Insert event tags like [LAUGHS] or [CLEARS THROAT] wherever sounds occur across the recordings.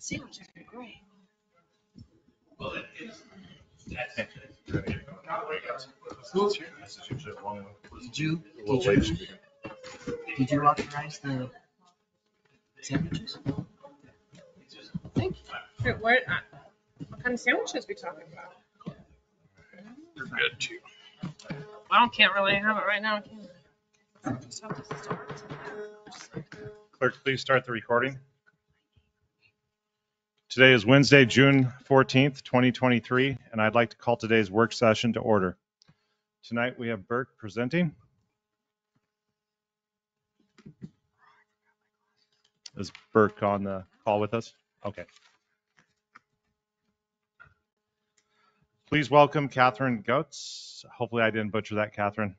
Sandwiches are great. Did you, did you, did you authorize the sandwiches? Thank you. Hey, What, uh, what kind of sandwiches we talking about? They're good too. I don't, can't really have it right now. can I? Just have to start. Clerk, please start the recording. Today is Wednesday, June 14th, 2023, and I'd like to call today's work session to order. Tonight, we have Burke presenting. Is Burke on the call with us? Okay. Please welcome Catherine Goetz. Hopefully I didn't butcher that, Catherine.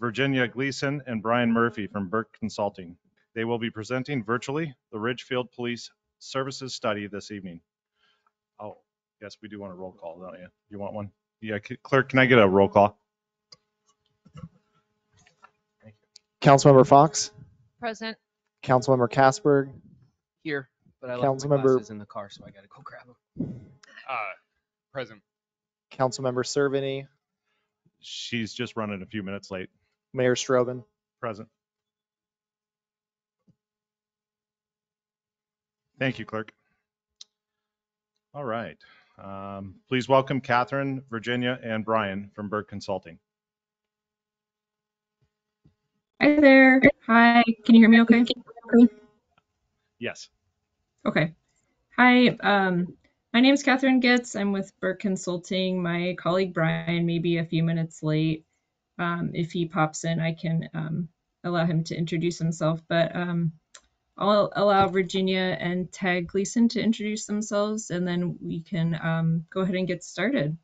Virginia Gleason and Brian Murphy from Burke Consulting. They will be presenting virtually the Ridgefield Police Services Study this evening. Oh, yes, we do want a roll call, don't you? You want one? Yeah, c- clerk, can I get a roll call? Councilmember Fox, Present. Councilmember Kasberg, Here, but I left my Councilmember- glasses in the car, so I gotta go grab them. Uh, present. Councilmember Cerveny, She's just running a few minutes late. Mayor Strobin. Present. Thank you, clerk. All right. Um, Please welcome Catherine, Virginia, and Brian from Burke Consulting. Hi there. Hi. Can you hear me okay? Yes. Okay. Hi. Um, my name is Catherine Getz. I'm with Burke Consulting. My colleague Brian may be a few minutes late. Um, if he pops in, I can um, allow him to introduce himself, but um, I'll allow Virginia and Tag Gleason to introduce themselves, and then we can um, go ahead and get started.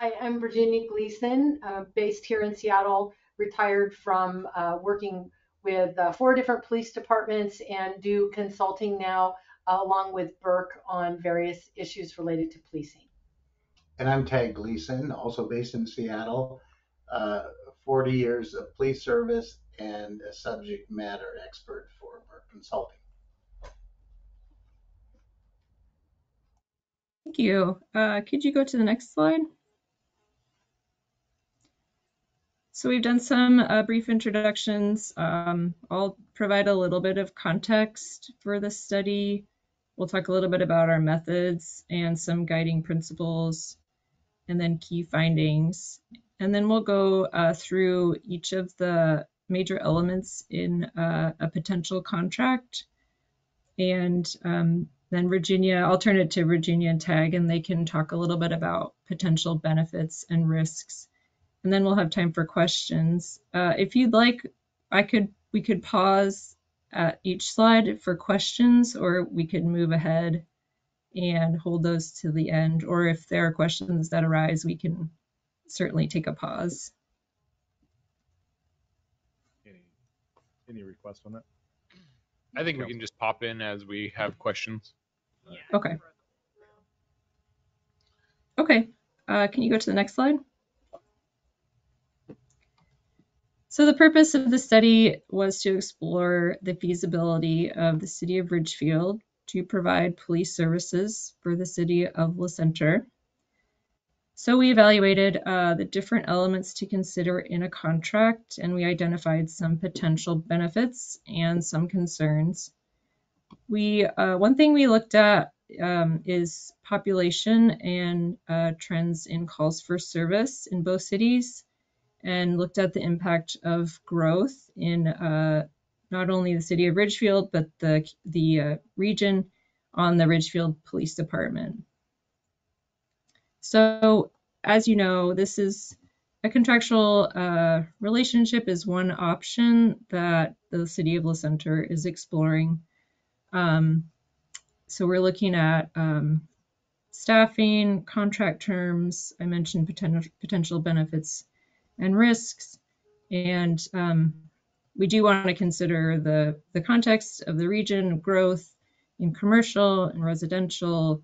Hi, I'm Virginia Gleason, uh, based here in Seattle, retired from uh, working with uh, four different police departments and do consulting now uh, along with Burke on various issues related to policing. And I'm Tag Gleason, also based in Seattle. Uh, 40 years of police service and a subject matter expert for Consulting. Thank you. Uh, could you go to the next slide? So we've done some uh, brief introductions. Um, I'll provide a little bit of context for the study. we'll talk a little bit about our methods and some guiding principles, and then key findings. And then we'll go uh, through each of the major elements in uh, a potential contract. And um, then Virginia, I'll turn it to Virginia and Tag, and they can talk a little bit about potential benefits and risks. And then we'll have time for questions. Uh, if you'd like, I could we could pause at each slide for questions, or we could move ahead and hold those to the end. Or if there are questions that arise, we can certainly take a pause. Any requests on that? I think we can just pop in as we have questions. Okay. Okay, uh, can you go to the next slide? So the purpose of the study was to explore the feasibility of the city of Ridgefield to provide police services for the city of La Center. So we evaluated uh, the different elements to consider in a contract and we identified some potential benefits and some concerns. We uh, one thing we looked at um, is population and uh, trends in calls for service in both cities and looked at the impact of growth in uh, not only the city of Ridgefield, but the, the uh, region on the Ridgefield Police Department. So as you know, this is a contractual uh, relationship is one option that the city of La Center is exploring. Um, so we're looking at um, staffing, contract terms. I mentioned potential potential benefits and risks, and um, we do want to consider the the context of the region, growth in commercial and residential,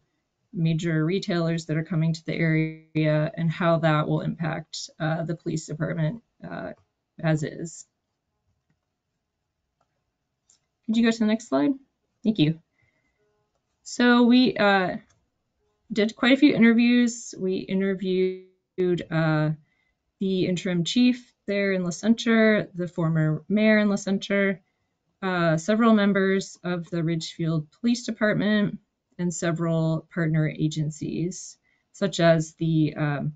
major retailers that are coming to the area, and how that will impact uh, the police department uh, as is. Could you go to the next slide? Thank you. So we uh, did quite a few interviews. We interviewed uh, the interim chief there in La Center, the former mayor in La Center, uh, several members of the Ridgefield Police Department, and several partner agencies, such as the um,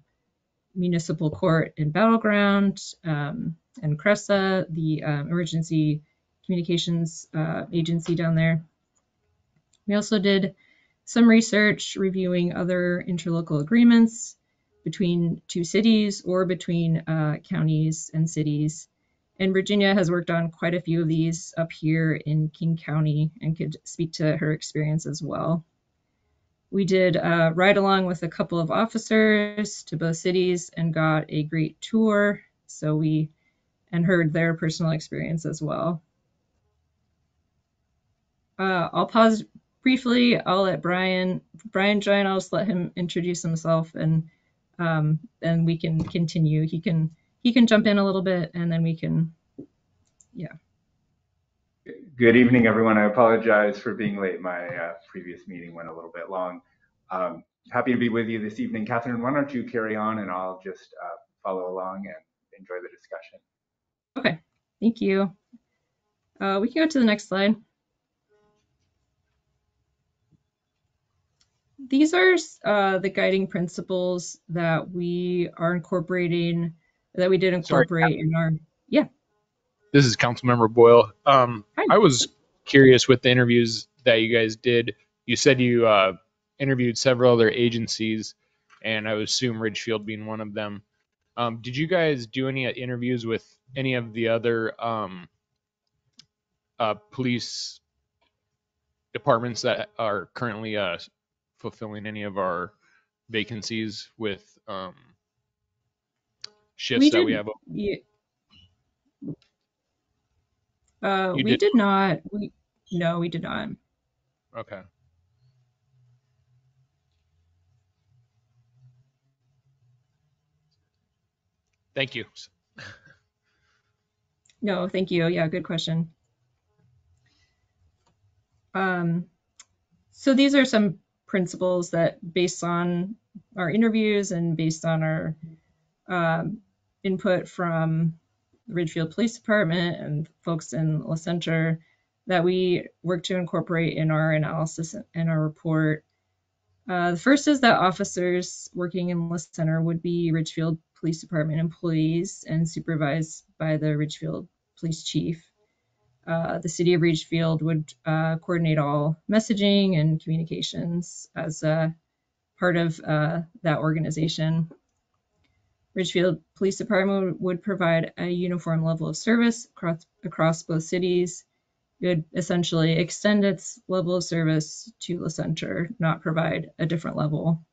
Municipal Court in Battleground um, and CRESA, the um, Emergency Communications uh, Agency down there. We also did some research reviewing other interlocal agreements between two cities or between uh, counties and cities. And Virginia has worked on quite a few of these up here in King County and could speak to her experience as well. We did ride along with a couple of officers to both cities and got a great tour. So we and heard their personal experience as well. Uh, I'll pause briefly, I'll let Brian Brian join. I'll just let him introduce himself, and um, and we can continue. He can he can jump in a little bit, and then we can, yeah. Good evening, everyone. I apologize for being late. My uh, previous meeting went a little bit long. Um, happy to be with you this evening. Catherine, why don't you carry on and I'll just uh, follow along and enjoy the discussion. Okay, thank you. Uh, we can go to the next slide. these are uh, the guiding principles that we are incorporating, that we did incorporate Sorry. in our, yeah. This is Councilmember Boyle. Um, I was curious with the interviews that you guys did. You said you uh, interviewed several other agencies, and I would assume Ridgefield being one of them. Um, did you guys do any interviews with any of the other um, uh, police departments that are currently uh, fulfilling any of our vacancies with um, shifts we that we have. Yeah. Uh, we did? did not. We no, we did not. Okay. Thank you. no, thank you. Yeah, good question. Um, so these are some principles that based on our interviews and based on our um, input from the Ridgefield Police Department and folks in La Center, that we work to incorporate in our analysis and our report. Uh, the first is that officers working in the center would be Ridgefield Police Department employees and supervised by the Ridgefield Police Chief. Uh, the city of Ridgefield would uh, coordinate all messaging and communications as a part of uh, that organization. Ridgefield Police Department would provide a uniform level of service across, across both cities. It would essentially extend its level of service to the center, not provide a different level.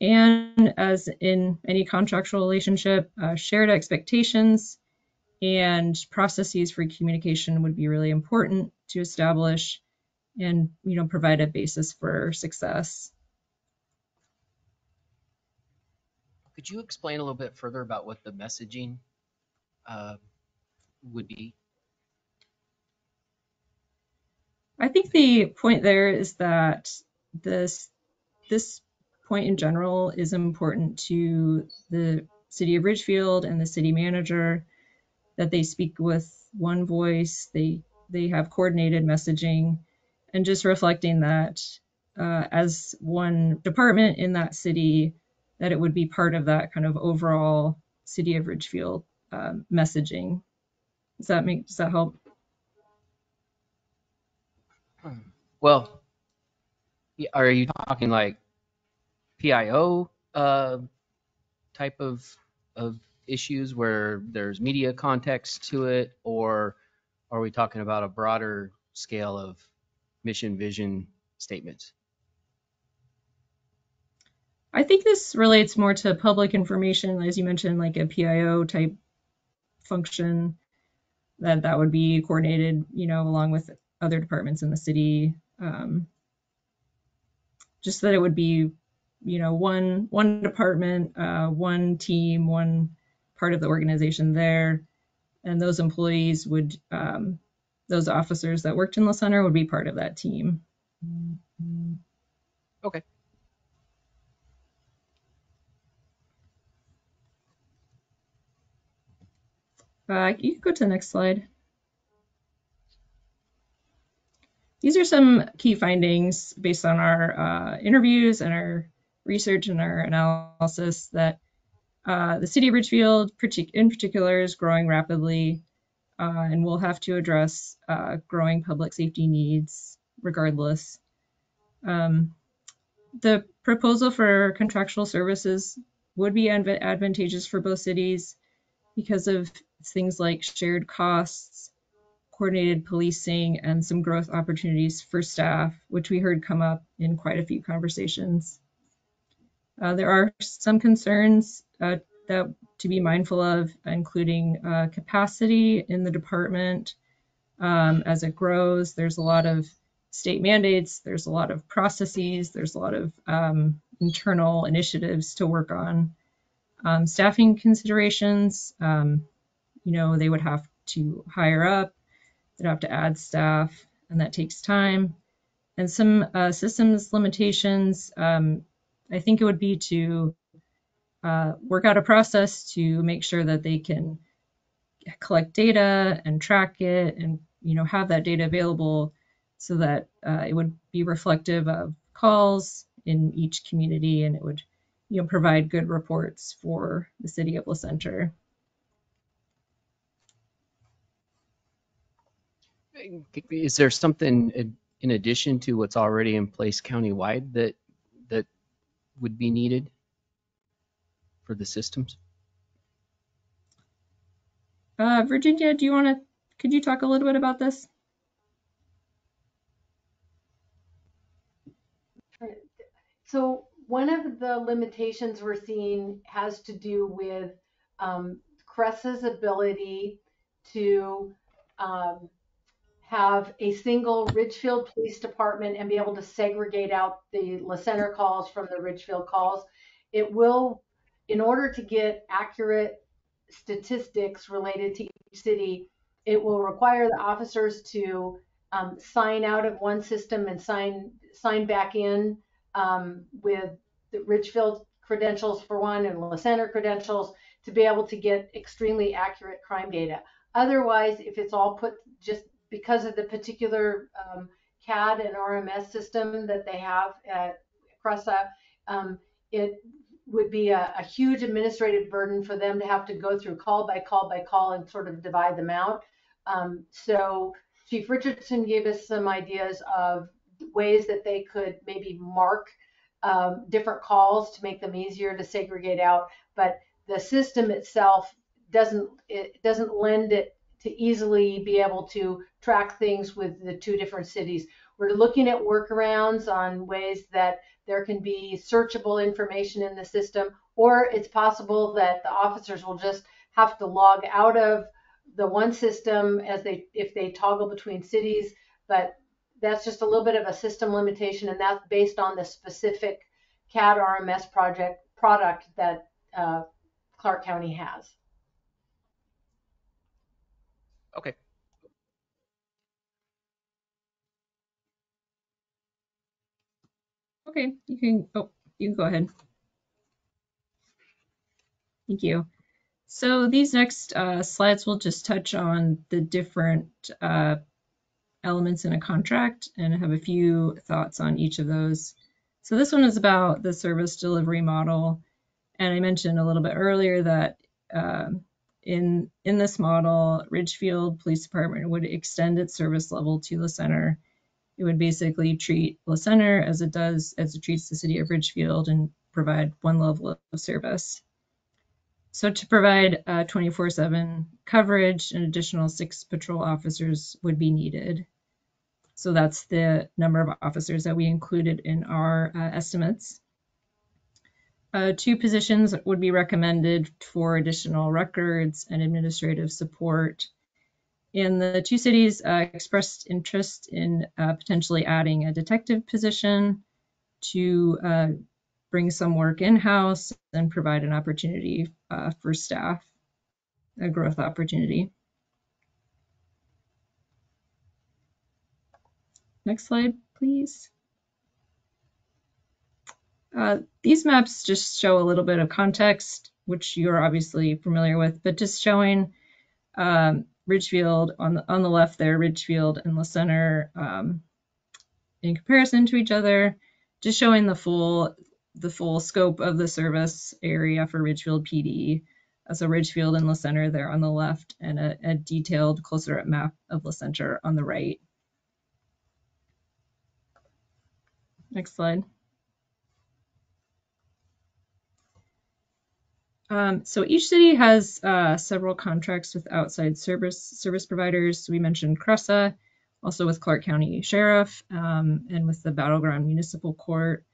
And as in any contractual relationship, uh, shared expectations and processes for communication would be really important to establish and you know provide a basis for success. Could you explain a little bit further about what the messaging uh, would be? I think the point there is that this this point in general is important to the city of Ridgefield and the city manager that they speak with one voice, they they have coordinated messaging, and just reflecting that uh, as one department in that city, that it would be part of that kind of overall city of Ridgefield um, messaging. Does that make does that help? Well, are you talking like PIO uh, type of of issues where there's media context to it, or are we talking about a broader scale of mission vision statements? I think this relates more to public information, as you mentioned, like a PIO type function that that would be coordinated, you know, along with other departments in the city. Um, just that it would be, you know, one one department, uh, one team, one part of the organization there, and those employees would, um, those officers that worked in the center would be part of that team. Okay. Uh, you can go to the next slide. These are some key findings based on our uh, interviews and our research and our analysis that uh, the city of Ridgefield in particular is growing rapidly uh, and will have to address uh, growing public safety needs regardless. Um, the proposal for contractual services would be advantageous for both cities because of things like shared costs, coordinated policing, and some growth opportunities for staff, which we heard come up in quite a few conversations. Uh, there are some concerns uh, that to be mindful of, including uh, capacity in the department um, as it grows. There's a lot of state mandates, there's a lot of processes, there's a lot of um, internal initiatives to work on. Um, staffing considerations, um, you know, they would have to hire up, they'd have to add staff, and that takes time. And some uh, systems limitations, um, I think it would be to uh, work out a process to make sure that they can collect data and track it and you know have that data available so that uh, it would be reflective of calls in each community and it would you know provide good reports for the city of La Center. Is there something in addition to what's already in place countywide that that would be needed for the systems? Uh, Virginia, do you want to, could you talk a little bit about this? So one of the limitations we're seeing has to do with um, CRESA's ability to um, have a single Ridgefield Police Department and be able to segregate out the La Center calls from the Ridgefield calls. It will, in order to get accurate statistics related to each city, it will require the officers to um, sign out of one system and sign sign back in um, with the Ridgefield credentials for one and La Center credentials to be able to get extremely accurate crime data. Otherwise, if it's all put just because of the particular um, CAD and RMS system that they have at CRESA, um, it would be a, a huge administrative burden for them to have to go through call by call by call and sort of divide them out. Um, so Chief Richardson gave us some ideas of ways that they could maybe mark um, different calls to make them easier to segregate out. But the system itself doesn't it doesn't lend it to easily be able to track things with the two different cities. We're looking at workarounds on ways that there can be searchable information in the system, or it's possible that the officers will just have to log out of the one system as they if they toggle between cities. But that's just a little bit of a system limitation, and that's based on the specific CAD RMS project product that uh, Clark County has. Okay. Okay, you can, oh, you can go ahead. Thank you. So these next uh, slides will just touch on the different uh, elements in a contract and have a few thoughts on each of those. So this one is about the service delivery model. And I mentioned a little bit earlier that um, in, in this model, Ridgefield Police Department would extend its service level to the center. It would basically treat La Center as it does, as it treats the city of Ridgefield and provide one level of service. So to provide 24/7 uh, coverage, an additional six patrol officers would be needed. So that's the number of officers that we included in our uh, estimates. Uh, two positions would be recommended for additional records and administrative support. And the two cities uh, expressed interest in uh, potentially adding a detective position to uh, bring some work in-house and provide an opportunity uh, for staff, a growth opportunity. Next slide, please. Uh, these maps just show a little bit of context, which you're obviously familiar with, but just showing um, Ridgefield on the, on the left there, Ridgefield and La Center um, in comparison to each other, just showing the full the full scope of the service area for Ridgefield PD. So Ridgefield and La Center there on the left and a, a detailed closer up map of La Center on the right. Next slide. Um, so each city has uh, several contracts with outside service service providers. We mentioned CRESA, also with Clark County Sheriff, um, and with the Battleground Municipal Court.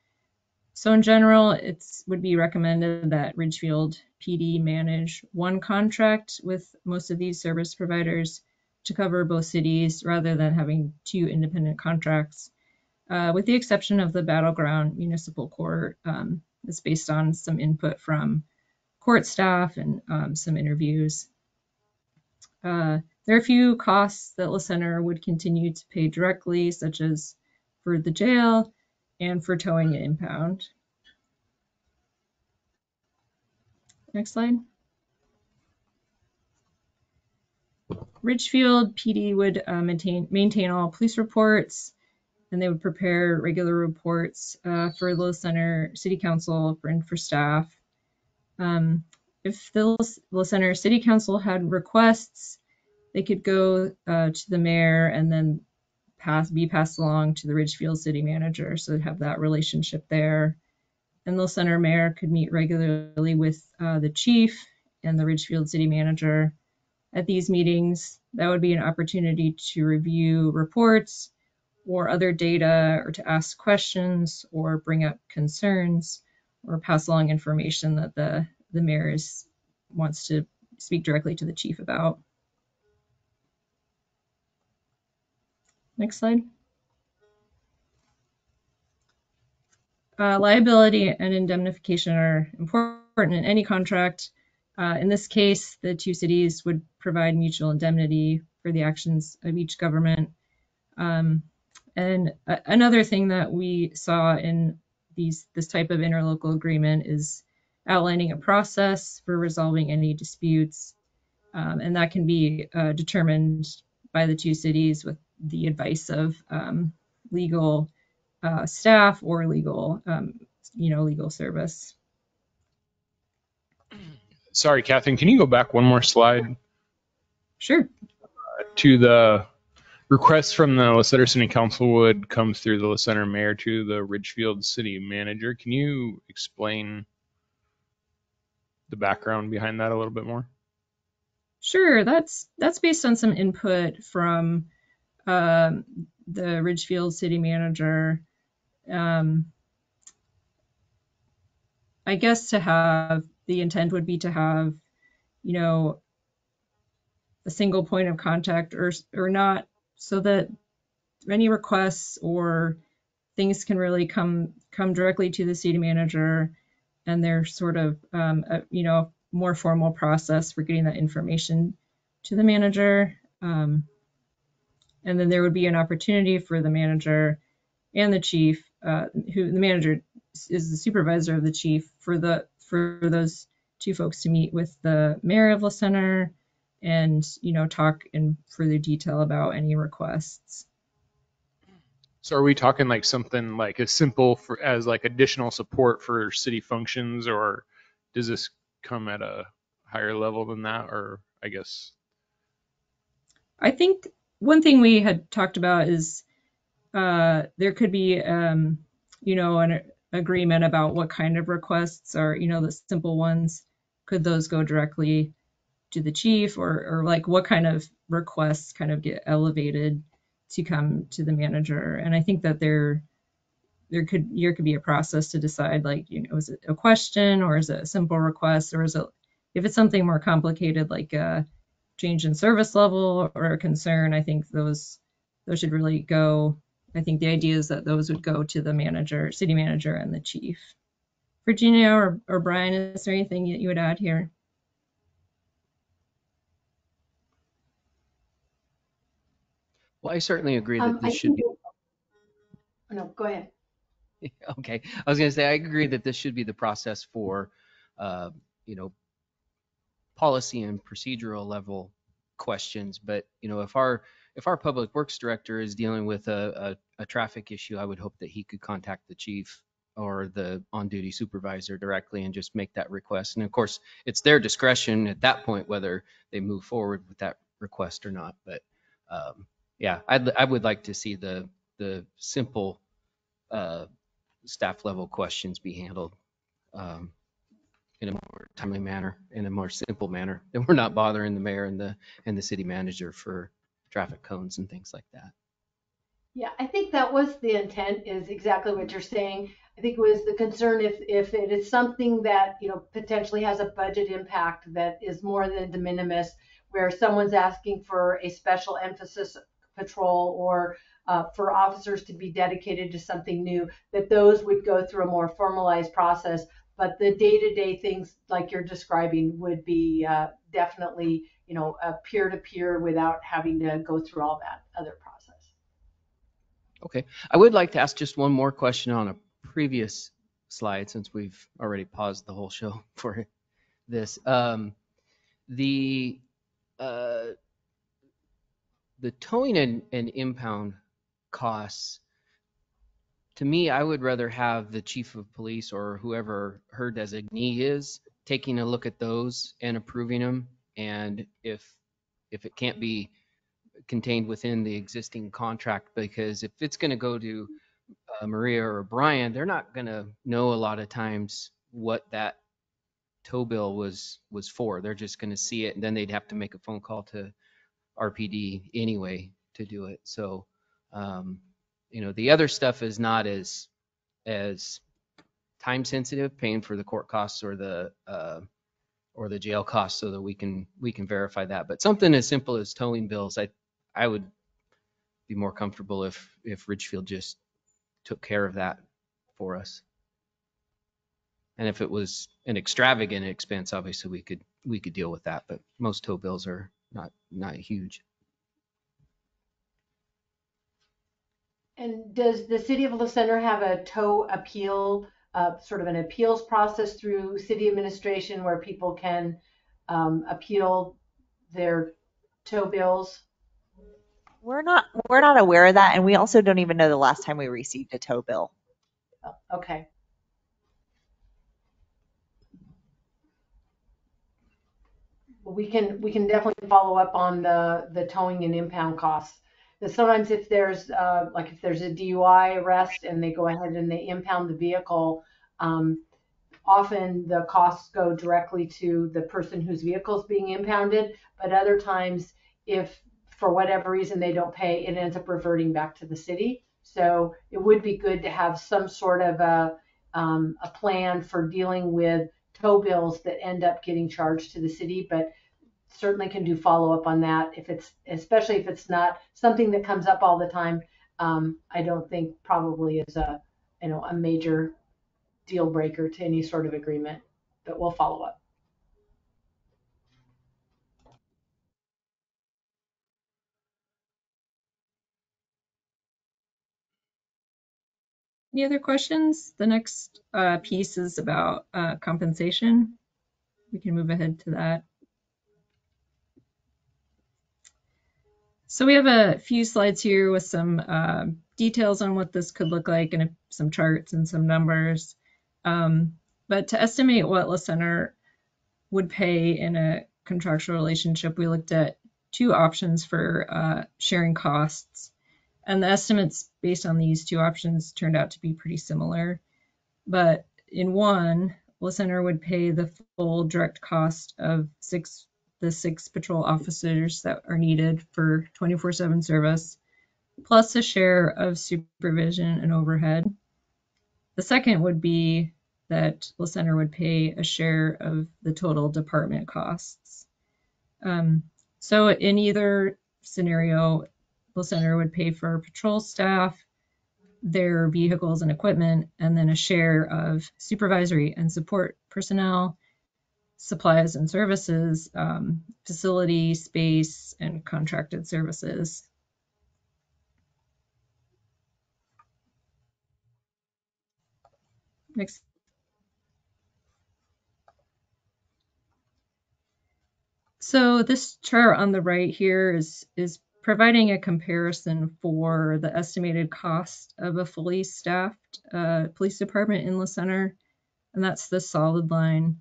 So in general, it would be recommended that Ridgefield PD manage one contract with most of these service providers to cover both cities rather than having two independent contracts, uh, with the exception of the Battleground Municipal Court. Um, it's based on some input from court staff and um, some interviews. Uh, there are a few costs that La Center would continue to pay directly, such as for the jail and for towing and impound. Next slide. Ridgefield PD would uh, maintain, maintain all police reports and they would prepare regular reports uh, for the Center City Council and for staff. Um, if the La Center City Council had requests, they could go uh, to the mayor and then pass be passed along to the Ridgefield city manager. So they'd have that relationship there. And the center mayor could meet regularly with uh, the chief and the Ridgefield city manager at these meetings. That would be an opportunity to review reports or other data or to ask questions or bring up concerns or pass along information that the, the mayor is, wants to speak directly to the chief about. Next slide. Uh, liability and indemnification are important in any contract. Uh, in this case, the two cities would provide mutual indemnity for the actions of each government. Um, and another thing that we saw in these this type of interlocal agreement is outlining a process for resolving any disputes, um, and that can be uh, determined by the two cities with the advice of um, legal uh, staff or legal, um, you know, legal service. Sorry, Catherine, can you go back one more slide Sure. to the request from the La Center City Council would come through the La Center Mayor to the Ridgefield City Manager. Can you explain the background behind that a little bit more? Sure, that's that's based on some input from um, the Ridgefield city manager. Um, I guess to have the intent would be to have, you know, a single point of contact or or not, so that any requests or things can really come come directly to the city manager, and they're sort of um, a, you know more formal process for getting that information to the manager. Um, and then there would be an opportunity for the manager and the chief, uh, who the manager is the supervisor of the chief, for the for those two folks to meet with the mayor of the Center and you know talk in further detail about any requests. So are we talking like something like as simple for as like additional support for city functions or does this come at a higher level than that or I guess I think one thing we had talked about is uh, there could be, um, you know, an agreement about what kind of requests are, you know, the simple ones. Could those go directly to the chief, or or like what kind of requests kind of get elevated to come to the manager? And I think that there there could there could be a process to decide like you know is it a question or is it a simple request or is it if it's something more complicated like a change in service level or a concern i think those those should really go i think the idea is that those would go to the manager city manager and the chief virginia or, or brian is there anything that you would add here Well, I certainly agree that Um, I this should be, oh, no, go ahead. [LAUGHS] okay. I was going to say, I agree that this should be the process for, uh, you know, policy and procedural level questions. But, you know, if our, if our public works director is dealing with a, a, a traffic issue, I would hope that he could contact the chief or the on-duty supervisor directly and just make that request. And of course, it's their discretion at that point whether they move forward with that request or not. But um, yeah, I'd, I would like to see the, the simple uh, staff level questions be handled um, in a more timely manner, in a more simple manner. [LAUGHS] And we're not bothering the mayor and the, and the city manager for traffic cones and things like that. Yeah, I think that was the intent is exactly what you're saying. I think it was the concern if, if it is something that, you know, potentially has a budget impact that is more than de minimis, where someone's asking for a special emphasis patrol or uh, for officers to be dedicated to something new, that those would go through a more formalized process. But the day-to-day things like you're describing would be uh, definitely, you know, peer-to-peer without having to go through all that other process. Okay, I would like to ask just one more question on a previous slide since we've already paused the whole show [LAUGHS] for this. Um, the uh, the towing and, and impound costs, to me, I would rather have the chief of police or whoever her designee is taking a look at those and approving them. And if if it can't be contained within the existing contract, because if it's going to go to uh, Maria or Brian, they're not going to know a lot of times what that tow bill was was for. They're just going to see it, and then they'd have to make a phone call to RPD anyway to do it. So, um, you know, the other stuff is not as as time sensitive, paying for the court costs or the uh, or the jail costs, so that we can we can verify that. But something as simple as towing bills, I I would be more comfortable if if Ridgefield just took care of that for us. And if it was an extravagant expense, obviously we could we could deal with that. But most tow bills are not not huge. And does the city of La Center have a tow appeal, uh, sort of an appeals process through city administration where people can um, appeal their tow bills? We're not, we're not aware of that, and we also don't even know the last time we received a tow bill. Oh, Okay. We can, we can definitely follow up on the, the towing and impound costs. Because sometimes if there's, uh, like if there's a DUI arrest and they go ahead and they impound the vehicle, um, often the costs go directly to the person whose vehicle is being impounded. But other times, if for whatever reason they don't pay, it ends up reverting back to the city. So it would be good to have some sort of a, um, a plan for dealing with tow bills that end up getting charged to the city, but certainly can do follow up on that if it's, especially if it's not something that comes up all the time. Um, I don't think probably is a, you know, a major deal breaker to any sort of agreement, but we'll follow up. Any other questions? The next uh, piece is about uh, compensation. We can move ahead to that. So we have a few slides here with some uh, details on what this could look like and some charts and some numbers. Um, but to estimate what La Center would pay in a contractual relationship, we looked at two options for uh, sharing costs. And the estimates based on these two options turned out to be pretty similar. But in one, La Center would pay the full direct cost of six the six patrol officers that are needed for 24/7 service, plus a share of supervision and overhead. The second would be that La Center would pay a share of the total department costs. Um, so in either scenario, La Center would pay for patrol staff, their vehicles and equipment, and then a share of supervisory and support personnel, supplies and services, um, facility, space, and contracted services. Next. So this chart on the right here is, is providing a comparison for the estimated cost of a fully staffed uh, police department in La Center, and that's the solid line.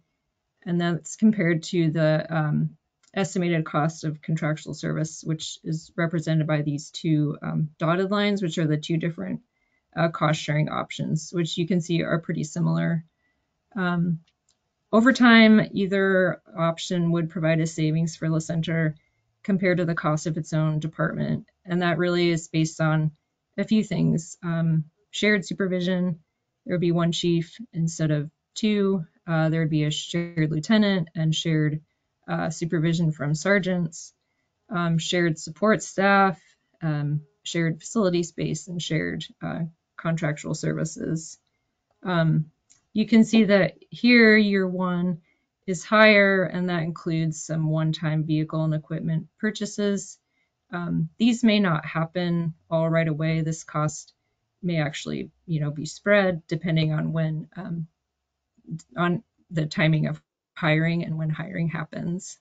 And that's compared to the um, estimated cost of contractual service, which is represented by these two um, dotted lines, which are the two different uh, cost sharing options, which you can see are pretty similar. Um, over time, either option would provide a savings for La Center compared to the cost of its own department. And that really is based on a few things. Um, shared supervision, there would be one chief instead of two. Uh, there would be a shared lieutenant and shared uh, supervision from sergeants, um, shared support staff, um, shared facility space, and shared uh, contractual services. Um, you can see that here, year one is higher, and that includes some one-time vehicle and equipment purchases. Um, these may not happen all right away. This cost may actually, you know, be spread depending on when, um, on the timing of hiring and when hiring happens.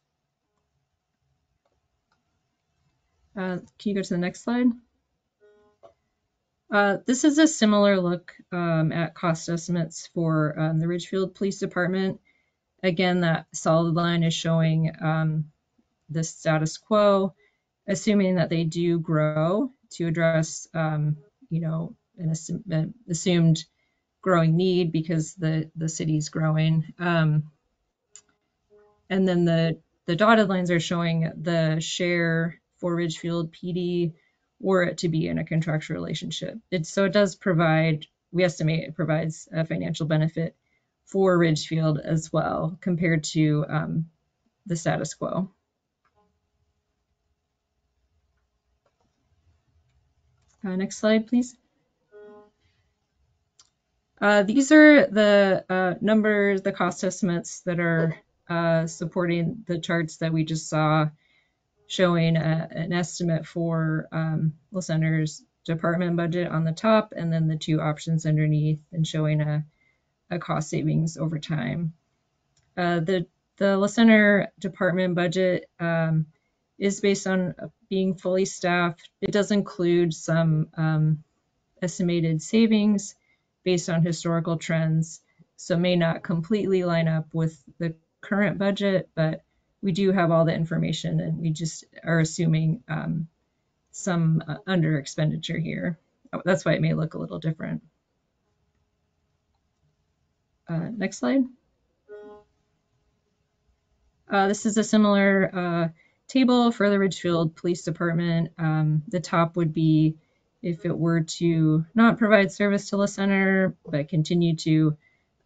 Uh, can you go to the next slide? Uh, this is a similar look um, at cost estimates for um, the Ridgefield Police Department. Again, that solid line is showing um, the status quo, assuming that they do grow to address, um, you know, an assumed, assumed growing need because the, the city's growing. Um, and then the, the dotted lines are showing the share for Ridgefield PD were it to be in a contractual relationship. It, so it does provide, we estimate it provides a financial benefit for Ridgefield as well compared to um, the status quo. Uh, next slide, please. Uh, these are the uh, numbers, the cost estimates that are uh, supporting the charts that we just saw showing a, an estimate for um, Center's department budget on the top and then the two options underneath and showing a, a cost savings over time. Uh, the, the La Center department budget um, is based on being fully staffed. It does include some um, estimated savings based on historical trends, so may not completely line up with the current budget, but we do have all the information and we just are assuming um, some uh, under expenditure here. That's why it may look a little different. Uh, next slide. Uh, this is a similar uh, table for the Ridgefield Police Department. Um, the top would be if it were to not provide service to La Center, but continue to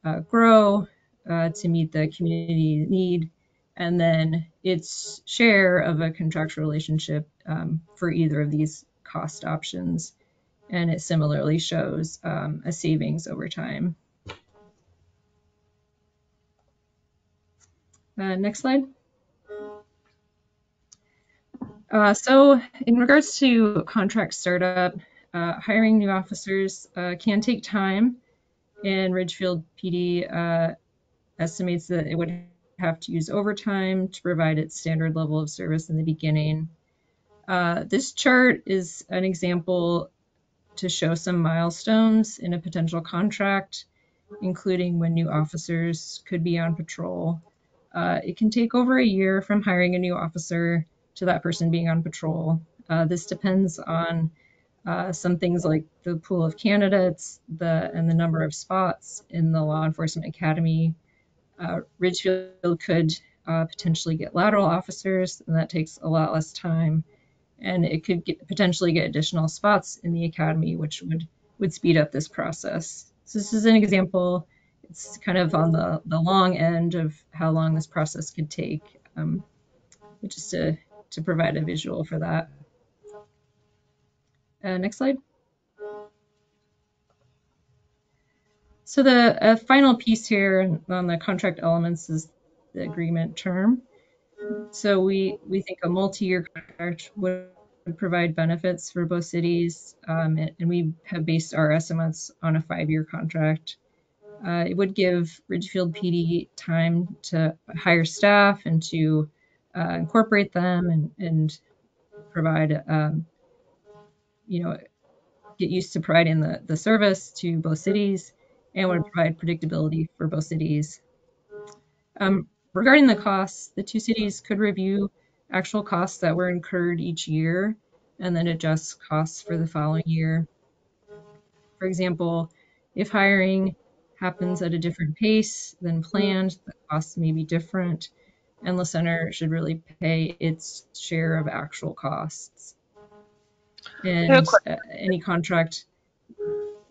uh, grow uh, to meet the community need, and then its share of a contractual relationship um, for either of these cost options. And it similarly shows um, a savings over time. Uh, next slide. Uh, so in regards to contract startup, uh, hiring new officers uh, can take time and Ridgefield PD uh, estimates that it would have to use overtime to provide its standard level of service in the beginning. Uh, this chart is an example to show some milestones in a potential contract, including when new officers could be on patrol. Uh, it can take over a year from hiring a new officer to that person being on patrol. Uh, this depends on uh, some things like the pool of candidates, the and the number of spots in the law enforcement academy. Uh, Ridgefield could uh, potentially get lateral officers, and that takes a lot less time. And it could get, potentially get additional spots in the academy, which would would speed up this process. So this is an example. It's kind of on the, the long end of how long this process could take, um, just to, to provide a visual for that. Uh, next slide. So the uh, final piece here on the contract elements is the agreement term. So we, we think a multi-year contract would provide benefits for both cities, um, and, and, we have based our estimates on a five-year contract. Uh, it would give Ridgefield PD time to hire staff and to uh, incorporate them and, and provide um, you know, get used to providing the, the service to both cities and would provide predictability for both cities. Um, regarding the costs, the two cities could review actual costs that were incurred each year and then adjust costs for the following year. For example, if hiring happens at a different pace than planned, the costs may be different, and La Center should really pay its share of actual costs and uh, any contract.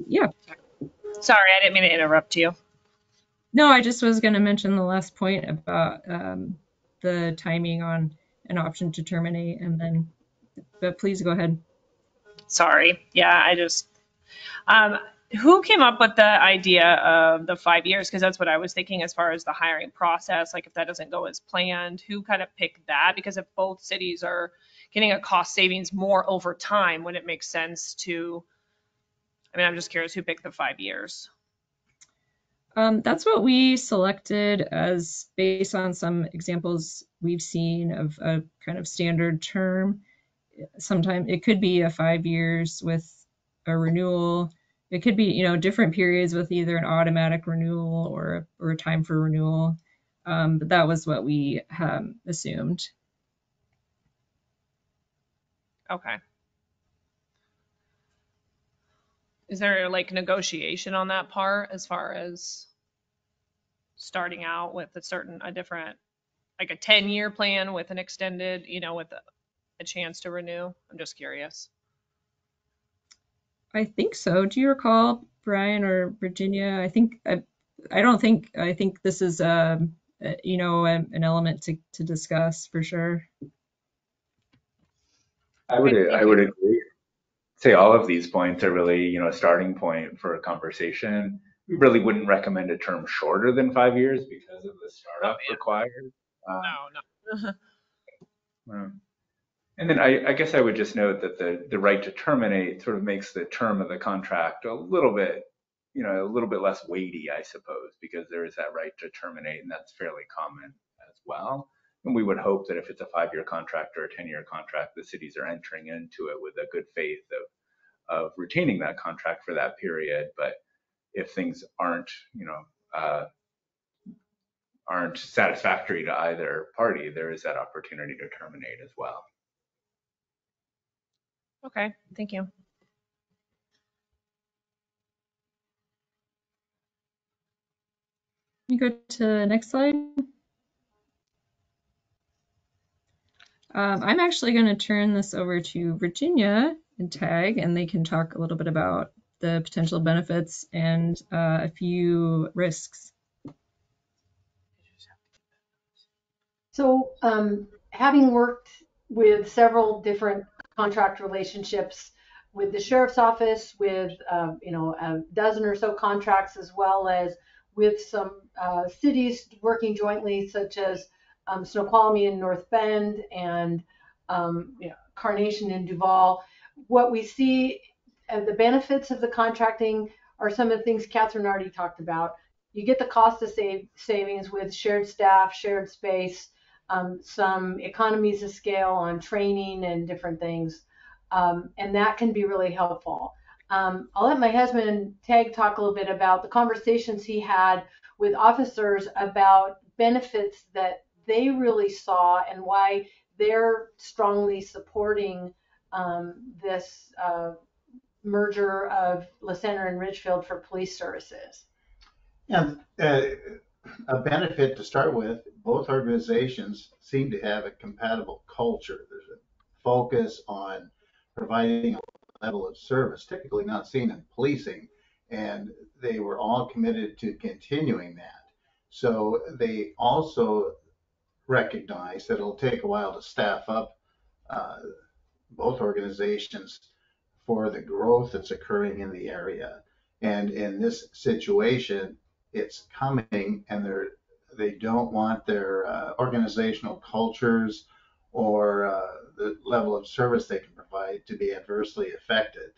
Yeah. Sorry, I didn't mean to interrupt you. No, I just was going to mention the last point about um, the timing on an option to terminate, and then, but please go ahead. Sorry. Yeah, I just, um, who came up with the idea of the five years? Because that's what I was thinking as far as the hiring process. Like, if that doesn't go as planned, who kind of picked that? Because if both cities are getting a cost savings more over time when it makes sense to, I mean, I'm just curious who picked the five years. Um, that's what we selected as based on some examples we've seen of a kind of standard term. Sometimes it could be a five years with a renewal. It could be, you know, different periods with either an automatic renewal or, or a time for renewal. Um, but that was what we um, assumed. Okay. Is there like negotiation on that part as far as starting out with a certain, a different, like a 10-year plan with an extended, you know, with a, a chance to renew? I'm just curious. I think so. Do you recall, Brian or Virginia? I think I, I don't think I think this is um, uh, you know an element to to discuss for sure. I would I would agree. Say all of these points are really you know a starting point for a conversation. We really wouldn't recommend a term shorter than five years because of the startup oh, yeah. required. Um, no, no. [LAUGHS] and then I, I, guess I would just note that the the right to terminate sort of makes the term of the contract a little bit you know a little bit less weighty, I suppose, because there is that right to terminate, and that's fairly common as well. And we would hope that if it's a five-year contract or a 10-year contract, the cities are entering into it with a good faith of, of retaining that contract for that period. But if things aren't, you know, uh, aren't satisfactory to either party, there is that opportunity to terminate as well. Okay, thank you. You go to the next slide. Um, I'm actually going to turn this over to Virginia and Tag, and they can talk a little bit about the potential benefits and uh, a few risks. So um, having worked with several different contract relationships with the sheriff's office, with uh, you know a dozen or so contracts, as well as with some uh, cities working jointly, such as um, Snoqualmie and North Bend and um, you know, Carnation and Duvall. What we see, uh, the benefits of the contracting are some of the things Catherine already talked about. You get the cost of save, savings with shared staff, shared space, um, some economies of scale on training and different things, um, and that can be really helpful. Um, I'll let my husband Tag talk a little bit about the conversations he had with officers about benefits that they really saw and why they're strongly supporting um, this uh, merger of La Center and Ridgefield for police services. Yeah, uh, a benefit to start with, both organizations seem to have a compatible culture. There's a focus on providing a level of service typically not seen in policing, and they were all committed to continuing that. So they also recognize that it'll take a while to staff up uh, both organizations for the growth that's occurring in the area. And in this situation, it's coming and they're they don't want their uh, organizational cultures or uh, the level of service they can provide to be adversely affected.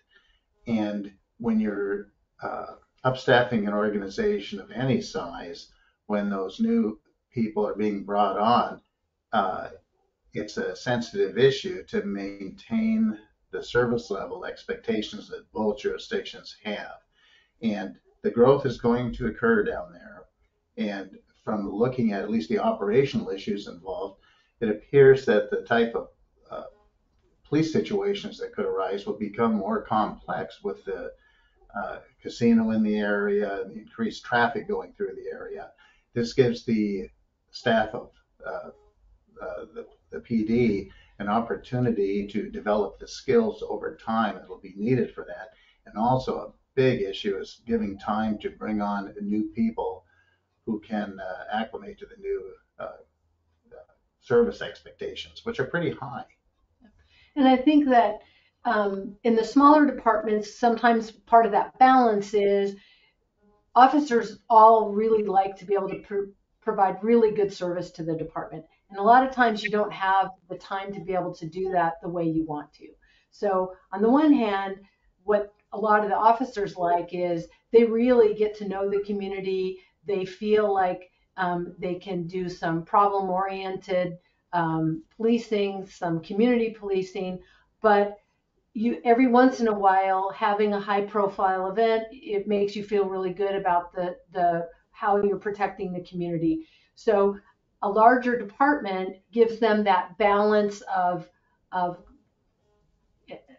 And when you're uh, upstaffing an organization of any size, when those new people are being brought on, uh, it's a sensitive issue to maintain the service level expectations that both jurisdictions have. And the growth is going to occur down there. And from looking at at least the operational issues involved, it appears that the type of uh, police situations that could arise will become more complex with the uh, casino in the area and the increased traffic going through the area. This gives the staff of uh, uh the, the PD an opportunity to develop the skills over time that will be needed for that. And also big issue is giving time to bring on new people who can uh, acclimate to the new uh, service expectations, which are pretty high. And I think that um, in the smaller departments, sometimes part of that balance is officers all really like to be able to pr- provide really good service to the department. And a lot of times you don't have the time to be able to do that the way you want to. So, on the one hand, what a lot of the officers like is they really get to know the community. They feel like um, they can do some problem oriented um, policing, some community policing, but you every once in a while having a high profile event, it makes you feel really good about the the how you're protecting the community. So a larger department gives them that balance of of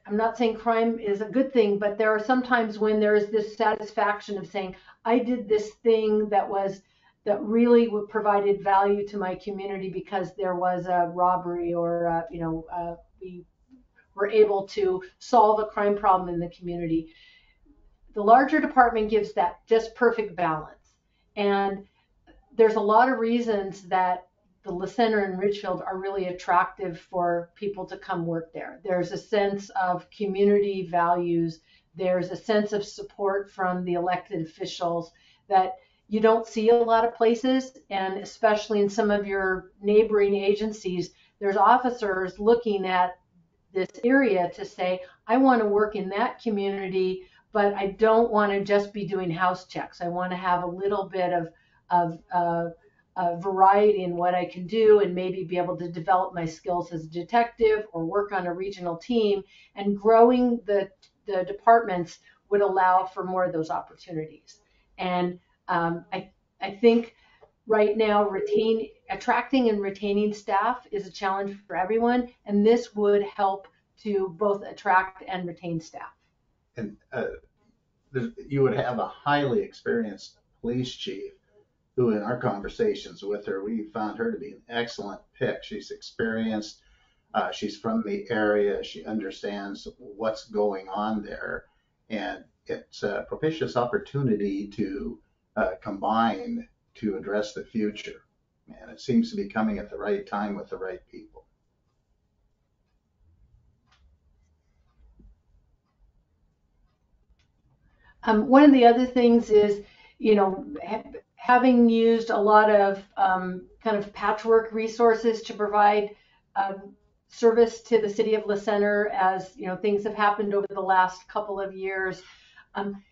I'm not saying crime is a good thing, but there are sometimes when there is this satisfaction of saying, I did this thing that was that really provided value to my community because there was a robbery or uh, you know uh, we were able to solve a crime problem in the community. The larger department gives that just perfect balance, and there's a lot of reasons that La Center and Ridgefield are really attractive for people to come work there. There's a sense of community values. There's a sense of support from the elected officials that you don't see a lot of places, and especially in some of your neighboring agencies, there's officers looking at this area to say, I want to work in that community, but I don't want to just be doing house checks. I want to have a little bit of, of uh, a variety in what I can do and maybe be able to develop my skills as a detective or work on a regional team. And growing the, the departments would allow for more of those opportunities. And um, I, I think right now retain attracting and retaining staff is a challenge for everyone, and this would help to both attract and retain staff. And uh, you would have a highly experienced police chief who in our conversations with her, we found her to be an excellent pick. She's experienced, uh, she's from the area, she understands what's going on there. And it's a propitious opportunity to uh, combine to address the future. And it seems to be coming at the right time with the right people. Um, one of the other things is, you know, having used a lot of um, kind of patchwork resources to provide um, service to the city of La Center as, you know, things have happened over the last couple of years. Um,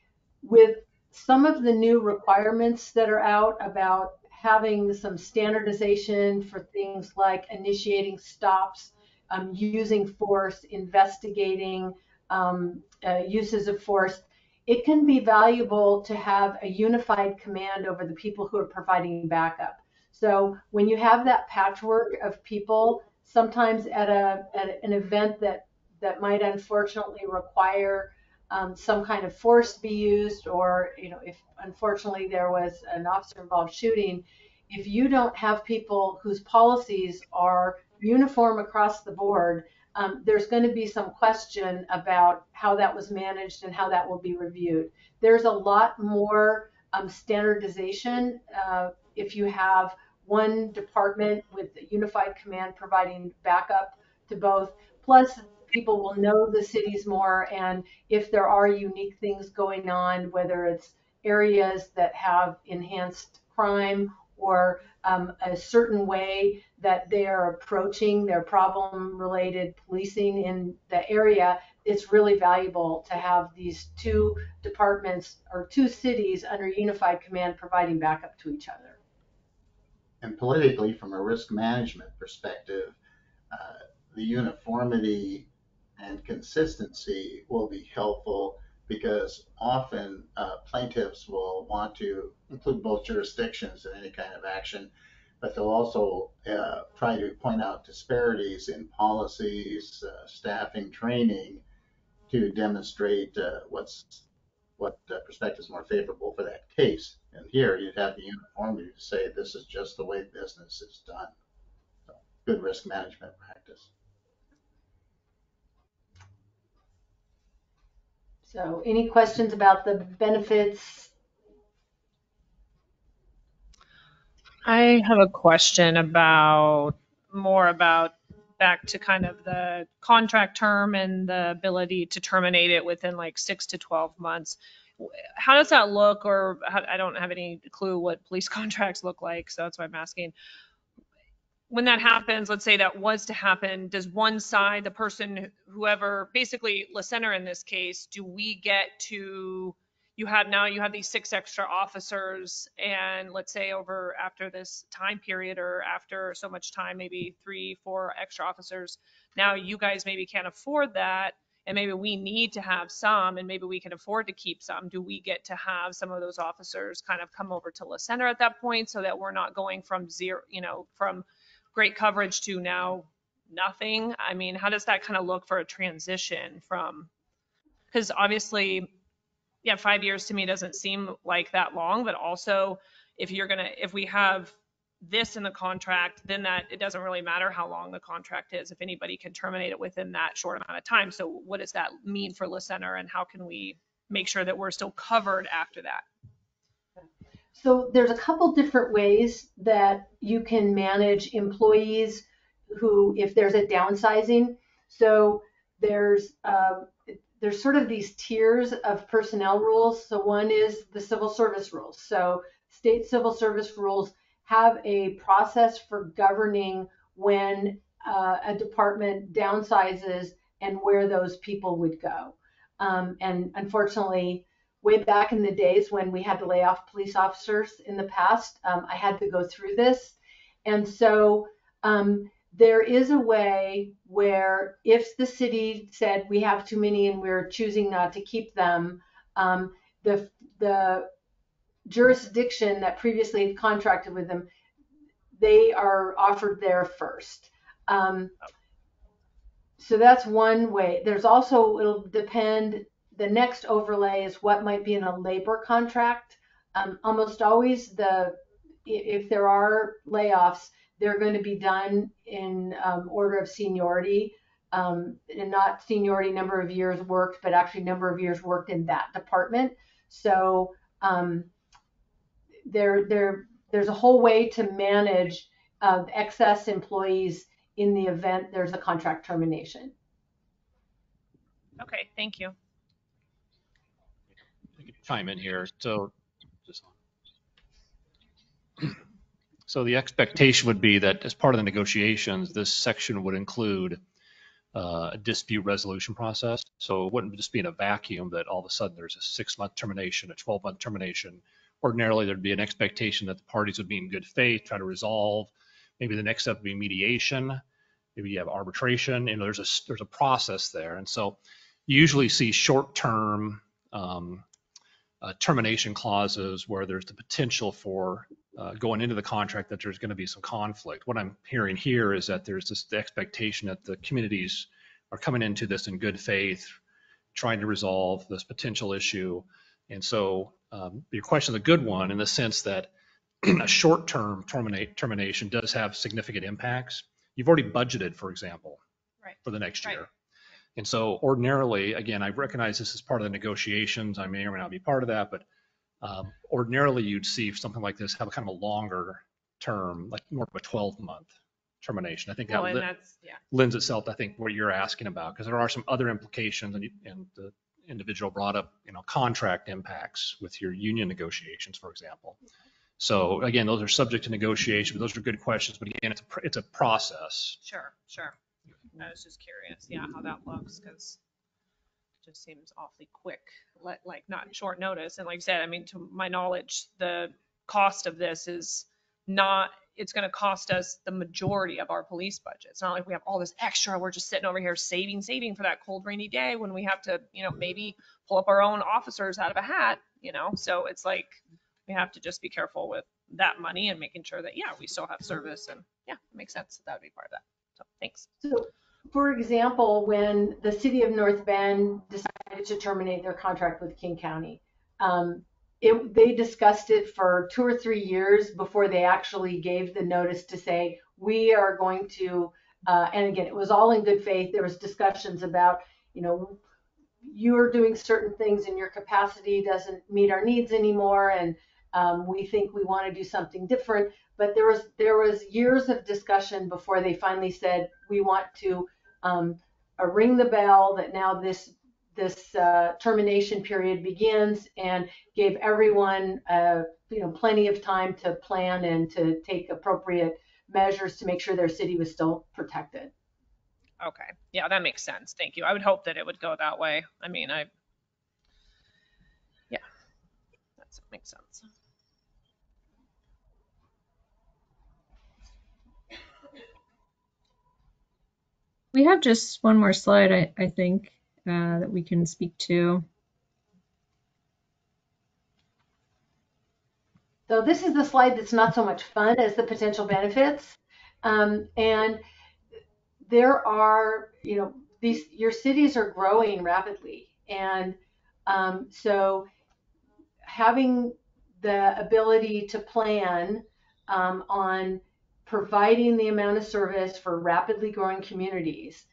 with some of the new requirements that are out about having some standardization for things like initiating stops, um, using force, investigating um, uh, uses of force, it can be valuable to have a unified command over the people who are providing backup. So when you have that patchwork of people, sometimes at a at an event that that might unfortunately require um, some kind of force be used, or you know, if unfortunately there was an officer-involved shooting, if you don't have people whose policies are uniform across the board, um, there's going to be some question about how that was managed and how that will be reviewed. There's a lot more um, standardization uh, if you have one department with a unified command providing backup to both. Plus, people will know the cities more, and if there are unique things going on, whether it's areas that have enhanced crime or um, a certain way that they are approaching their problem related policing in the area, it's really valuable to have these two departments or two cities under unified command providing backup to each other. And politically, from a risk management perspective, uh, the uniformity and consistency will be helpful because often uh, plaintiffs will want to include both jurisdictions in any kind of action, but they'll also uh, try to point out disparities in policies, uh, staffing, training to demonstrate uh, what's what uh, perspective is more favorable for that case. And here you'd have the uniformity to say this is just the way business is done. So, good risk management practice. So any questions about the benefits? I have a question about more about back to kind of the contract term and the ability to terminate it within like six to 12 months. How does that look? Or how, I don't have any clue what police [LAUGHS] contracts look like. So that's why I'm asking. When that happens, let's say that was to happen, does one side, the person, whoever, basically La Center in this case, do we get to you have now you have these six extra officers and let's say over after this time period or after so much time maybe three four extra officers now you guys maybe can't afford that and maybe we need to have some and maybe we can afford to keep some. Do we get to have some of those officers kind of come over to la center at that point so that we're not going from zero you know from great coverage to now nothing? I mean how does that kind of look for a transition from because obviously yeah, five years to me doesn't seem like that long, but also if you're gonna, if we have this in the contract, then that, it doesn't really matter how long the contract is, if anybody can terminate it within that short amount of time. So what does that mean for La Center and how can we make sure that we're still covered after that? So there's a couple different ways that you can manage employees who, if there's a downsizing. So there's um, there's sort of these tiers of personnel rules. So one is the civil service rules. So state civil service rules have a process for governing when uh, a department downsizes and where those people would go. Um, and unfortunately, way back in the days when we had to lay off police officers in the past. Um, I had to go through this. And so um, there is a way where if the city said we have too many and we're choosing not to keep them, um, the, the jurisdiction that previously had contracted with them, they are offered there first. Um, so that's one way. There's also, it'll depend, the next overlay is what might be in a labor contract. Um, almost always the, if there are layoffs, they're going to be done in um, order of seniority um, and not seniority number of years worked, but actually number of years worked in that department. So um, there, there, there's a whole way to manage uh, excess employees in the event there's a contract termination. Okay, thank you. I could chime in here. So, so the expectation would be that as part of the negotiations, this section would include uh, a dispute resolution process. So it wouldn't just be in a vacuum that all of a sudden there's a six-month termination, a 12-month termination. Ordinarily, there'd be an expectation that the parties would be in good faith, try to resolve. Maybe the next step would be mediation. Maybe you have arbitration. You know, there's a there's a process there, and so you usually see short-term um, uh, termination clauses where there's the potential for uh, going into the contract that there's going to be some conflict. What I'm hearing here is that there's this expectation that the communities are coming into this in good faith, trying to resolve this potential issue. And so um, your question is a good one in the sense that [CLEARS THROAT] a short-term terminate, termination does have significant impacts. You've already budgeted, for example, Right. for the next Right. year. And so ordinarily, again, I recognize this is part of the negotiations. I may or may not be part of that, but um, ordinarily you'd see something like this have a kind of a longer term, like more of a 12 month termination. I think that Well, and li- that's, yeah. lends itself, I think, what you're asking about, because there are some other implications and, you- and the individual brought up, you know, contract impacts with your union negotiations, for example. So again, those are subject to negotiation, but those are good questions. But again, it's a, pr- it's a process. Sure, sure. I was just curious, yeah, how that looks, because just seems awfully quick, like, not short notice. And like I said, I mean, to my knowledge, the cost of this is not, it's gonna cost us the majority of our police budget. It's not like we have all this extra, we're just sitting over here saving, saving for that cold rainy day when we have to, you know, maybe pull up our own officers out of a hat, you know? So it's like, we have to just be careful with that money and making sure that, yeah, we still have service and, yeah, it makes sense. That would be part of that. So, thanks. So, for example, when the city of North Bend decided to terminate their contract with King County, um, it, they discussed it for two or three years before they actually gave the notice to say, we are going to, uh, and again, it was all in good faith. There was discussions about, you know, you are doing certain things and your capacity doesn't meet our needs anymore. And um, we think we want to do something different. But there was there was years of discussion before they finally said we want to um, uh, ring the bell that now this this uh, termination period begins and gave everyone uh, you know plenty of time to plan and to take appropriate measures to make sure their city was still protected. Okay, yeah, that makes sense. Thank you. I would hope that it would go that way. I mean, I, yeah, that makes sense. We have just one more slide, I, I think, uh, that we can speak to. So this is the slide that's not so much fun as the potential benefits. Um, and there are, you know, these your cities are growing rapidly, and um, so having the ability to plan um, on providing the amount of service for rapidly growing communities,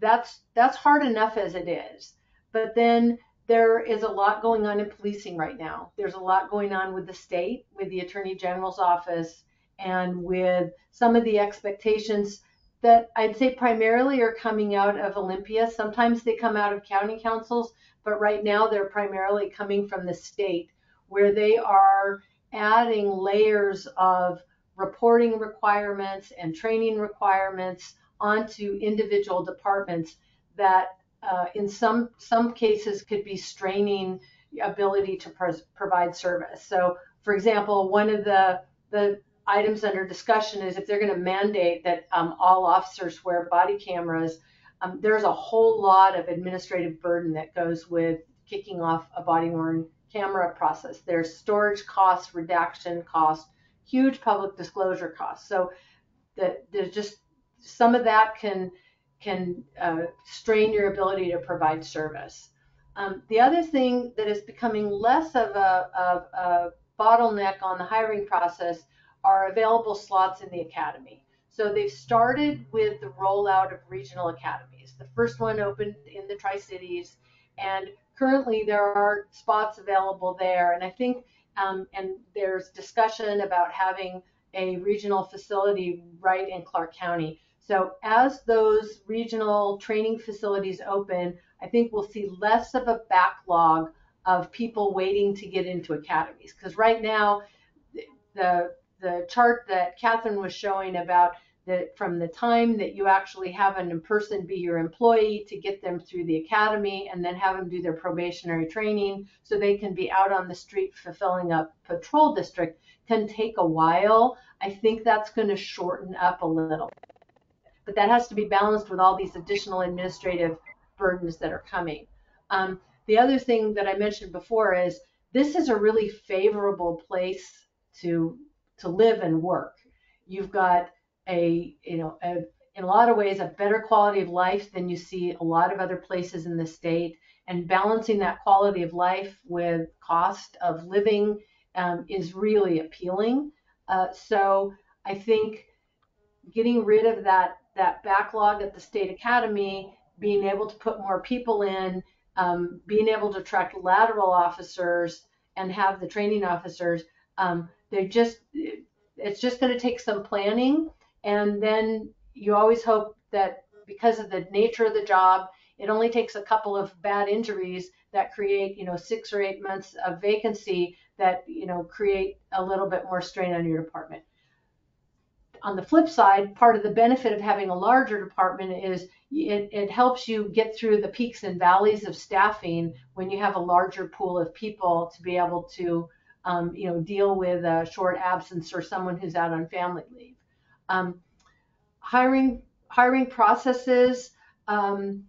that's that's hard enough as it is. But then there is a lot going on in policing right now. There's a lot going on with the state, with the Attorney General's office, and with some of the expectations that I'd say primarily are coming out of Olympia. Sometimes they come out of county councils, but right now they're primarily coming from the state, where they are adding layers of reporting requirements and training requirements onto individual departments that uh, in some some cases could be straining ability to pros- provide service. So, for example, one of the the items under discussion is if they're going to mandate that um, all officers wear body cameras. Um, there's a whole lot of administrative burden that goes with kicking off a body worn camera process. There's storage costs, redaction costs, huge public disclosure costs. So that there's just some of that can can uh, strain your ability to provide service. Um, the other thing that is becoming less of a, of a bottleneck on the hiring process are available slots in the academy. So they've started with the rollout of regional academies. The first one opened in the Tri Cities, and currently there are spots available there. And I think, um, and there's discussion about having a regional facility right in Clark County. So as those regional training facilities open, I think we'll see less of a backlog of people waiting to get into academies. Because right now, the the chart that Catherine was showing about that from the time that you actually have an in-person be your employee to get them through the academy and then have them do their probationary training so they can be out on the street fulfilling a patrol district can take a while. I think that's going to shorten up a little. But that has to be balanced with all these additional administrative burdens that are coming. Um, the other thing that I mentioned before is this is a really favorable place to to live and work. You've got a you know a, in a lot of ways a better quality of life than you see a lot of other places in the state. And balancing that quality of life with cost of living um, is really appealing. Uh, so i think getting rid of that that backlog at the state academy being able to put more people in um, being able to attract lateral officers and have the training officers um, they're just it's just going to take some planning and then you always hope that because of the nature of the job, it only takes a couple of bad injuries that create, you know, six or eight months of vacancy that, you know, create a little bit more strain on your department. On the flip side, part of the benefit of having a larger department is it, it helps you get through the peaks and valleys of staffing when you have a larger pool of people to be able to, um, you know, deal with a short absence or someone who's out on family leave. Um, hiring hiring processes. Um,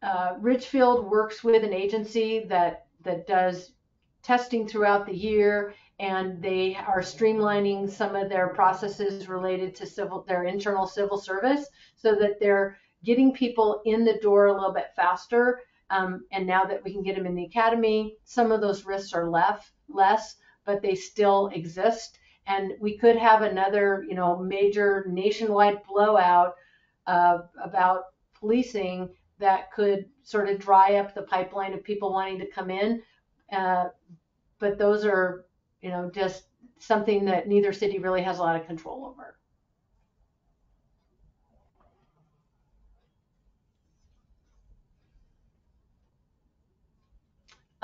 uh, Ridgefield works with an agency that that does testing throughout the year, and they are streamlining some of their processes related to civil their internal civil service, so that they're getting people in the door a little bit faster. Um, and now that we can get them in the academy, some of those risks are left less, but they still exist and we could have another, you know, major nationwide blowout uh, about policing that could sort of dry up the pipeline of people wanting to come in. Uh, but those are, you know, just something that neither city really has a lot of control over.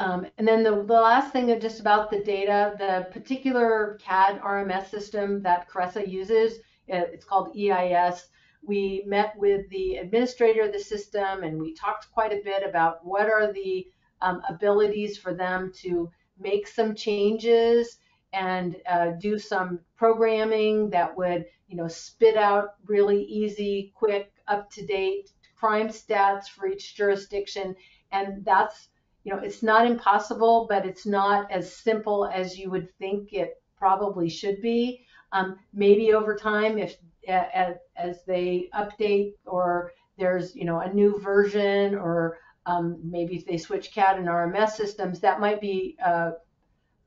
Um, and then the, the last thing just about the data, the particular CAD RMS system that CRESA uses, uh, it's called EIS. We met with the administrator of the system and we talked quite a bit about what are the um, abilities for them to make some changes and uh, do some programming that would, you know, spit out really easy, quick, up-to-date crime stats for each jurisdiction. And that's you know, it's not impossible, but it's not as simple as you would think it probably should be. Um, maybe over time, if as, as they update or there's you know a new version or um, maybe if they switch CAD and RMS systems, that might be uh,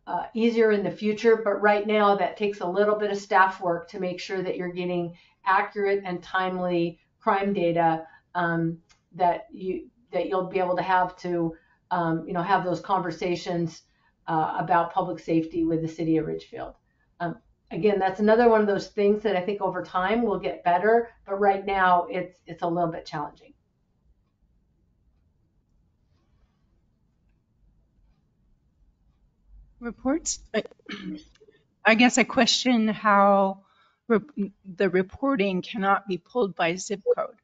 uh, easier in the future. But right now, that takes a little bit of staff work to make sure that you're getting accurate and timely crime data um, that you that you'll be able to have to um, you know, have those conversations uh, about public safety with the city of Ridgefield. Um, again, that's another one of those things that I think over time will get better, but right now it's it's a little bit challenging. Reports. I guess I question how re- the reporting cannot be pulled by zip code.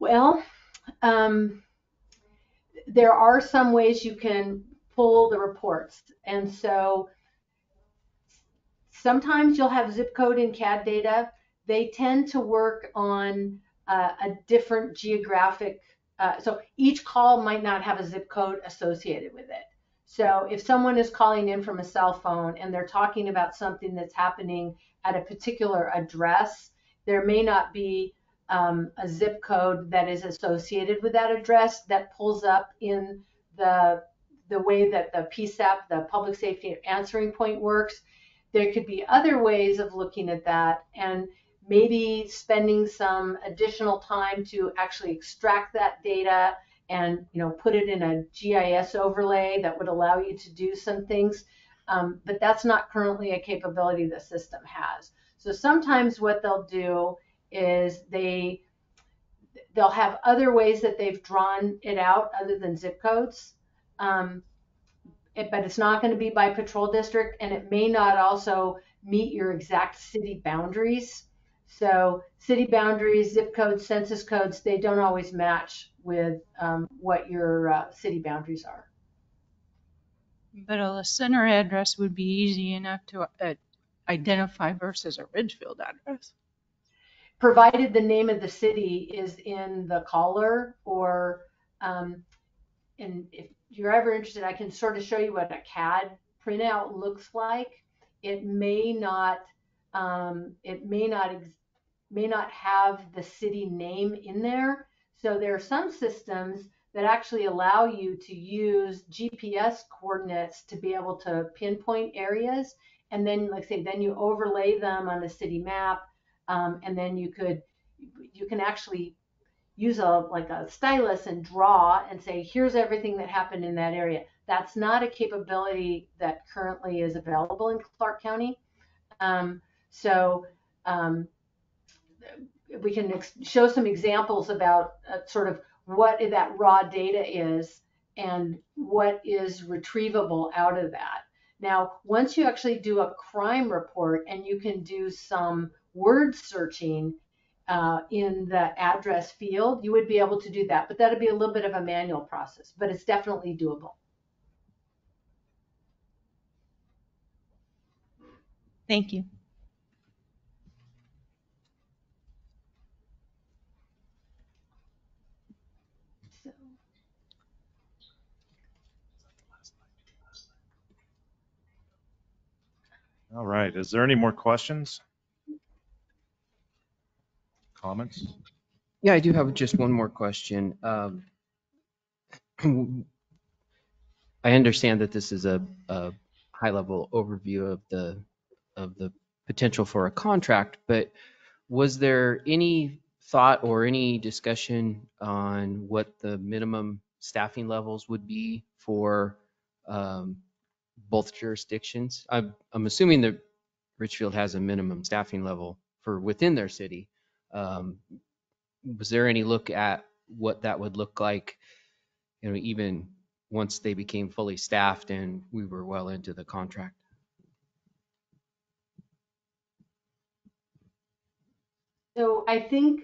Well, um, there are some ways you can pull the reports. And so sometimes you'll have zip code and CAD data. They tend to work on uh, a different geographic, uh, so each call might not have a zip code associated with it. So if someone is calling in from a cell phone and they're talking about something that's happening at a particular address, there may not be um, a zip code that is associated with that address that pulls up in the the way that the PSAP, the Public Safety Answering Point works. There could be other ways of looking at that and maybe spending some additional time to actually extract that data and you know put it in a GIS overlay that would allow you to do some things. Um, but that's not currently a capability the system has. So sometimes what they'll do is they they'll have other ways that they've drawn it out other than zip codes. Um, it, but it's not going to be by patrol district and it may not also meet your exact city boundaries. So city boundaries, zip codes, census codes, they don't always match with um, what your uh, city boundaries are. But La Center address would be easy enough to uh, identify versus a Ridgefield address. Provided the name of the city is in the caller or, um, and if you're ever interested, I can sort of show you what a CAD printout looks like. It may not, um, it may not, may not have the city name in there. So there are some systems that actually allow you to use GPS coordinates to be able to pinpoint areas. And then, like I say, then you overlay them on a city map, um, and then you could, you can actually use a like a stylus and draw and say, here's everything that happened in that area. That's not a capability that currently is available in Clark County. Um, so um, we can show some examples about uh, sort of what that raw data is and what is retrievable out of that. Now, once you actually do a crime report and you can do some word searching uh, in the address field, you would be able to do that. But that'd be a little bit of a manual process, but it's definitely doable. Thank you. All right. Is there any more questions? Comments? Yeah, I do have just one more question. Um, I understand that this is a, a high-level overview of the of the potential for a contract, but was there any thought or any discussion on what the minimum staffing levels would be for um, both jurisdictions? I'm, I'm assuming that Ridgefield has a minimum staffing level for within their city. Um, was there any look at what that would look like, you know, even once they became fully staffed and we were well into the contract? So I think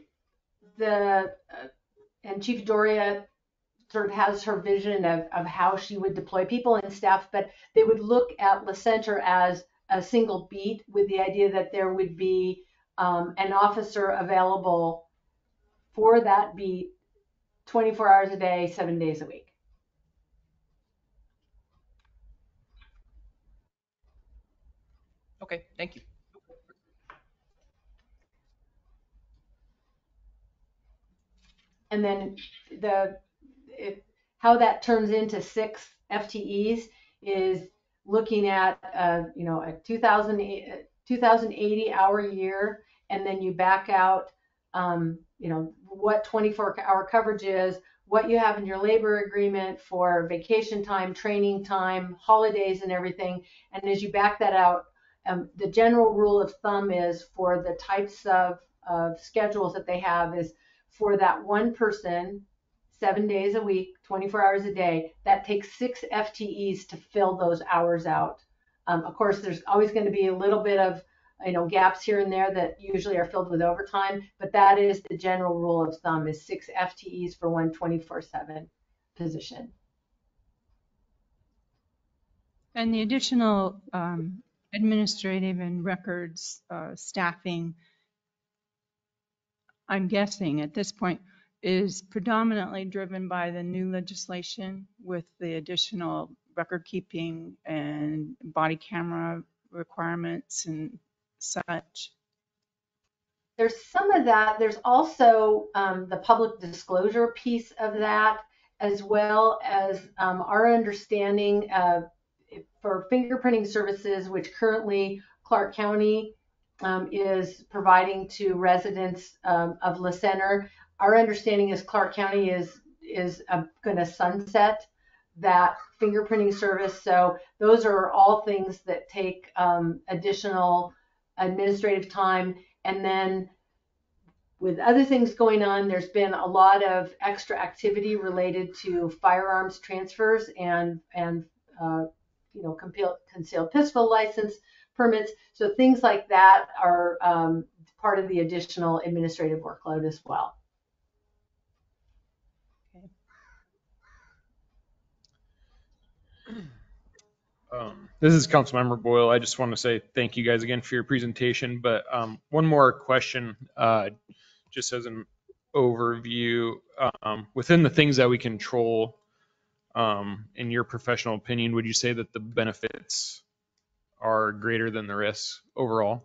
the, uh, and Chief Doriot sort of has her vision of, of how she would deploy people and staff, but they would look at La Center as a single beat with the idea that there would be um, an officer available for that beat 24 hours a day, seven days a week. Okay, thank you. And then the it, how that turns into six FTEs is looking at uh, you know a 2000, 2080 hour year, and then you back out um, you know what 24 hour coverage is, what you have in your labor agreement for vacation time, training time, holidays, and everything. And as you back that out, um, the general rule of thumb is for the types of, of schedules that they have is for that one person seven days a week, 24 hours a day, that takes six FTEs to fill those hours out. Um, of course, there's always going to be a little bit of you know gaps here and there that usually are filled with overtime, but that is the general rule of thumb: is six FTEs for one 24/7 position. And the additional um, administrative and records uh, staffing, I'm guessing at this point, is predominantly driven by the new legislation with the additional record keeping and body camera requirements and such. There's some of that. There's also um, the public disclosure piece of that, as well as um, our understanding of for fingerprinting services, which currently Clark County um, is providing to residents um, of La Center. Our understanding is Clark County is is uh, going to sunset that fingerprinting service. So those are all things that take um, additional administrative time. And then with other things going on, there's been a lot of extra activity related to firearms transfers and and uh, you know concealed pistol license permits. So things like that are um, part of the additional administrative workload as well. Um, this is Councilmember Boyle. I just want to say thank you guys again for your presentation. But um, one more question, uh, just as an overview, um, within the things that we control, um, in your professional opinion, would you say that the benefits are greater than the risks overall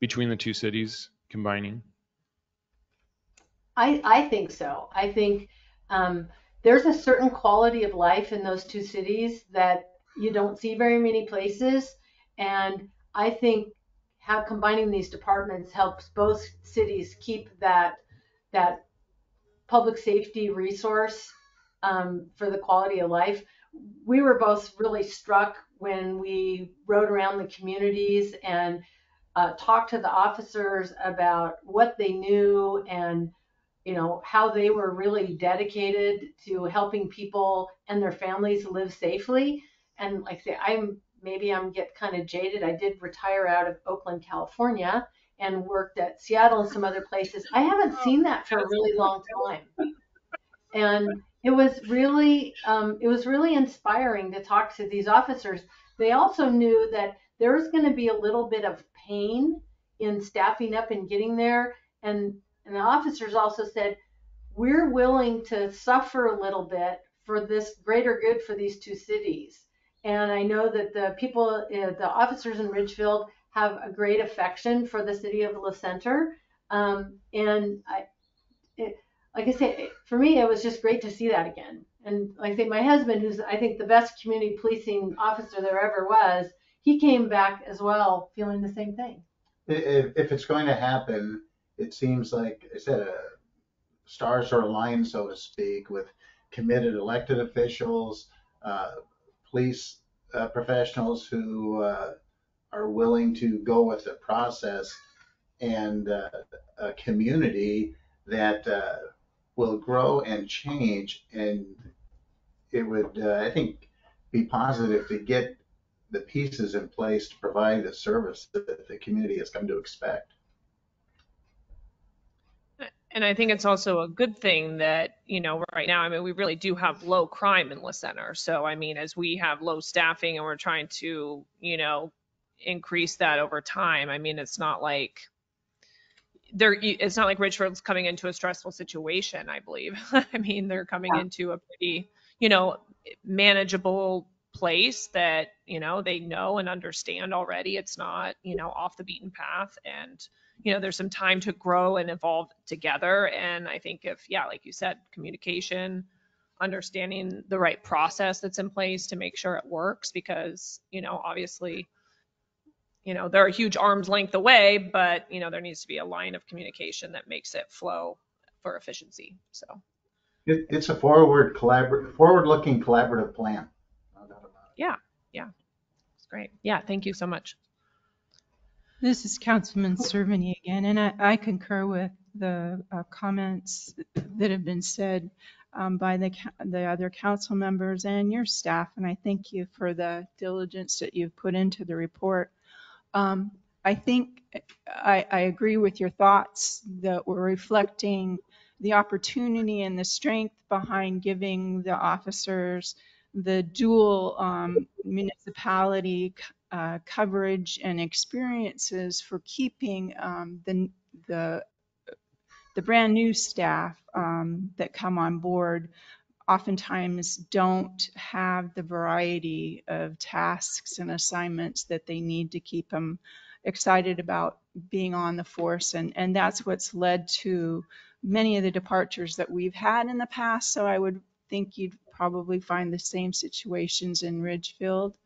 between the two cities combining? I, I think so. I think um, there's a certain quality of life in those two cities that you don't see very many places. And I think how combining these departments helps both cities keep that that public safety resource um, for the quality of life. We were both really struck when we rode around the communities and uh, talked to the officers about what they knew and you know how they were really dedicated to helping people and their families live safely. And like I say i'm maybe i'm get kind of jaded. I did retire out of oakland california and worked at seattle and some other places. I haven't seen that for a really long time. And it was really um, it was really inspiring to talk to these officers. They also knew that there was going to be a little bit of pain in staffing up and getting there. And and the officers also said, we're willing to suffer a little bit for this greater good for these two cities. And I know that the people, uh, the officers in Ridgefield have a great affection for the city of La Center. Um, and I, it, like I say, for me, it was just great to see that again. And like I say, my husband, who's I think the best community policing officer there ever was, he came back as well feeling the same thing. If, if it's going to happen, it seems like I said, uh, stars are aligned, so to speak, with committed elected officials, uh, police uh, professionals who uh, are willing to go with the process, and uh, a community that uh, will grow and change. And it would, I think, be positive to get the pieces in place to provide the service that the community has come to expect. And I think it's also a good thing that, you know, right now, I mean, we really do have low crime in La Center. So, I mean, as we have low staffing and we're trying to, you know, increase that over time, I mean, it's not like there, it's not like Ridgefield's coming into a stressful situation, I believe. [LAUGHS] I mean, they're coming Yeah. into a pretty, you know, manageable place that, you know, they know and understand already. It's not, you know, off the beaten path. And, you know, there's some time to grow and evolve together. And I think if, yeah, like you said, communication, understanding the right process that's in place to make sure it works, because, you know, obviously, you know, they're a huge arm's length away, but, you know, there needs to be a line of communication that makes it flow for efficiency. So, It, it's a forward collabor, forward-looking collaborative plan. yeah, yeah. It's great. Yeah, thank you so much. This is Councilman Cerveny again, and I, I concur with the uh, comments that have been said um, by the, the other council members and your staff, and I thank you for the diligence that you've put into the report. Um, I think I, I agree with your thoughts that we're reflecting the opportunity and the strength behind giving the officers the dual um, municipality uh, coverage and experiences for keeping um, the, the, the brand new staff um, that come on board oftentimes don't have the variety of tasks and assignments that they need to keep them excited about being on the force. And, and that's what's led to many of the departures that we've had in the past. So I would think you'd probably find the same situations in Ridgefield.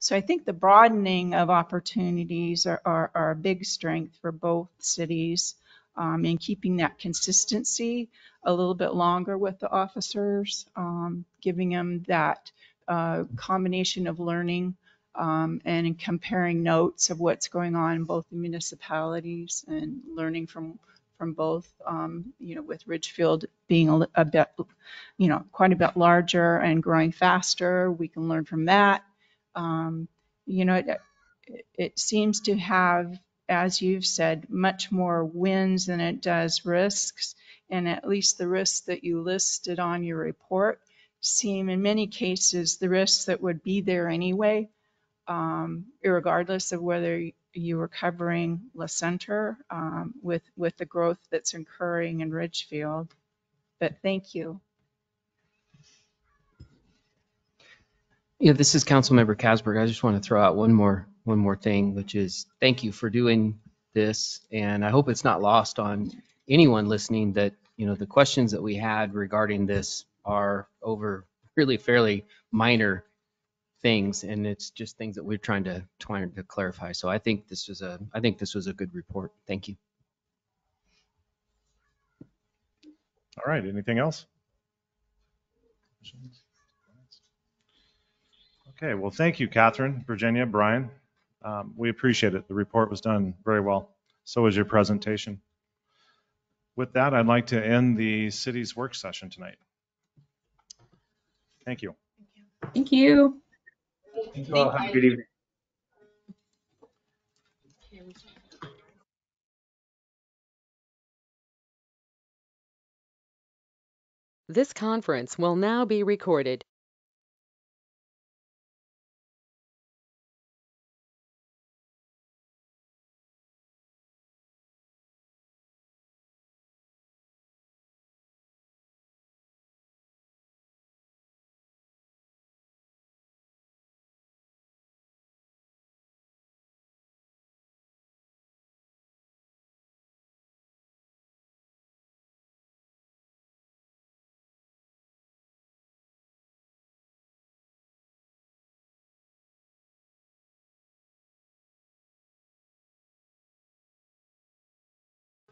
So I think the broadening of opportunities are, are, are a big strength for both cities um, in keeping that consistency a little bit longer with the officers, um, giving them that uh, combination of learning um, and in comparing notes of what's going on in both the municipalities and learning from from both. Um, you know, with Ridgefield being a, a bit, you know, quite a bit larger and growing faster, we can learn from that. Um, you know, it, it seems to have, as you've said, much more wins than it does risks. And at least the risks that you listed on your report seem in many cases the risks that would be there anyway, um, regardless of whether you were covering La Center um, with, with the growth that's occurring in Ridgefield. But thank you. Yeah, this is Councilmember Kasberg. I just want to throw out one more, one more thing, which is thank you for doing this. And I hope it's not lost on anyone listening that, you know, the questions that we had regarding this are over really fairly minor things. And it's just things that we're trying to, trying to clarify. So I think this was a, I think this was a good report. Thank you. All right, anything else? Okay, well, thank you, Catherine, Virginia, Brian. Um, We appreciate it. The report was done very well. So was your presentation. With that, I'd like to end the city's work session tonight. Thank you. Thank you. Thank you all. Have a good evening. This conference will now be recorded.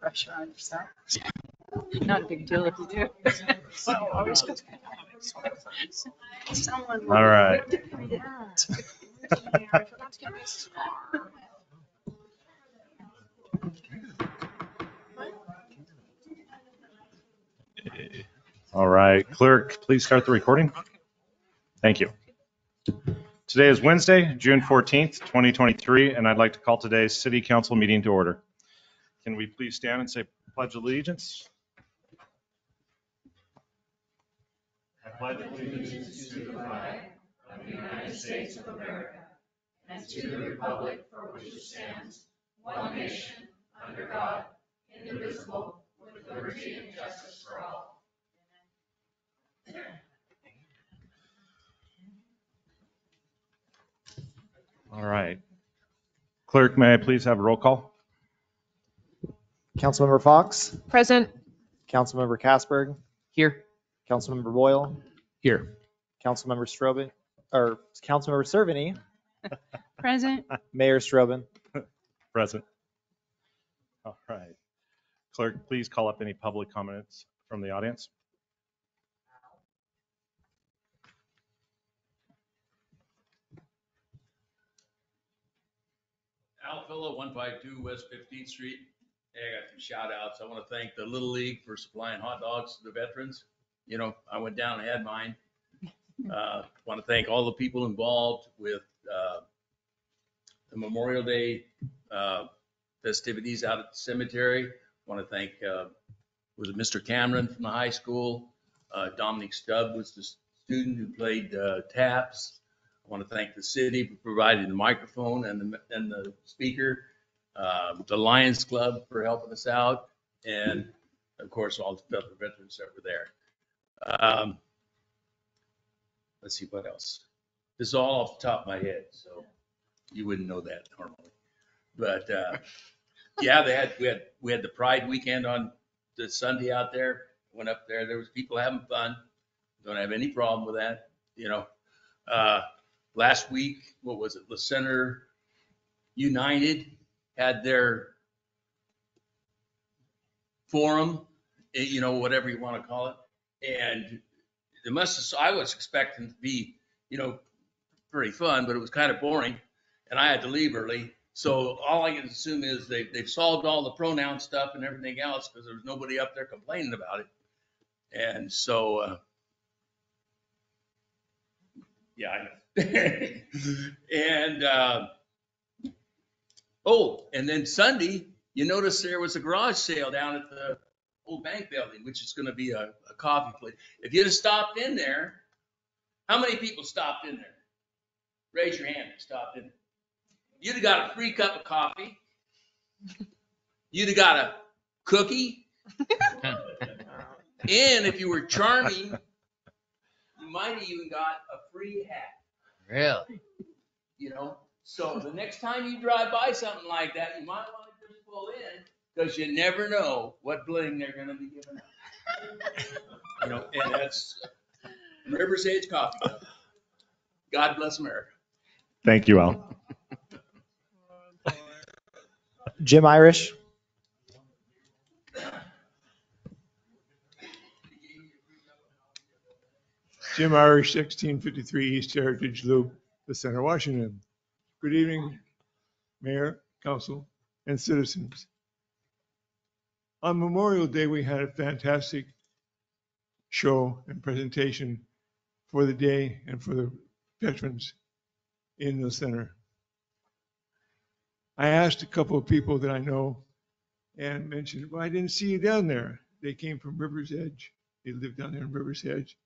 Pressure on yourself. Not a big deal if you do. [LAUGHS] Oh, Always good. [LAUGHS] Someone All right. [LAUGHS] All right, clerk, please start the recording. Thank you. Today is Wednesday, June 14th, 2023, and I'd like to call today's city council meeting to order. Can we please stand and say pledge allegiance? I pledge allegiance to the flag of the United States of America and to the republic for which it stands, one nation, under God, indivisible, with liberty and justice for all. All right. Clerk, may I please have a roll call? Councilmember Fox, Present. Councilmember Kasberg, Here? Councilmember Boyle, Here. Councilmember Strobin, or Councilmember Cerveny, [LAUGHS] Present. Mayor Strobin. [LAUGHS] Present. All right. Clerk, please call up any public comments from the audience. Al Phillo, one five two West Fifteenth Street. Hey, I got some shout outs. I want to thank the Little League for supplying hot dogs to the veterans. You know, I went down and had mine. [LAUGHS] Uh, Want to thank all the people involved with, uh, the Memorial Day, uh, festivities out at the cemetery. I want to thank, uh, was Mr. Cameron from the high school. Uh, Dominic Stubb was the student who played uh, taps. I want to thank the city for providing the microphone and the, and the speaker, um, the Lions Club for helping us out, and of course, all the other veterans that were there. Um, Let's see, what else? This is all off the top of my head, so you wouldn't know that normally. But, uh, yeah, they had, we had, we had the Pride weekend on the Sunday out there, went up there, there was people having fun. Don't have any problem with that, you know. Uh, last week, what was it, the Center United had their forum, eh, you know, whatever you want to call it. And must have, I was expecting to be, you know, pretty fun, but it was kind of boring. And I had to leave early. So all I can assume is they, they've solved all the pronoun stuff and everything else because there was nobody up there complaining about it. And so, uh, yeah, I know. [LAUGHS] and, uh, oh, and then Sunday, you notice there was a garage sale down at the old bank building, which is going to be a, a coffee place. If you'd have stopped in there, how many people stopped in there? Raise your hand. Stopped in. You'd have got a free cup of coffee. You'd have got a cookie. [LAUGHS] and if you were charming, you might have even got a free hat. Really? You know, so the next time you drive by something like that, you might want to just pull in because you never know what bling they're going to be giving out. [LAUGHS] You know, and that's Rivers Edge Coffee Cup. God bless America. Thank you, Al. Jim Irish. Jim Irish, 1653 East Heritage Loop, La Center, Washington. Good evening, Mayor, Council, and citizens. On Memorial Day, we had a fantastic show and presentation for the day and for the veterans in the center. I asked a couple of people that I know and mentioned, well, I didn't see you down there. They came from River's Edge. They lived down there in River's Edge.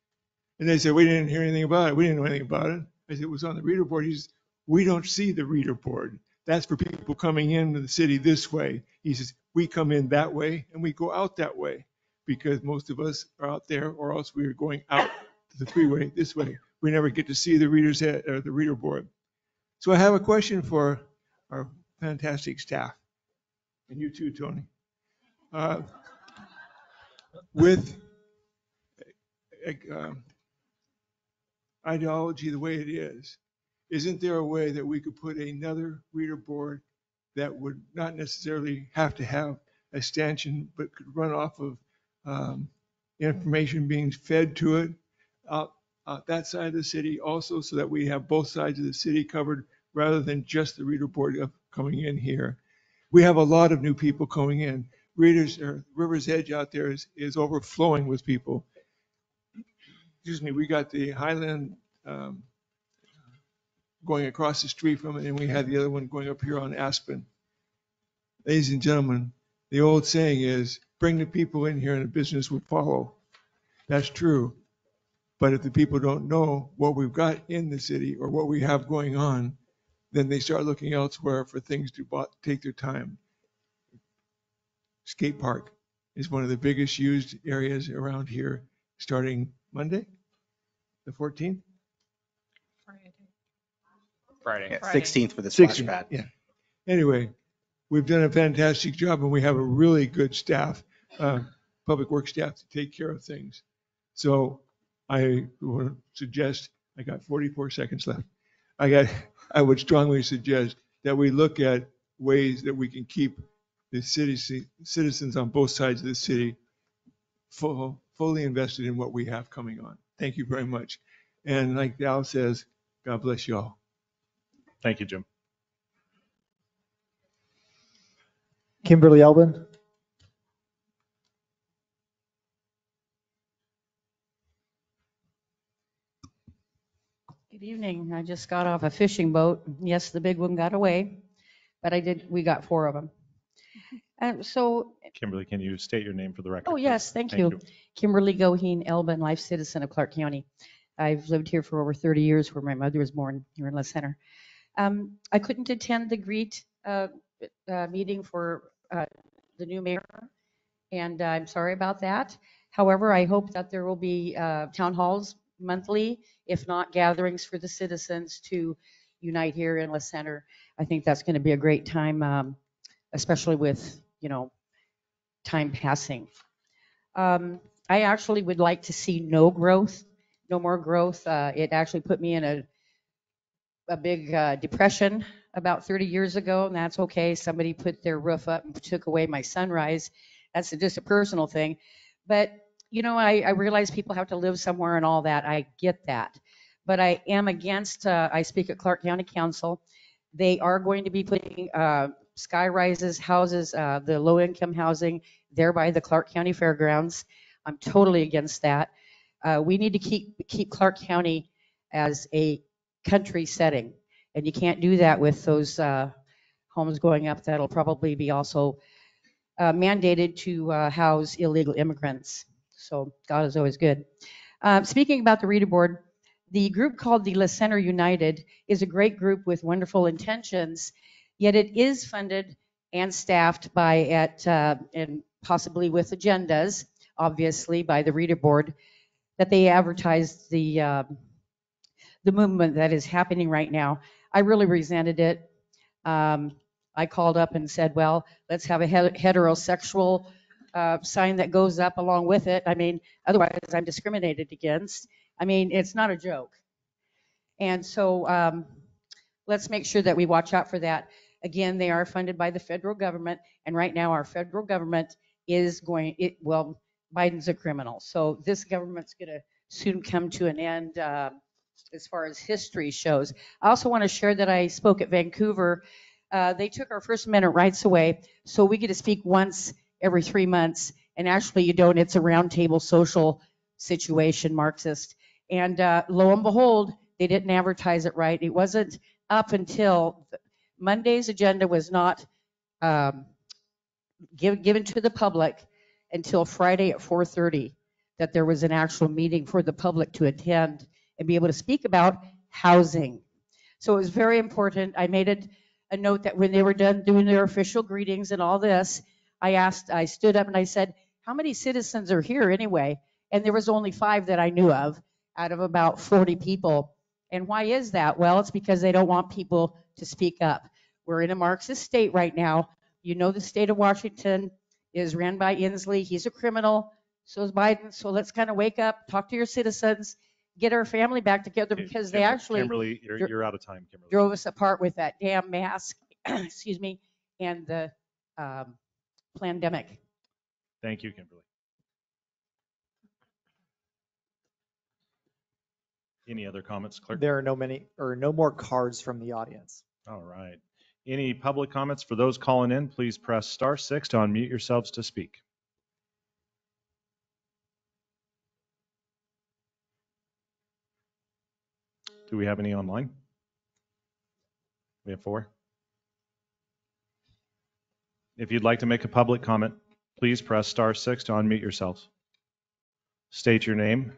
And they said, we didn't hear anything about it. We didn't know anything about it. I said, it was on the reader board. He says, we don't see the reader board. That's for people coming into the city this way. He says, we come in that way and we go out that way because most of us are out there or else we are going out to the freeway this way. We never get to see the reader's head or the reader board. So I have a question for our fantastic staff and you too, Tony. Uh, With uh, um, ideology the way it is, isn't there a way that we could put another reader board that would not necessarily have to have a stanchion, but could run off of um, information being fed to it out, out that side of the city also, so that we have both sides of the city covered rather than just the reader board coming in here. We have a lot of new people coming in. Readers, or River's Edge out there is, is overflowing with people. Excuse me, we got the Highland um, going across the street from it, and we had the other one going up here on Aspen. Ladies and gentlemen, the old saying is, bring the people in here and the business will follow. That's true. But if the people don't know what we've got in the city or what we have going on, then they start looking elsewhere for things to take their time. Skate park is one of the biggest used areas around here, starting Monday, the 14th. Friday. Sixteenth for the splash 16th, pad. Yeah. Anyway, we've done a fantastic job and we have a really good staff, uh, public works staff to take care of things. So I would suggest, I got 44 seconds left. I got, I would strongly suggest that we look at ways that we can keep the city, citizens on both sides of the city full, fully invested in what we have coming on. Thank you very much. And like Al says, God bless you all. Thank you, Jim. Kimberly Elbin. Good evening. I just got off a fishing boat. Yes, the big one got away, but I did, we got four of them. Um, so, Kimberly, can you state your name for the record? oh please? yes, thank you. Kimberly Goheen, Elba, and life citizen of Clark County. I've lived here for over 30 years where my mother was born here in La Center. Um, I couldn't attend the greet, uh, uh, meeting for, uh, the new mayor. And I'm sorry about that. However, I hope that there will be, uh, town halls monthly, if not gatherings for the citizens to unite here in La Center. I think that's going to be a great time, um, especially with, you know, time passing. Um, I actually would like to see no growth, no more growth. Uh, it actually put me in a, a big uh, depression about 30 years ago, and that's okay. Somebody put their roof up and took away my sunrise. That's just a personal thing. But, you know, I, I realize people have to live somewhere and all that. I get that. But I am against, uh, I speak at Clark County Council. They are going to be putting uh, sky rises, houses, uh, the low income housing there by the Clark County Fairgrounds. I'm totally against that. Uh, we need to keep, keep Clark County as a country setting. And you can't do that with those uh, homes going up that'll probably be also uh, mandated to uh, house illegal immigrants. So God is always good. Uh, Speaking about the reader board, the group called the La Center United is a great group with wonderful intentions, yet it is funded and staffed by at, uh, and possibly with agendas, obviously by the reader board, that they advertise the, um, the movement that is happening right now. I really resented it. Um, I called up and said, well, let's have a heterosexual uh, sign that goes up along with it. I mean, otherwise I'm discriminated against. I mean, it's not a joke. And so um, let's make sure that we watch out for that. Again, they are funded by the federal government, and right now our federal government is going, it, well, Biden's a criminal. So this government's going to soon come to an end uh, as far as history shows. I also want to share that I spoke at Vancouver. Uh, They took our First Amendment rights away, so we get to speak once every three months. And actually, you don't, it's a roundtable social situation, Marxist. And uh, lo and behold, they didn't advertise it right. It wasn't up until Monday's agenda was not um, give- given to the public until Friday at 4:30, that there was an actual meeting for the public to attend and be able to speak about housing. So it was very important. I made it a note that when they were done doing their official greetings and all this, I asked, I stood up and I said, how many citizens are here anyway? And there was only five that I knew of out of about 40 people. And why is that? Well, it's because they don't want people to speak up. We're in a Marxist state right now. You know, the state of Washington is ran by Inslee. He's a criminal. So is Biden. So let's kind of wake up, talk to your citizens, get our family back together because they Kimber- actually Kimberly, you're, you're out of time, Kimberly. drove us apart with that damn mask, [CLEARS THROAT] excuse me, and the um, pandemic. Thank you, Kimberly. Any other comments, clerk? There are no many, or no more cards from the audience. All right. Any public comments for those calling in, please press star six to unmute yourselves to speak. Do we have any online? We have four. If you'd like to make a public comment, please press star six to unmute yourselves. State your name.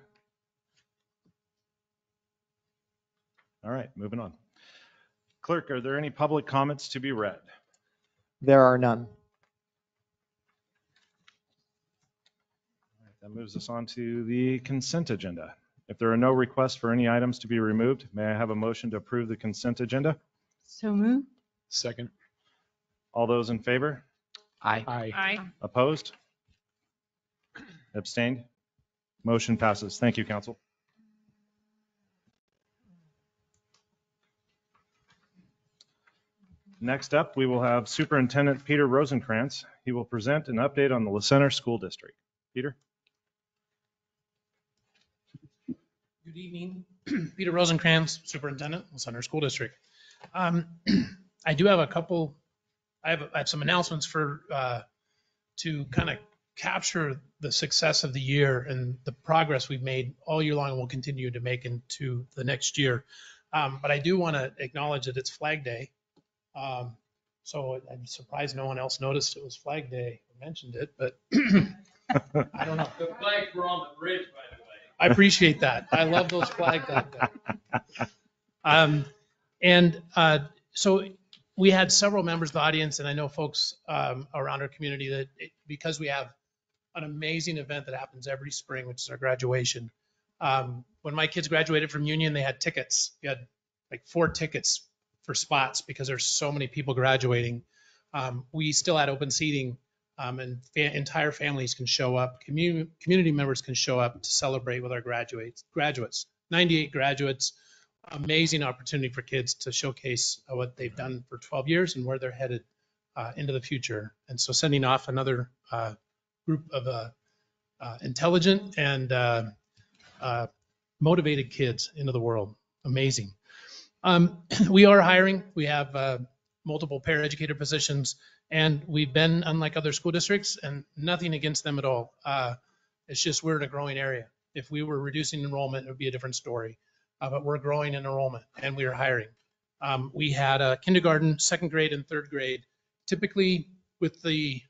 All right, moving on. Clerk, are there any public comments to be read? There are none. That moves us on to the consent agenda. If there are no requests for any items to be removed, may I have a motion to approve the consent agenda? So moved. Second. All those in favor? Aye. Aye. Aye. Opposed? Abstained? Motion passes. Thank you, council. Next up, we will have Superintendent Peter Rosenkranz. He will present an update on the La Center School District. Peter? Good evening. [CLEARS THROAT] Peter Rosenkranz, Superintendent, Center School District. Um, [CLEARS THROAT] I do have a couple, I have, I have some announcements for, uh, to kind of capture the success of the year and the progress we've made all year long and will continue to make into the next year. Um, But I do want to acknowledge that it's Flag Day. Um, So I'm surprised no one else noticed it was Flag Day mentioned it, but [CLEARS THROAT] I don't know. [LAUGHS] The flags were on the bridge, by. I appreciate that. I love those out there. Um, and uh, so we had several members of the audience, and I know folks um, around our community that it, because we have an amazing event that happens every spring, which is our graduation. Um, when my kids graduated from Union, they had tickets. We had like four tickets for spots because there's so many people graduating. Um, we still had open seating, um, and fa- entire families can show up. Community community members can show up to celebrate with our graduates. Graduates, 98 graduates. Amazing opportunity for kids to showcase uh, what they've done for 12 years and where they're headed uh, into the future. And so, sending off another uh, group of uh, uh, intelligent and uh, motivated kids into the world. Amazing. Um, [CLEARS THROAT] we are hiring. We have multiple paraeducator positions, and we've been unlike other school districts, and nothing against them at all. Uh, it's just we're in a growing area. If we were reducing enrollment, it would be a different story. Uh, but we're growing in enrollment, and we are hiring. Um, we had a kindergarten, second grade, and third grade. Typically, with the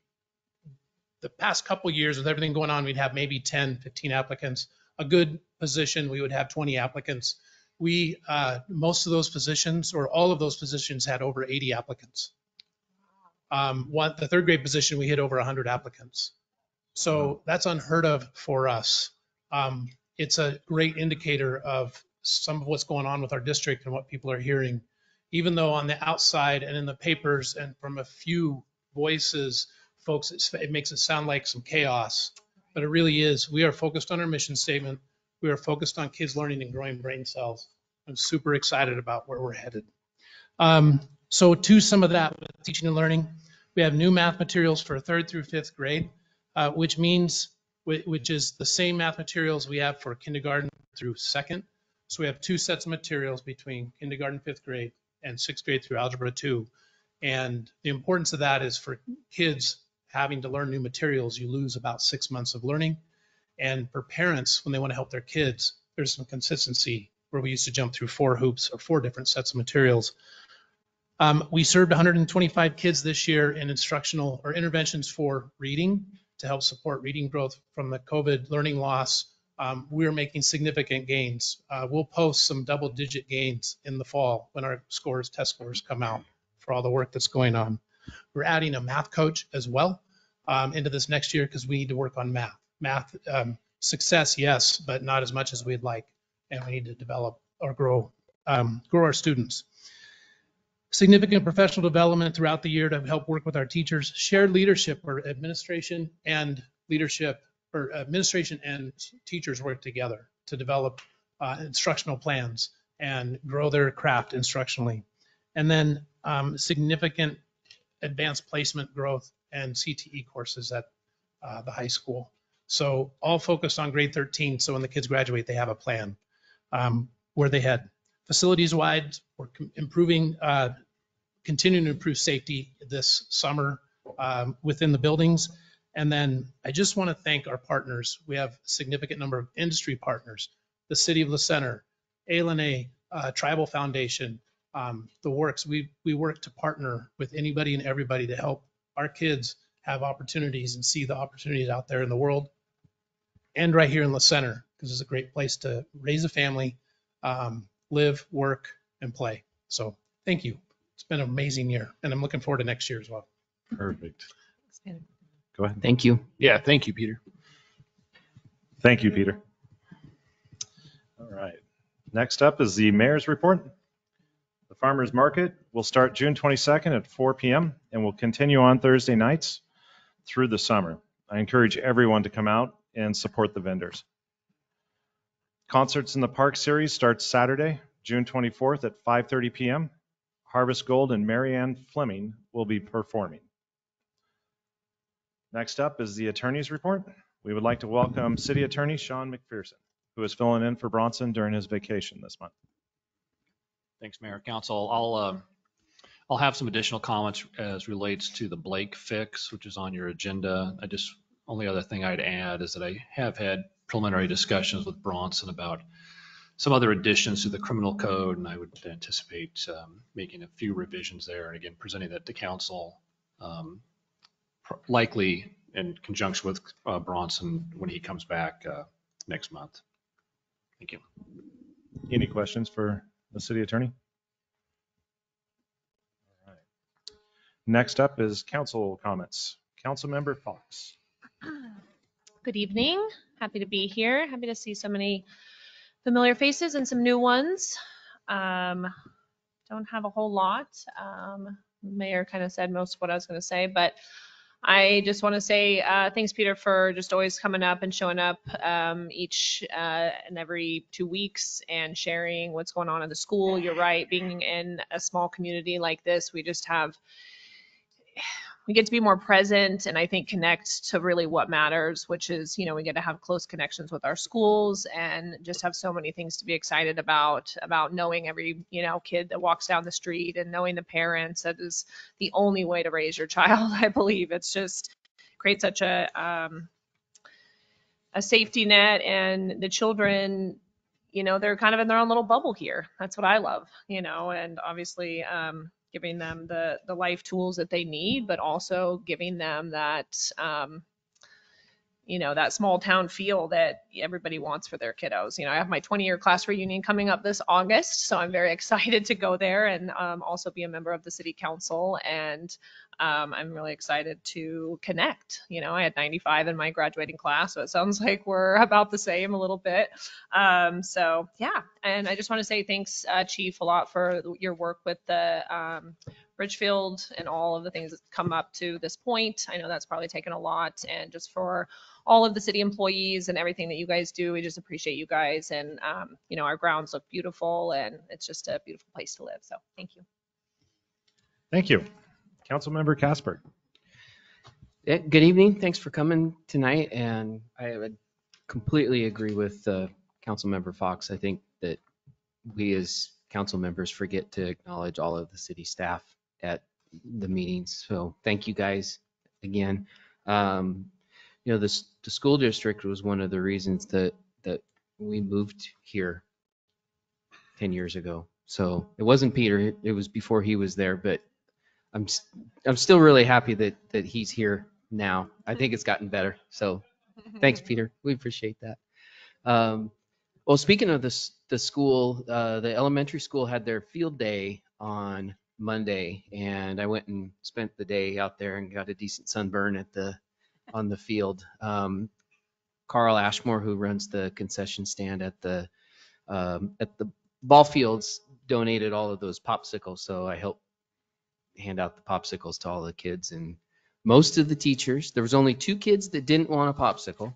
the past couple years with everything going on, we'd have maybe 10, 15 applicants. A good position, we would have 20 applicants. We, uh, most of those positions or all of those positions had over 80 applicants. Um, one, the third grade position, we hit over 100 applicants. So that's unheard of for us. Um, it's a great indicator of some of what's going on with our district and what people are hearing. Even though on the outside and in the papers and from a few voices, folks, it's, it makes it sound like some chaos, but it really is. We are focused on our mission statement. We are focused on kids learning and growing brain cells. I'm super excited about where we're headed. Um, so to some of that with teaching and learning, we have new math materials for third through fifth grade, uh, which means, which is the same math materials we have for kindergarten through second. So we have two sets of materials between kindergarten, fifth grade, and sixth grade through algebra two. And the importance of that is for kids having to learn new materials, you lose about six months of learning. And for parents, when they want to help their kids, there's some consistency where we used to jump through four hoops or four different sets of materials. Um, we served 125 kids this year in instructional or interventions for reading to help support reading growth from the COVID learning loss. Um, we're making significant gains. Uh, we'll post some double digit gains in the fall when our scores, test scores come out for all the work that's going on. We're adding a math coach as well um, into this next year because we need to work on math. Math um, success, yes, but not as much as we'd like, and we need to develop or grow um, grow our students. Significant professional development throughout the year to help work with our teachers. Shared leadership where administration and leadership or administration and teachers work together to develop uh, instructional plans and grow their craft instructionally. And then um, significant advanced placement growth and CTE courses at uh, the high school. So all focused on grade 13. So when the kids graduate, they have a plan um, where they head. Facilities wide, we're improving, uh, continuing to improve safety this summer um, within the buildings. And then I just want to thank our partners. We have a significant number of industry partners, the City of La Center, ALNA, uh, Tribal Foundation, um, the works. We, we work to partner with anybody and everybody to help our kids have opportunities and see the opportunities out there in the world and right here in La Center, because it's a great place to raise a family, um, live, work, and play. So thank you. It's been an amazing year, and I'm looking forward to next year as well. Perfect. Go ahead. Thank you. Yeah, thank you, Peter. Thank you, Peter. All right. Next up is the mayor's report. The farmer's market will start June 22nd at 4 PM and will continue on Thursday nights through the summer. I encourage everyone to come out and support the vendors. Concerts in the Park series starts Saturday, June 24th at 5:30 PM. Harvest Gold and Marianne Fleming will be performing. Next up is the attorney's report. We would like to welcome City Attorney Sean McPherson, who is filling in for Bronson during his vacation this month. Thanks, Mayor, Council. I'll, um, I'll have some additional comments as relates to the Blake fix, which is on your agenda. I just, only other thing I'd add is that I have had preliminary discussions with Bronson about some other additions to the criminal code, and I would anticipate um, making a few revisions there, and again, presenting that to council, um, pr- likely in conjunction with uh, Bronson when he comes back uh, next month. Thank you. Any questions for the city attorney? All right. Next up is council comments. Councilmember Fox. Good evening. Happy to be here. Happy to see so many familiar faces and some new ones. Um, don't have a whole lot. Um, Mayor kind of said most of what I was going to say, but I just want to say uh, thanks, Peter, for just always coming up and showing up um, each uh, and every two weeks and sharing what's going on in the school. You're right. Being in a small community like this, we just have we get to be more present and I think connect to really what matters, which is, you know, we get to have close connections with our schools and just have so many things to be excited about, about knowing every, you know, kid that walks down the street and knowing the parents. That is the only way to raise your [LAUGHS] child, I believe. It's just create such a, um, a safety net and the children you know they're kind of in their own little bubble here that's what i love you know and obviously um, giving them the the life tools that they need, but also giving them that um, you know that small town feel that everybody wants for their kiddos. You know, I have my 20 year class reunion coming up this August, so I'm very [LAUGHS] excited to go there and um, also be a member of the city council. And um, I'm really excited to connect. You know, I had 95 in my graduating class, so it sounds [LAUGHS] like we're about the same a little bit. Um, so yeah, and I just want to say thanks, uh, Chief, a lot for your work with the um, Ridgefield and all of the things that come up to this point. I know that's probably taken a lot, and just for all of the city employees and everything that you guys do, we just appreciate you guys. And um, you know, our grounds look beautiful, and it's just a beautiful place to live. So thank you. Thank you. Councilmember Kasberg. Eh, Good evening. Thanks for coming tonight. And I would completely agree with uh, Councilmember Fox. I think that we as council members forget to acknowledge all of the city staff at the meetings. So thank you guys again. Um, You know, this, the school district was one of the reasons that, that we moved here 10 years ago. So it wasn't Peter, it was before he was there, but I'm, s- I'm still really happy that, that he's here now. I think it's gotten better. So [LAUGHS] thanks, Peter. We appreciate that. Um, well, speaking of this, the school, uh, the elementary school had their field day on Monday and I went and spent the day out there and got a decent sunburn at the, on the field. Um, Carl Ashmore, who runs the concession stand at the, um, at the ball fields, donated all of those popsicles. So I helped hand out the popsicles to all the kids and most of the teachers, there was only two kids that didn't want a popsicle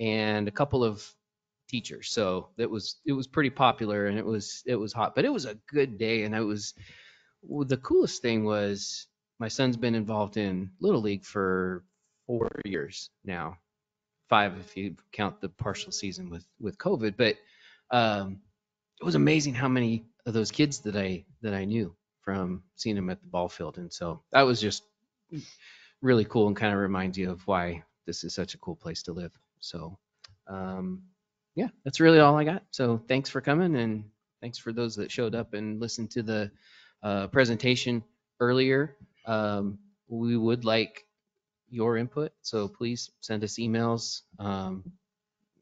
and a couple of teachers. So it was, it was pretty popular and it was, it was hot, but it was a good day. And it was, well, the coolest thing was my son's been involved in Little League for four years now. Five if you count the partial season with, with COVID, but um, it was amazing how many of those kids that I, that I knew from seeing them at the ball field. And so that was just really cool and kind of reminds you of why this is such a cool place to live. So, um, yeah, that's really all I got. So thanks for coming and thanks for those that showed up and listened to the uh, presentation earlier. Um, we would like your input, so please send us emails. Um,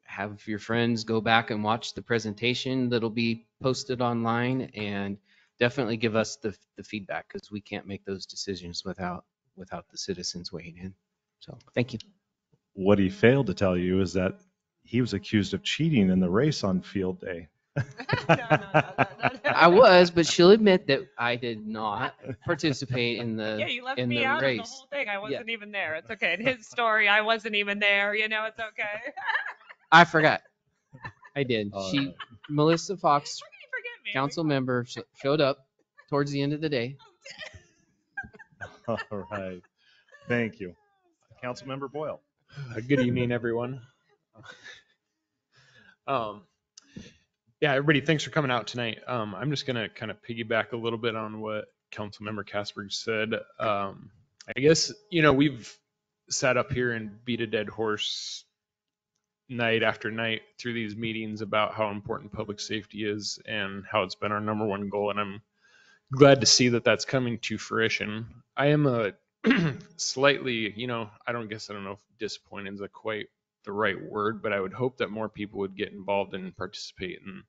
have your friends go back and watch the presentation that'll be posted online and definitely give us the, the feedback because we can't make those decisions without without the citizens weighing in. So thank you. What he failed to tell you is that he was accused of cheating in the race on field day. [LAUGHS] I was, but she'll admit that I did not participate in the Yeah, you left in me the out of the race. whole thing. I wasn't even there. It's okay. In his story, I wasn't even there. You know, it's okay. I forgot. I did. All She, right. Melissa Fox, council member, sh- showed up towards the end of the day. [LAUGHS] All right. Thank you. Councilmember Boyle. Uh, Good evening, everyone. [LAUGHS] Um, yeah, everybody, thanks for coming out tonight. Um, I'm just gonna kind of piggyback a little bit on what Councilmember Kasberg said. Um, I guess, you know, we've sat up here and beat a dead horse, night after night through these meetings about how important public safety is and how it's been our number one goal. And I'm glad to see that that's coming to fruition. I am a [CLEARS THROAT] slightly, you know, I don't guess I don't know if disappointed is a quite the right word, but I would hope that more people would get involved and participate in,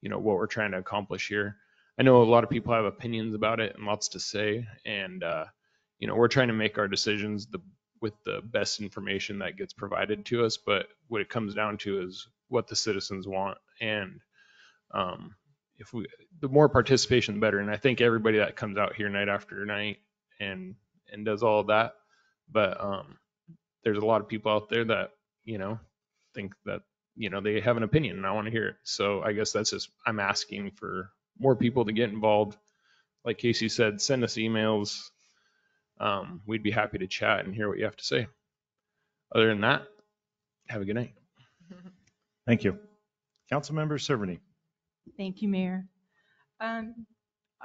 you know, what we're trying to accomplish here. I know a lot of people have opinions about it and lots to say, and uh, you know, we're trying to make our decisions the with the best information that gets provided to us. But what it comes down to is what the citizens want, and um, if we, the more participation, the better. And I think everybody that comes out here night after night and and does all of that, but um, there's a lot of people out there that you know think that you know they have an opinion and I want to hear it. So I guess that's just I'm asking for more people to get involved. Like Casey said, send us emails. Um, we'd be happy to chat and hear what you have to say. Other than that, have a good night. Thank you. Councilmember Cerveny. Thank you, Mayor. Um,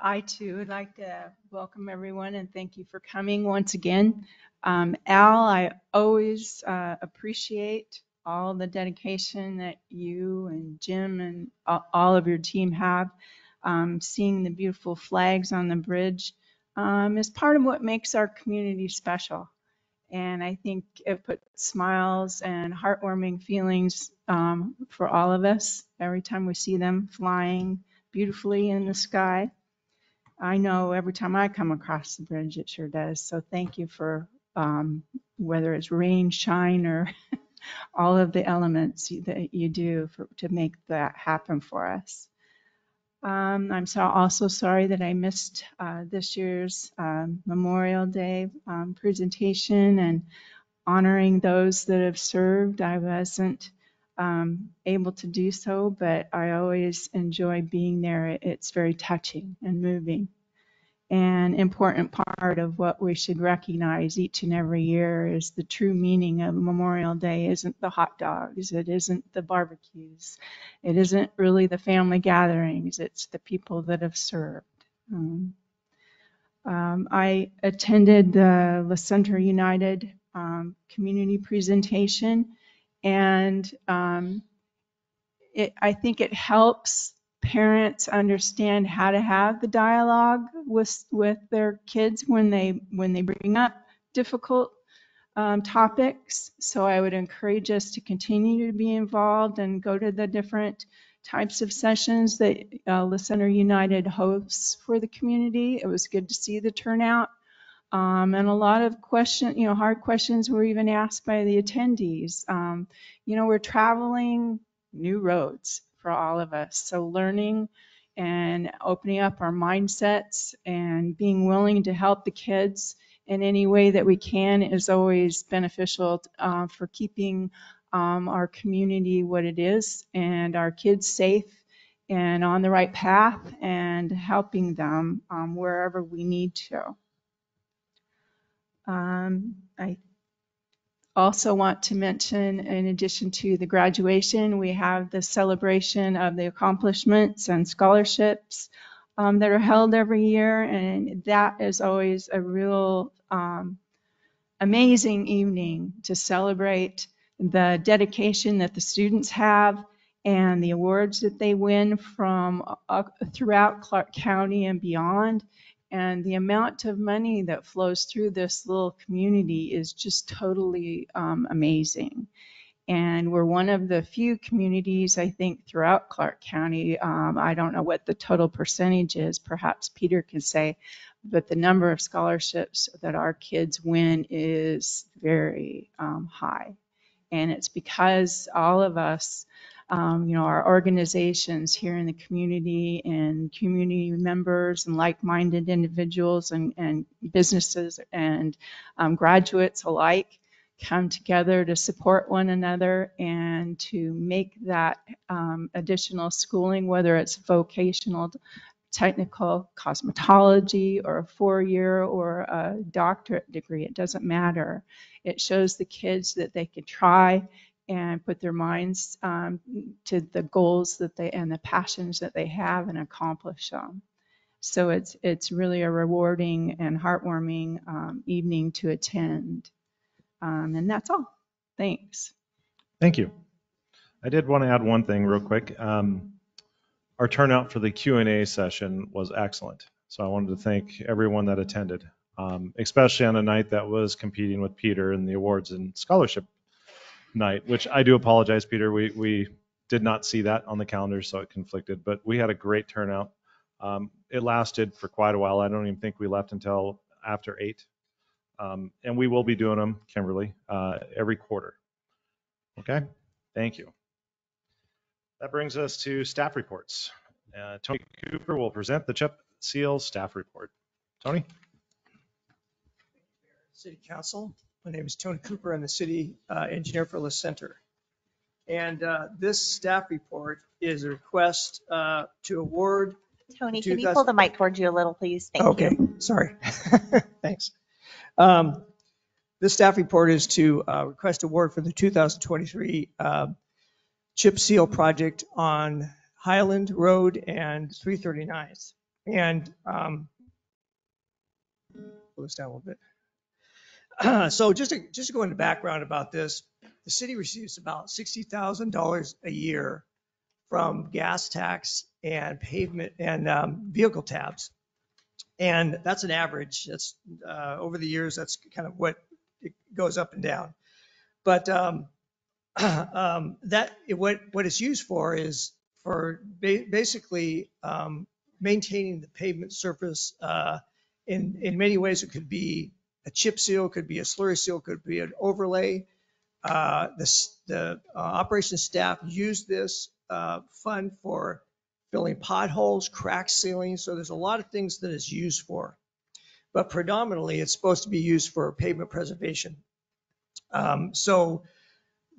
I too would like to welcome everyone and thank you for coming once again. Um, Al, I always uh, appreciate all the dedication that you and Jim and all of your team have. Um, Seeing the beautiful flags on the bridge um, is part of what makes our community special. And I think it puts smiles and heartwarming feelings um, for all of us every time we see them flying beautifully in the sky. I know every time I come across the bridge, it sure does. So thank you for um, whether it's rain, shine, or [LAUGHS] all of the elements that you do for, to make that happen for us. Um, I'm so also sorry that I missed uh, this year's um, Memorial Day um, presentation and honoring those that have served. I wasn't um, able to do so, but I always enjoy being there. It's very touching and moving. An important part of what we should recognize each and every year is the true meaning of Memorial Day isn't the hot dogs, it isn't the barbecues, it isn't really the family gatherings, it's the people that have served. Um, um, I attended the La Center United um, community presentation, and um, it, I think it helps parents understand how to have the dialogue with with their kids when they when they bring up difficult um, topics. So I would encourage us to continue to be involved and go to the different types of sessions that uh, La Center United hosts for the community. It was good to see the turnout. Um, and a lot of question, you know, hard questions were even asked by the attendees. Um, you know, we're traveling new roads for all of us. So learning and opening up our mindsets and being willing to help the kids in any way that we can is always beneficial uh, for keeping um, our community what it is and our kids safe and on the right path and helping them um, wherever we need to. Um, I also want to mention, in addition to the graduation, we have the celebration of the accomplishments and scholarships um, that are held every year, and that is always a real um, amazing evening to celebrate the dedication that the students have and the awards that they win from uh, throughout Clark County and beyond. And the amount of money that flows through this little community is just totally um, amazing. And we're one of the few communities, I think, throughout Clark County. Um, I don't know what the total percentage is. Perhaps Peter can say, but the number of scholarships that our kids win is very um, high. And it's because all of us um, you know, our organizations here in the community and community members and like-minded individuals and, and businesses and um, graduates alike come together to support one another and to make that um, additional schooling, whether it's vocational, technical, cosmetology, or a four-year or a doctorate degree, it doesn't matter. It shows the kids that they can try and put their minds um, to the goals that they and the passions that they have and accomplish them. So it's it's really a rewarding and heartwarming um, evening to attend. Um, and that's all. Thanks. Thank you. I did want to add one thing real quick. Um, Our turnout for the Q and A session was excellent. So I wanted to thank everyone that attended, um, especially on a night that was competing with Peter in the awards and scholarship night, which I do apologize, Peter. We, we did not see that on the calendar, so it conflicted, but we had a great turnout. Um, It lasted for quite a while. I don't even think we left until after eight. Um, And we will be doing them, Kimberly, uh, every quarter. Okay, thank you. That brings us to staff reports. Uh, Tony Cooper will present the CHIP SEAL staff report. Tony? City Council. My name is Tony Cooper. I'm the city uh, engineer for La Center. And uh, this staff report is a request uh, to award. Tony, can you 2000 pull the mic towards you a little, please? Thank you. Okay, sorry. [LAUGHS] Thanks. Um, This staff report is to uh, request award for the 2023 uh, chip seal project on Highland Road and 339th. And um, pull this down a little bit. [CLEARS THROAT] So just to, just to go into background about this, the city receives about $60,000 a year from gas tax and pavement and um, vehicle tabs. And that's an average. That's uh, over the years, that's kind of what it goes up and down. But um, [CLEARS THROAT] um, that, what, what it's used for is for ba- basically um, maintaining the pavement surface. uh, In, in many ways, it could be a chip seal, could be a slurry seal, could be an overlay. Uh, The, the uh, operations staff use this uh, fund for filling potholes, crack sealing. So there's a lot of things that it's used for. But predominantly, it's supposed to be used for pavement preservation. Um, So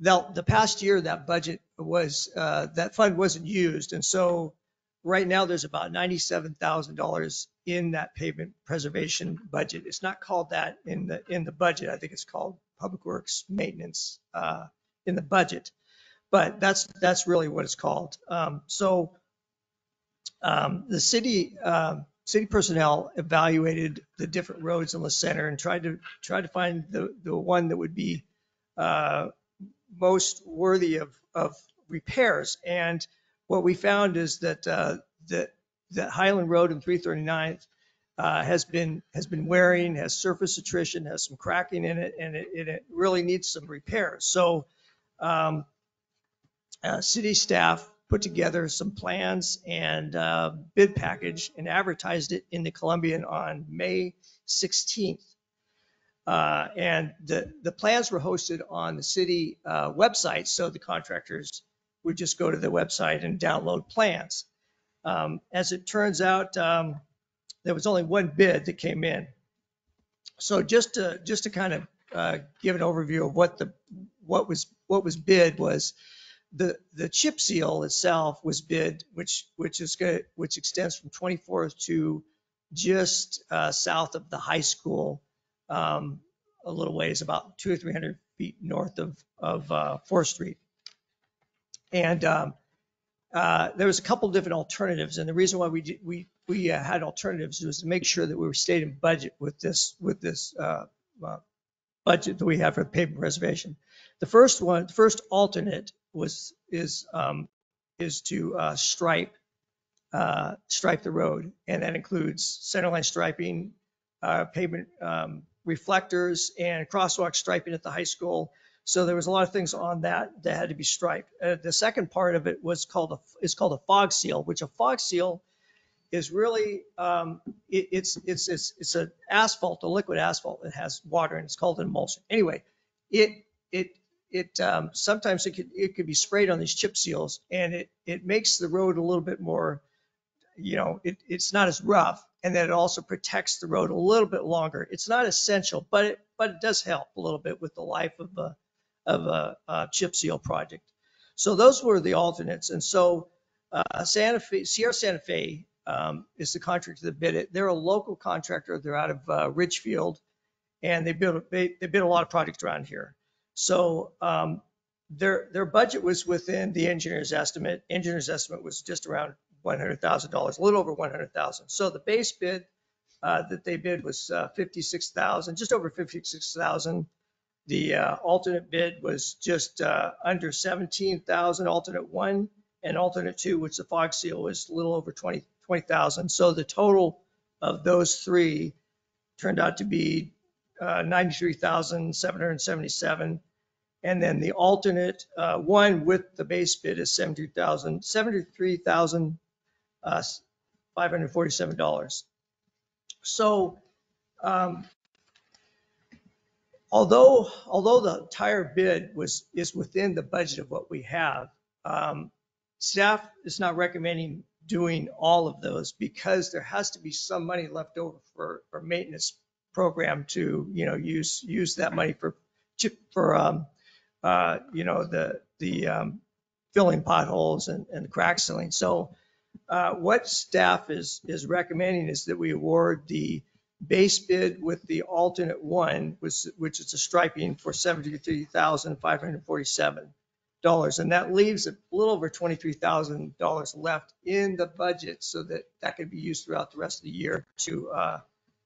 the, the past year, that budget was, uh, that fund wasn't used. And so right now, there's about $97,000 in that pavement preservation budget. It's not called that in the, in the budget. I think it's called Public Works Maintenance uh, in the budget. But that's, that's really what it's called. Um, So um, the city, um, city personnel evaluated the different roads in the center and tried to, tried to find the, the one that would be uh, most worthy of, of repairs. And what we found is that, uh, that, that Highland Road and 339th uh, has been, has been wearing, has surface attrition, has some cracking in it, and it, it really needs some repairs. So um, uh, city staff put together some plans and uh, bid package and advertised it in the Columbian on May 16th. Uh, And the, the plans were hosted on the city uh, website, so the contractors would just go to the website and download plans. Um, As it turns out, um, there was only one bid that came in. So just to, just to kind of uh, give an overview of what the, what was, what was bid was the, the chip seal itself was bid, which, which is good, which extends from 24th to just uh, south of the high school, um, a little ways, about two or 300 feet north of, of uh, Fourth Street. And um, uh, there was a couple different alternatives, and the reason why we, we, we uh, had alternatives was to make sure that we were stayed in budget with this, with this uh, uh, budget that we have for pavement preservation. The first one, the first alternate was, is, um, is to uh, stripe, uh, stripe the road, and that includes centerline striping, pavement um, reflectors, and crosswalk striping at the high school. So there was a lot of things on that that had to be striped. Uh, the second part of it was called a, is called a fog seal, which a fog seal is really, um, it, it's, it's, it's, it's an asphalt, a liquid asphalt that has water and it's called an emulsion. Anyway, it, it, it, um, sometimes it could, it could be sprayed on these chip seals and it, it makes the road a little bit more, you know, it, it's not as rough. And then it also protects the road a little bit longer. It's not essential, but it, but it does help a little bit with the life of a, of a, a chip seal project. So those were the alternates. And so uh, Santa Fe, Sierra Santa Fe um, is the contractor that bid it. They're a local contractor. They're out of uh, Ridgefield, and they build they, they bid a lot of projects around here. So um, their their budget was within the engineer's estimate. Engineer's estimate was just around one hundred thousand dollars, a little over one hundred thousand. So the base bid uh, that they bid was uh, fifty six thousand, just over fifty six thousand. The uh, alternate bid was just uh, under 17,000, alternate one, and alternate two, which the fog seal was a little over 20 20,000. So the total of those three turned out to be uh, 93,777. And then the alternate uh, one with the base bid is 72,000, $73,547. uh, So um, although, although the entire bid was, is within the budget of what we have, um, staff is not recommending doing all of those because there has to be some money left over for, for maintenance program to, you know, use, use that money for for, um, uh, you know, the, the, um, filling potholes and, and crack sealing. So, uh, what staff is, is recommending is that we award the base bid with the alternate one, which, which is a striping for seventy-three thousand five hundred forty-seven dollars. And that leaves a little over twenty-three thousand dollars left in the budget so that that could be used throughout the rest of the year to, uh,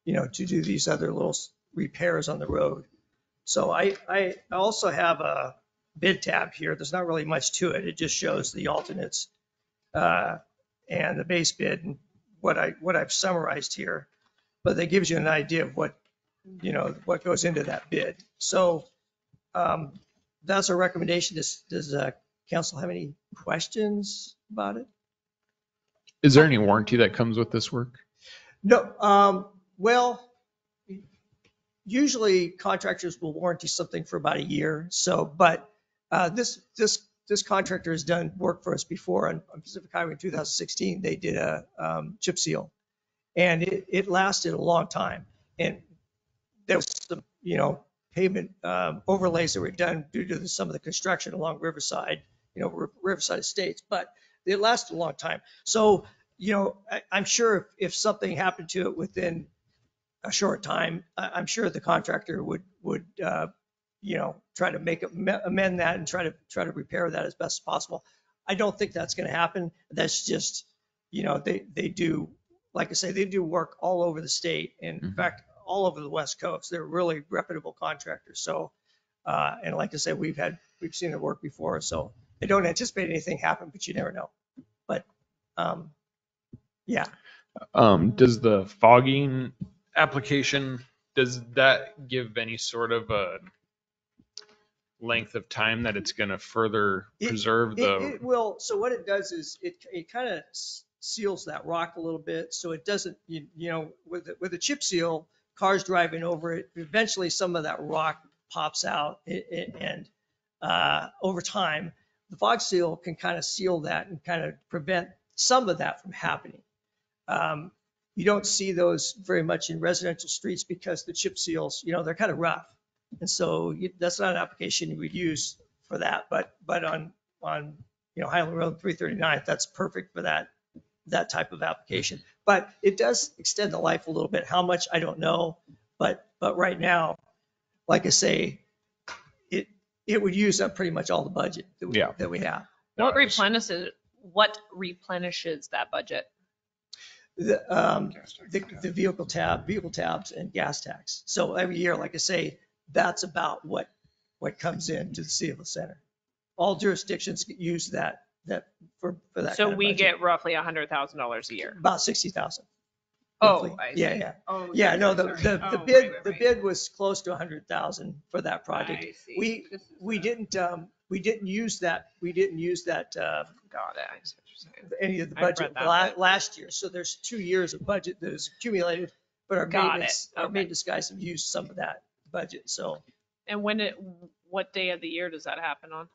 you know, to do these other little repairs on the road. So I, I also have a bid tab here. There's not really much to it. It just shows the alternates uh, and the base bid and what I, what I've summarized here. But that gives you an idea of what, you know, what goes into that bid. So um, that's our recommendation. Does, does uh, council have any questions about it? Is there any warranty that comes with this work? No, um, well, usually contractors will warranty something for about a year. So, but, uh, this, this, this contractor has done work for us before on on Pacific Highway in 2016. They did a, um, chip seal and it, it lasted a long time. And there was some, you know, pavement, um, overlays that were done due to the- some of the construction along Riverside, you know, Riverside Estates, but it lasted a long time. So, you know, I, I'm sure if, if something happened to it within a short time, I, I'm sure the contractor would, would, uh, you know, try to make, am- amend that and try to, try to repair that as best as possible. I don't think that's going to happen. That's just, you know, they, they do, like I say, they do work all over the state. And in fact, all over the West Coast. They're really reputable contractors. So, uh, and like I said, we've had, we've seen it work before. So I don't anticipate anything happen, but you never know. But, um, yeah. Um, does the fogging application, does that give any sort of a length of time that it's going to further It- preserve It, the, it will, so what it does is it, it kind of seals that rock a little bit, so it doesn't, you, you know, with, with a chip seal, cars driving over it, eventually some of that rock pops out and, uh, over time, the fog seal can kind of seal that and kind of prevent some of that from happening. Um, you don't see those very much in residential streets because the chip seals, you know, they're kind of rough. And so you- that's not an application you would use for that, but, but on, on, you know, Highland Road 339, that's perfect for that, that type of application. But it does extend the life a little bit. How much, I don't know. But, but right now, like I say, it, it would use up pretty much all the budget that we, Yeah. that we have. What replenishes, what replenishes that budget? The, um, the, the vehicle tab, vehicle tabs and gas tax. So every year, like I say, that's about what, what comes in to the Civil Center. All jurisdictions use that, that for, for that. So kind of we budget. get roughly a hundred thousand dollars a year. About sixty thousand. Oh, I Yeah, see. yeah. Oh, Yeah, no, the, sorry, the, the Oh, bid, right, right, the right. bid was close to a hundred thousand for that project. I see. We, we didn't, um, we didn't use that, we didn't use that, uh, Got it. I see what you're saying. any of the read budget that, la- but- last year. So there's two years of budget that is accumulated, but our Got it. maintenance, our Okay. maintenance guys have used some of that budget, so. And when it, what day of the year does that happen on?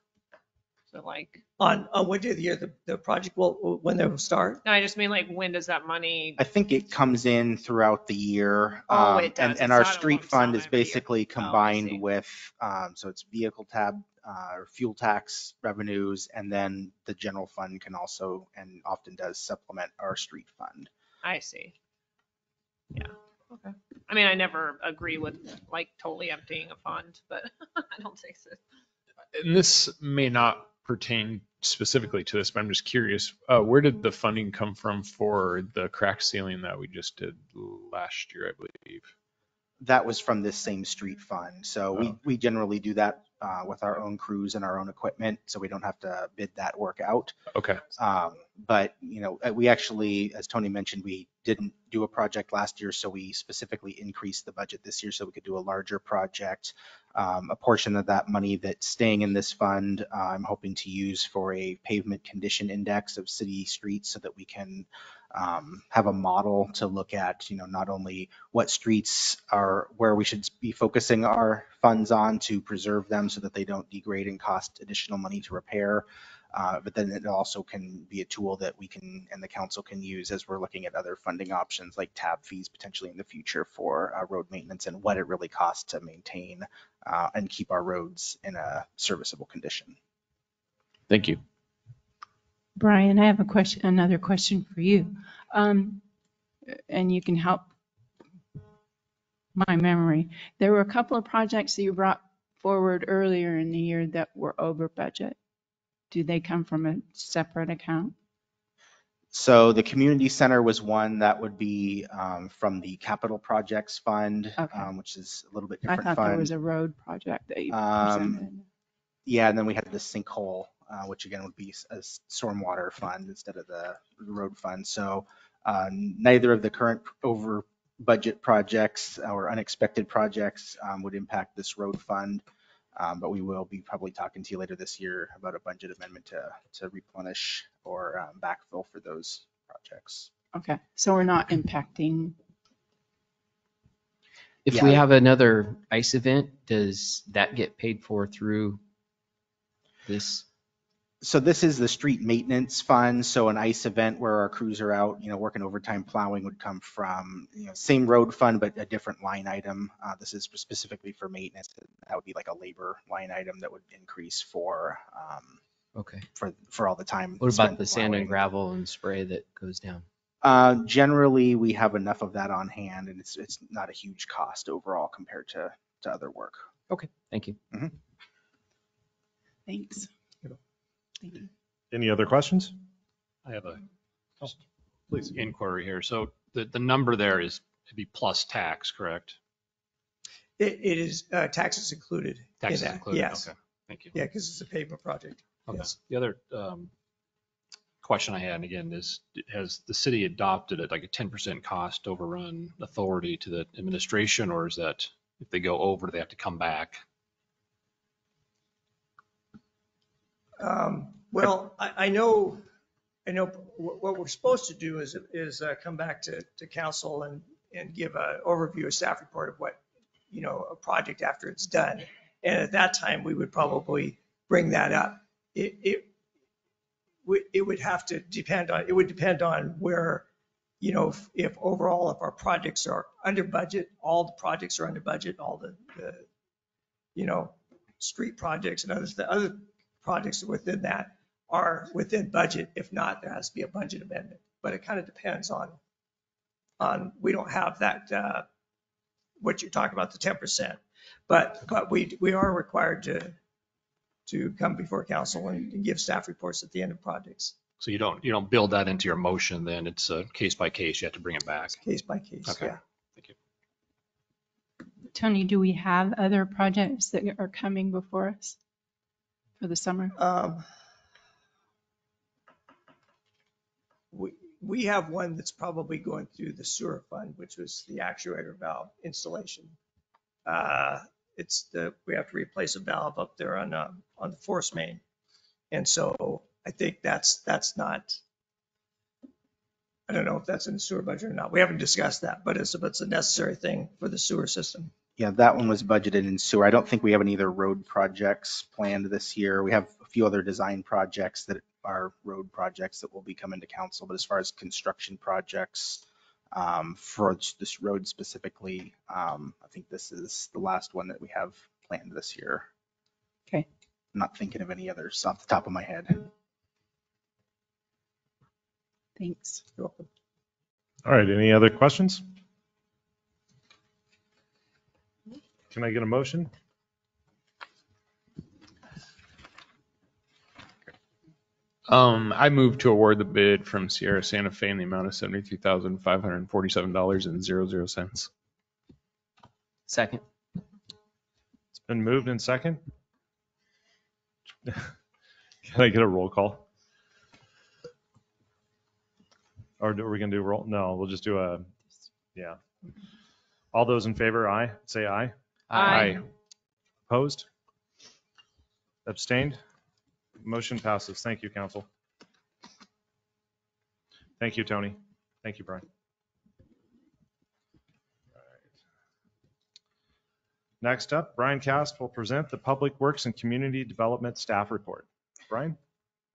So like, On, on what day of the year the, the project will, when they will start? no, I just mean like, when does that money? I think it comes in throughout the year. Oh, um, it And, does. and It's our not a street lump fund is every year. basically Oh, see. combined with, um, so it's vehicle tab, uh, or fuel tax revenues, and then the general fund can also, and often does supplement our street fund. I see. Yeah, okay. I mean, I never agree with like totally emptying a fund, but [LAUGHS] I don't think so. and this may not pertain specifically to this, but I'm just curious, uh, where did the funding come from for the crack sealing that we just did last year, I believe? That was from this same street fund. So we, we generally do that uh, with our own crews and our own equipment, so we don't have to bid that work out. Okay. Um, But, you know, uh, we actually, as Tony mentioned, we didn't do a project last year, so we specifically increased the budget this year so we could do a larger project. Um, A portion of that money that's staying in this fund, uh, I'm hoping to use for a pavement condition index of city streets so that we can um, have a model to look at, you know, not only what streets are, where we should be focusing our funds on to preserve them so that they don't degrade and cost additional money to repair. Uh, But then it also can be a tool that we can, and the council can use as we're looking at other funding options like tab fees potentially in the future for uh, road maintenance and what it really costs to maintain uh, and keep our roads in a serviceable condition. Thank you. Brian, I have a question, another question for you. Um, and you can help my memory. There were a couple of projects that you brought forward earlier in the year that were over budget. Do they come from a separate account? So the community center was one that would be um, from the capital projects fund, Okay. um, which is a little bit different. I different thought there was fund. a road project that you Um, presented. Yeah, and then we had the sinkhole, uh, which again would be a stormwater fund instead of the road fund. So uh, neither of the current over budget projects or unexpected projects um, would impact this road fund. Um, But we will be probably talking to you later this year about a budget amendment to, to replenish or um, backfill for those projects. Okay, so we're not impacting, If we have another ice event, does that get paid for through this? So this is the street maintenance fund. So an ice event where our crews are out, you know, working overtime plowing would come from, you know, same road fund, but a different line item. Uh, this is specifically for maintenance. That would be like a labor line item that would increase for, um, Okay. for, for all the time. What about spent the sand and plowing. gravel and spray that goes down? Uh, generally, we have enough of that on hand and it's, it's not a huge cost overall compared to, to other work. Okay, thank you. thanks. Thank you. Any other questions? I have a please inquiry here. So the, the number there is, it'd be plus tax, correct? It, it is, uh, taxes included. in Taxes that, included, Yes. okay, thank you. Yeah, because it's a pavement project. Okay. Yes. The other um, question I had and again is, has the city adopted it like a 10% cost overrun authority to the administration, or is that if they go over, they have to come back? Well, I, know, I know what, we're supposed to do is, is uh, come back to, council and, and give an overview, a staff report of what, you know, a project after it's done. And at that time, we would probably bring that up. It, it, would- have to depend on, it would depend on where, you know, if, overall, if our projects are under budget, all the projects are under budget, all the, the, you know, street projects and other projects within that are within budget. If not, there has to be a budget amendment. But it kind of depends on, on, we don't have that, uh, what you're talking about, the 10%. But, but we, we are required to, to come before council and and give staff reports at the end of projects, So you don't, you don't build that into your motion, then it's a case by case, you have to bring it back. case by case, Okay. yeah. Tony, do we have other projects that are coming before us for the summer? Um, We, we have one that's probably going through the sewer fund, which was the actuator valve installation. Uh, It's the, we have to replace a valve up there on, uh, on the force main. And so I think that's, that's not, I don't know if that's in the sewer budget or not. We haven't discussed that, but it's, it's a necessary thing for the sewer system. Yeah, that one was budgeted in sewer. I don't think we have any other road projects planned this year. We have a few other design projects that are road projects that will be coming to council, but as far as construction projects um, for this road specifically, um, I think this is the last one that we have planned this year. Okay. I'm Not thinking of any others off the top of my head. Thanks. You're welcome. All right, any other questions? Can I get a motion? Um, I move to award the bid from Sierra Santa Fe in the amount of seventy-three thousand, five hundred and forty-seven dollars and zero zero cents. Second. It's been moved in second. [LAUGHS] Can I get a roll call? Or are we gonna do roll? No, we'll just do a, yeah. All those in favor, aye, say aye. Aye. Opposed? Abstained? Motion passes. Thank you, council. Thank you, Tony. Thank you, Brian. Next up, Brian Cast will present the Public Works and Community Development Staff Report. Brian?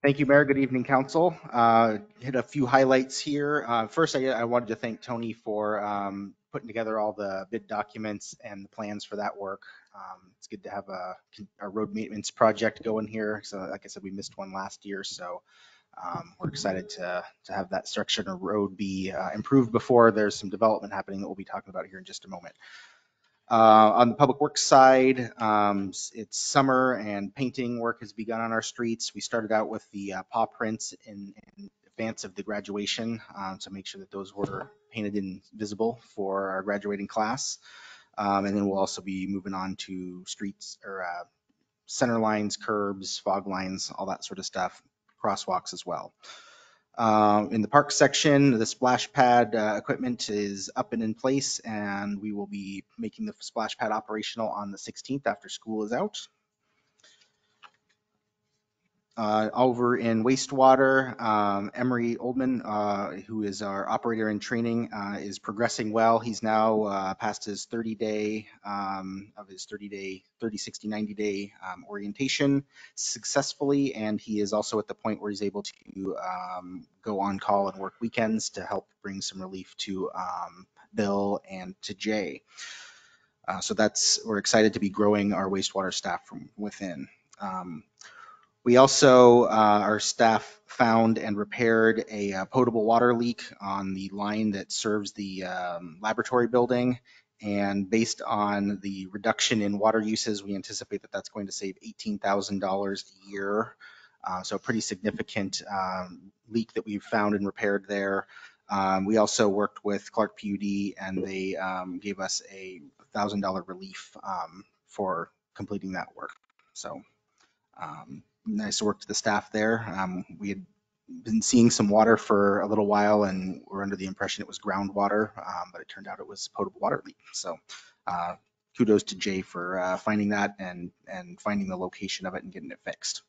Thank you, Mayor. Good evening, council. Uh, Hit a few highlights here. Uh, First, I I wanted to thank Tony for um, putting together all the bid documents and the plans for that work. Um, It's good to have a a road maintenance project going here. So like I said, we missed one last year, so um, we're excited to to have that section of road be uh, improved before there's some development happening that we'll be talking about here in just a moment. Uh, On the public works side, um, it's summer and painting work has begun on our streets. We started out with the uh, paw prints in in advance of the graduation um, to make sure that those were painted and visible for our graduating class. Um, And then we'll also be moving on to streets or uh, center lines, curbs, fog lines, all that sort of stuff, crosswalks as well. Uh, In the park section, the splash pad uh, equipment is up and in place, and we will be making the splash pad operational on the 16th after school is out. Uh, Over in wastewater, um, Emery Oldman, uh, who is our operator in training, uh, is progressing well. He's now uh, past his 30-day um, of his 30-day, 30, 60, 90-day um, orientation successfully, and he is also at the point where he's able to um, go on call and work weekends to help bring some relief to um, Bill and to Jay. Uh, So that's, we're excited to be growing our wastewater staff from within. Um, we also, uh, our staff found and repaired a uh, potable water leak on the line that serves the um, laboratory building. And based on the reduction in water uses, we anticipate that that's going to save $18,000 a year. Uh, So a pretty significant um, leak that we've found and repaired there. Um, We also worked with Clark PUD and they um, gave us a $1,000 relief um, for completing that work. So um, nice work to the staff there. Um, we had been seeing some water for a little while and we're under the impression it was groundwater, um, but it turned out it was potable water leak. So uh, kudos to Jay for uh, finding that and, and finding the location of it and getting it fixed.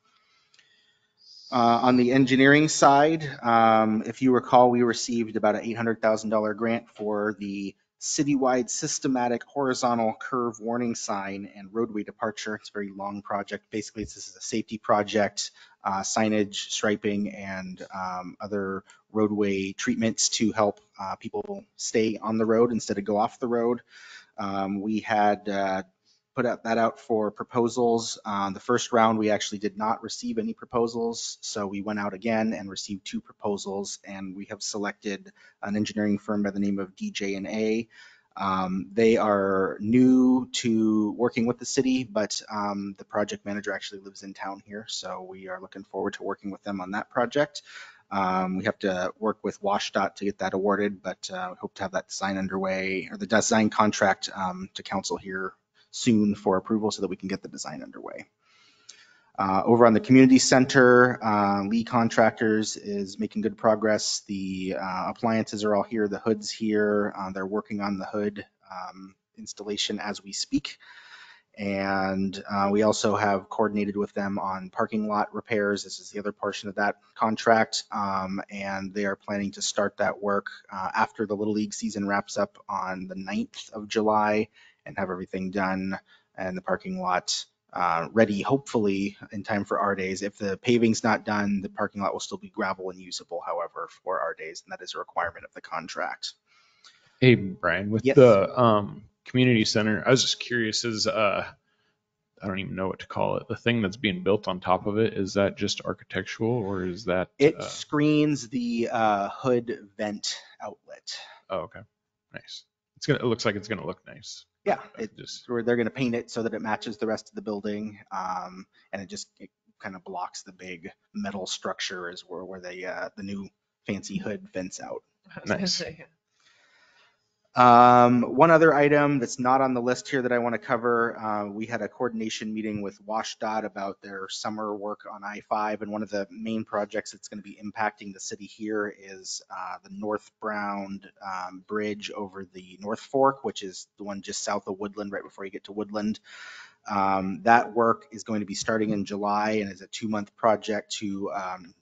Uh, On the engineering side, um, if you recall, we received about an $800,000 grant for the citywide systematic horizontal curve warning sign and roadway departure. It's a very long project. Basically, this is a safety project, uh, signage, striping, and um, other roadway treatments to help uh, people stay on the road instead of go off the road. Um, We had uh, put out that out for proposals. Uh, The first round, we actually did not receive any proposals, so we went out again and received two proposals, and we have selected an engineering firm by the name of DJ and A. Um, They are new to working with the city, but um, the project manager actually lives in town here, so we are looking forward to working with them on that project. Um, We have to work with WashDOT to get that awarded, but uh, we hope to have that design underway, or the design contract um, to council here soon for approval so that we can get the design underway. Uh, Over on the community center, uh, Lee Contractors is making good progress. The uh, appliances are all here, the hood's here. Uh, They're working on the hood um, installation as we speak. And uh, we also have coordinated with them on parking lot repairs. This is the other portion of that contract. Um, And they are planning to start that work uh, after the Little League season wraps up on the 9th of July and have everything done and the parking lot uh, ready, hopefully in time for our days. If the paving's not done, the parking lot will still be gravel and usable, however, for our days, and that is a requirement of the contract. Hey, Brian, with Yes. the um, community center, I was just curious, is, uh, I don't even know what to call it. The thing that's being built on top of it, is that just architectural or is that? It uh, screens the uh, hood vent outlet. Oh, okay. Nice. It's gonna, it looks like it's gonna look nice. Yeah, it Just, where they're gonna paint it so that it matches the rest of the building. Um, and it just, it kind of blocks the big metal structure is where, where the, uh, the new fancy hood vents out. I was gonna Nice. say, Um, one other item that's not on the list here that I want to cover, uh, we had a coordination meeting with WashDOT about their summer work on I-5, and one of the main projects that's going to be impacting the city here is uh, the northbound um, bridge over the North Fork, which is the one just south of Woodland, right before you get to Woodland. Um, that work is going to be starting in July and is a two-month project to um,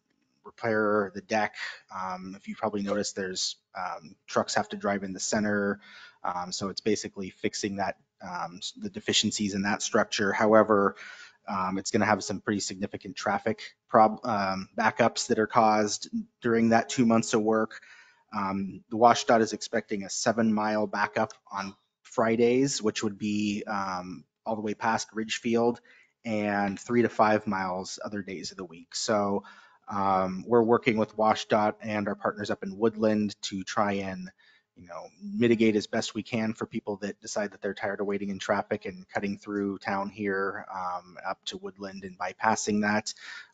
repair the deck. Um, if you probably noticed, there's um, trucks have to drive in the center. Um, so it's basically fixing that, um, the deficiencies in that structure. However, um, it's going to have some pretty significant traffic backups that are caused during that two months of work. The WashDOT is expecting a seven mile backup on Fridays, which would be all the way past Ridgefield and three to five miles other days of the week. So um, we're working with WashDOT and our partners up in Woodland to try and, you know, mitigate as best we can for people that decide that they're tired of waiting in traffic and cutting through town here um, up to Woodland and bypassing that.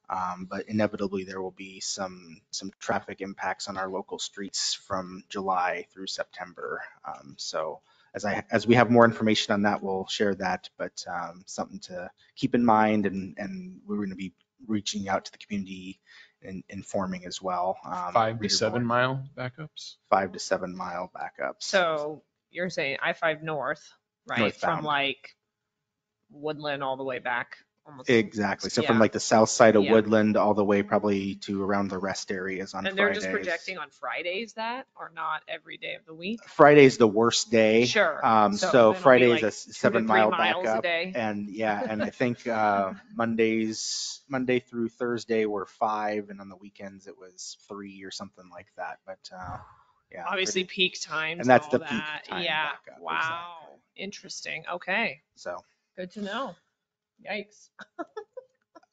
Um, but inevitably there will be some some traffic impacts on our local streets from July through September. Um, so as I as we have more information on that, we'll share that. But um, something to keep in mind, and and we're going to be reaching out to the community and informing as well. Um, Five to reader seven board- mile backups? Five to seven mile backups. So you're saying I-5 north, right? From Northbound. like Woodland all the way back almost. Exactly. So from Yeah. like the south side of Yeah. Woodland all the way probably to around the rest areas on And they're just projecting on Fridays that, or not every day of the week? Friday's the worst day. Sure. Um, So then so it'll be Friday's like a two to seven three mile miles a backup. day. And yeah, [LAUGHS] and I think, uh, Mondays, Monday through Thursday were five and on the weekends it was three or something like that. But, uh, [SIGHS] yeah. Obviously pretty- peak times And and that's all the peak that. time Yeah. backup, Wow. Interesting. Okay. So. Good to know. Yikes.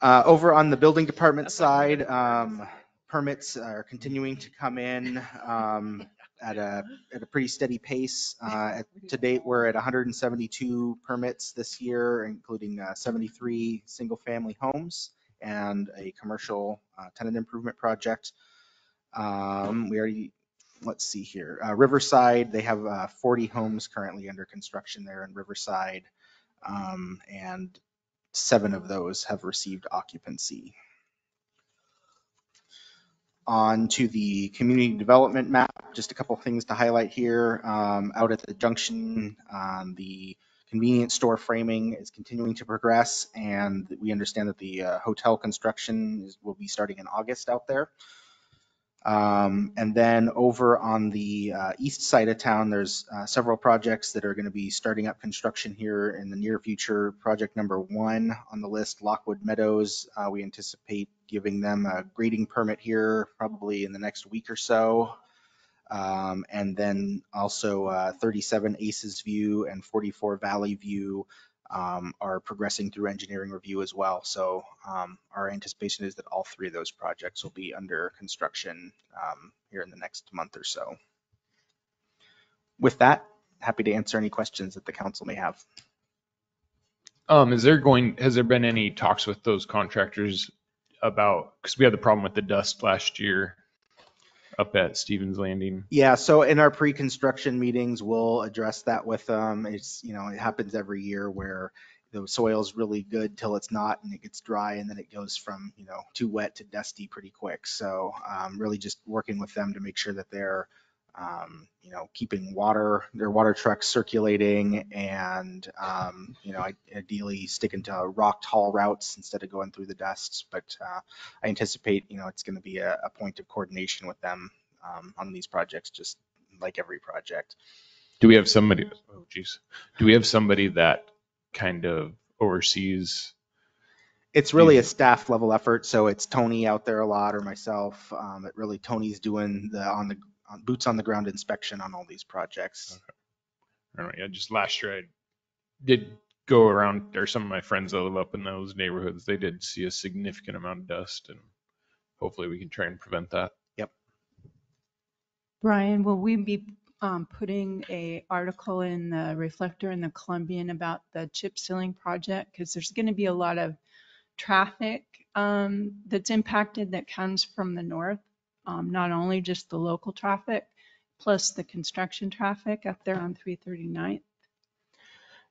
Uh, over on the building department side, um, permits are continuing to come in, um, at a, at a pretty steady pace. Uh, at- to date, we're at hundred and seventy-two permits this year, including, uh, seventy-three single-family homes and a commercial, uh, tenant improvement project. Um, we already, let's see here, uh, Riverside, they have, uh, forty homes currently under construction there in Riverside. Um, and seven of those have received occupancy. On to the community development map, just a couple things to highlight here. Um, Out at the junction, um, the convenience store framing is continuing to progress, and we understand that the uh, hotel construction is- will be starting in August out there. Um, and then over on the uh, east side of town, there's uh, several projects that are going to be starting up construction here in the near future. Project number one on the list, Lockwood Meadows, uh, we anticipate giving them a grading permit here probably in the next week or so. Um, and then also uh, 37 Aces View and 44 Valley View um, are progressing through engineering review as well. So um, our anticipation is that all three of those projects will be under construction um, here in the next month or so. With that, happy to answer any questions that the council may have. Um, is there going, has there been any talks with those contractors about, because we had the problem with the dust last year up at Stevens Landing? Yeah, so in our pre-construction meetings, we'll address that with them. It's, you know, it happens every year where the soil's really good till it's not and it gets dry and then it goes from, you know, too wet to dusty pretty quick. So um, really just working with them to make sure that they're, um, you know, keeping water, their water trucks circulating and, um, you know, ideally sticking to rock tall routes instead of going through the dusts. But uh, I anticipate, you know, it's going to be a, a point of coordination with them um, on these projects, just like every project. Do we have somebody, oh geez, do we have somebody that kind of oversees? It's really a staff level effort, so it's Tony out there a lot or myself. Um, it really Tony's doing the on the on boots on the ground inspection on all these projects. I don't yeah, just last year I did go around, or some of my friends that live up in those neighborhoods, they did see a significant amount of dust and hopefully we can try and prevent that. Yep. Brian, will we be um, putting a article in the Reflector in the Columbian about the chip sealing project? Because there's going to be a lot of traffic um, that's impacted that comes from the north, um, not only just the local traffic. plus the construction traffic up there on 339th.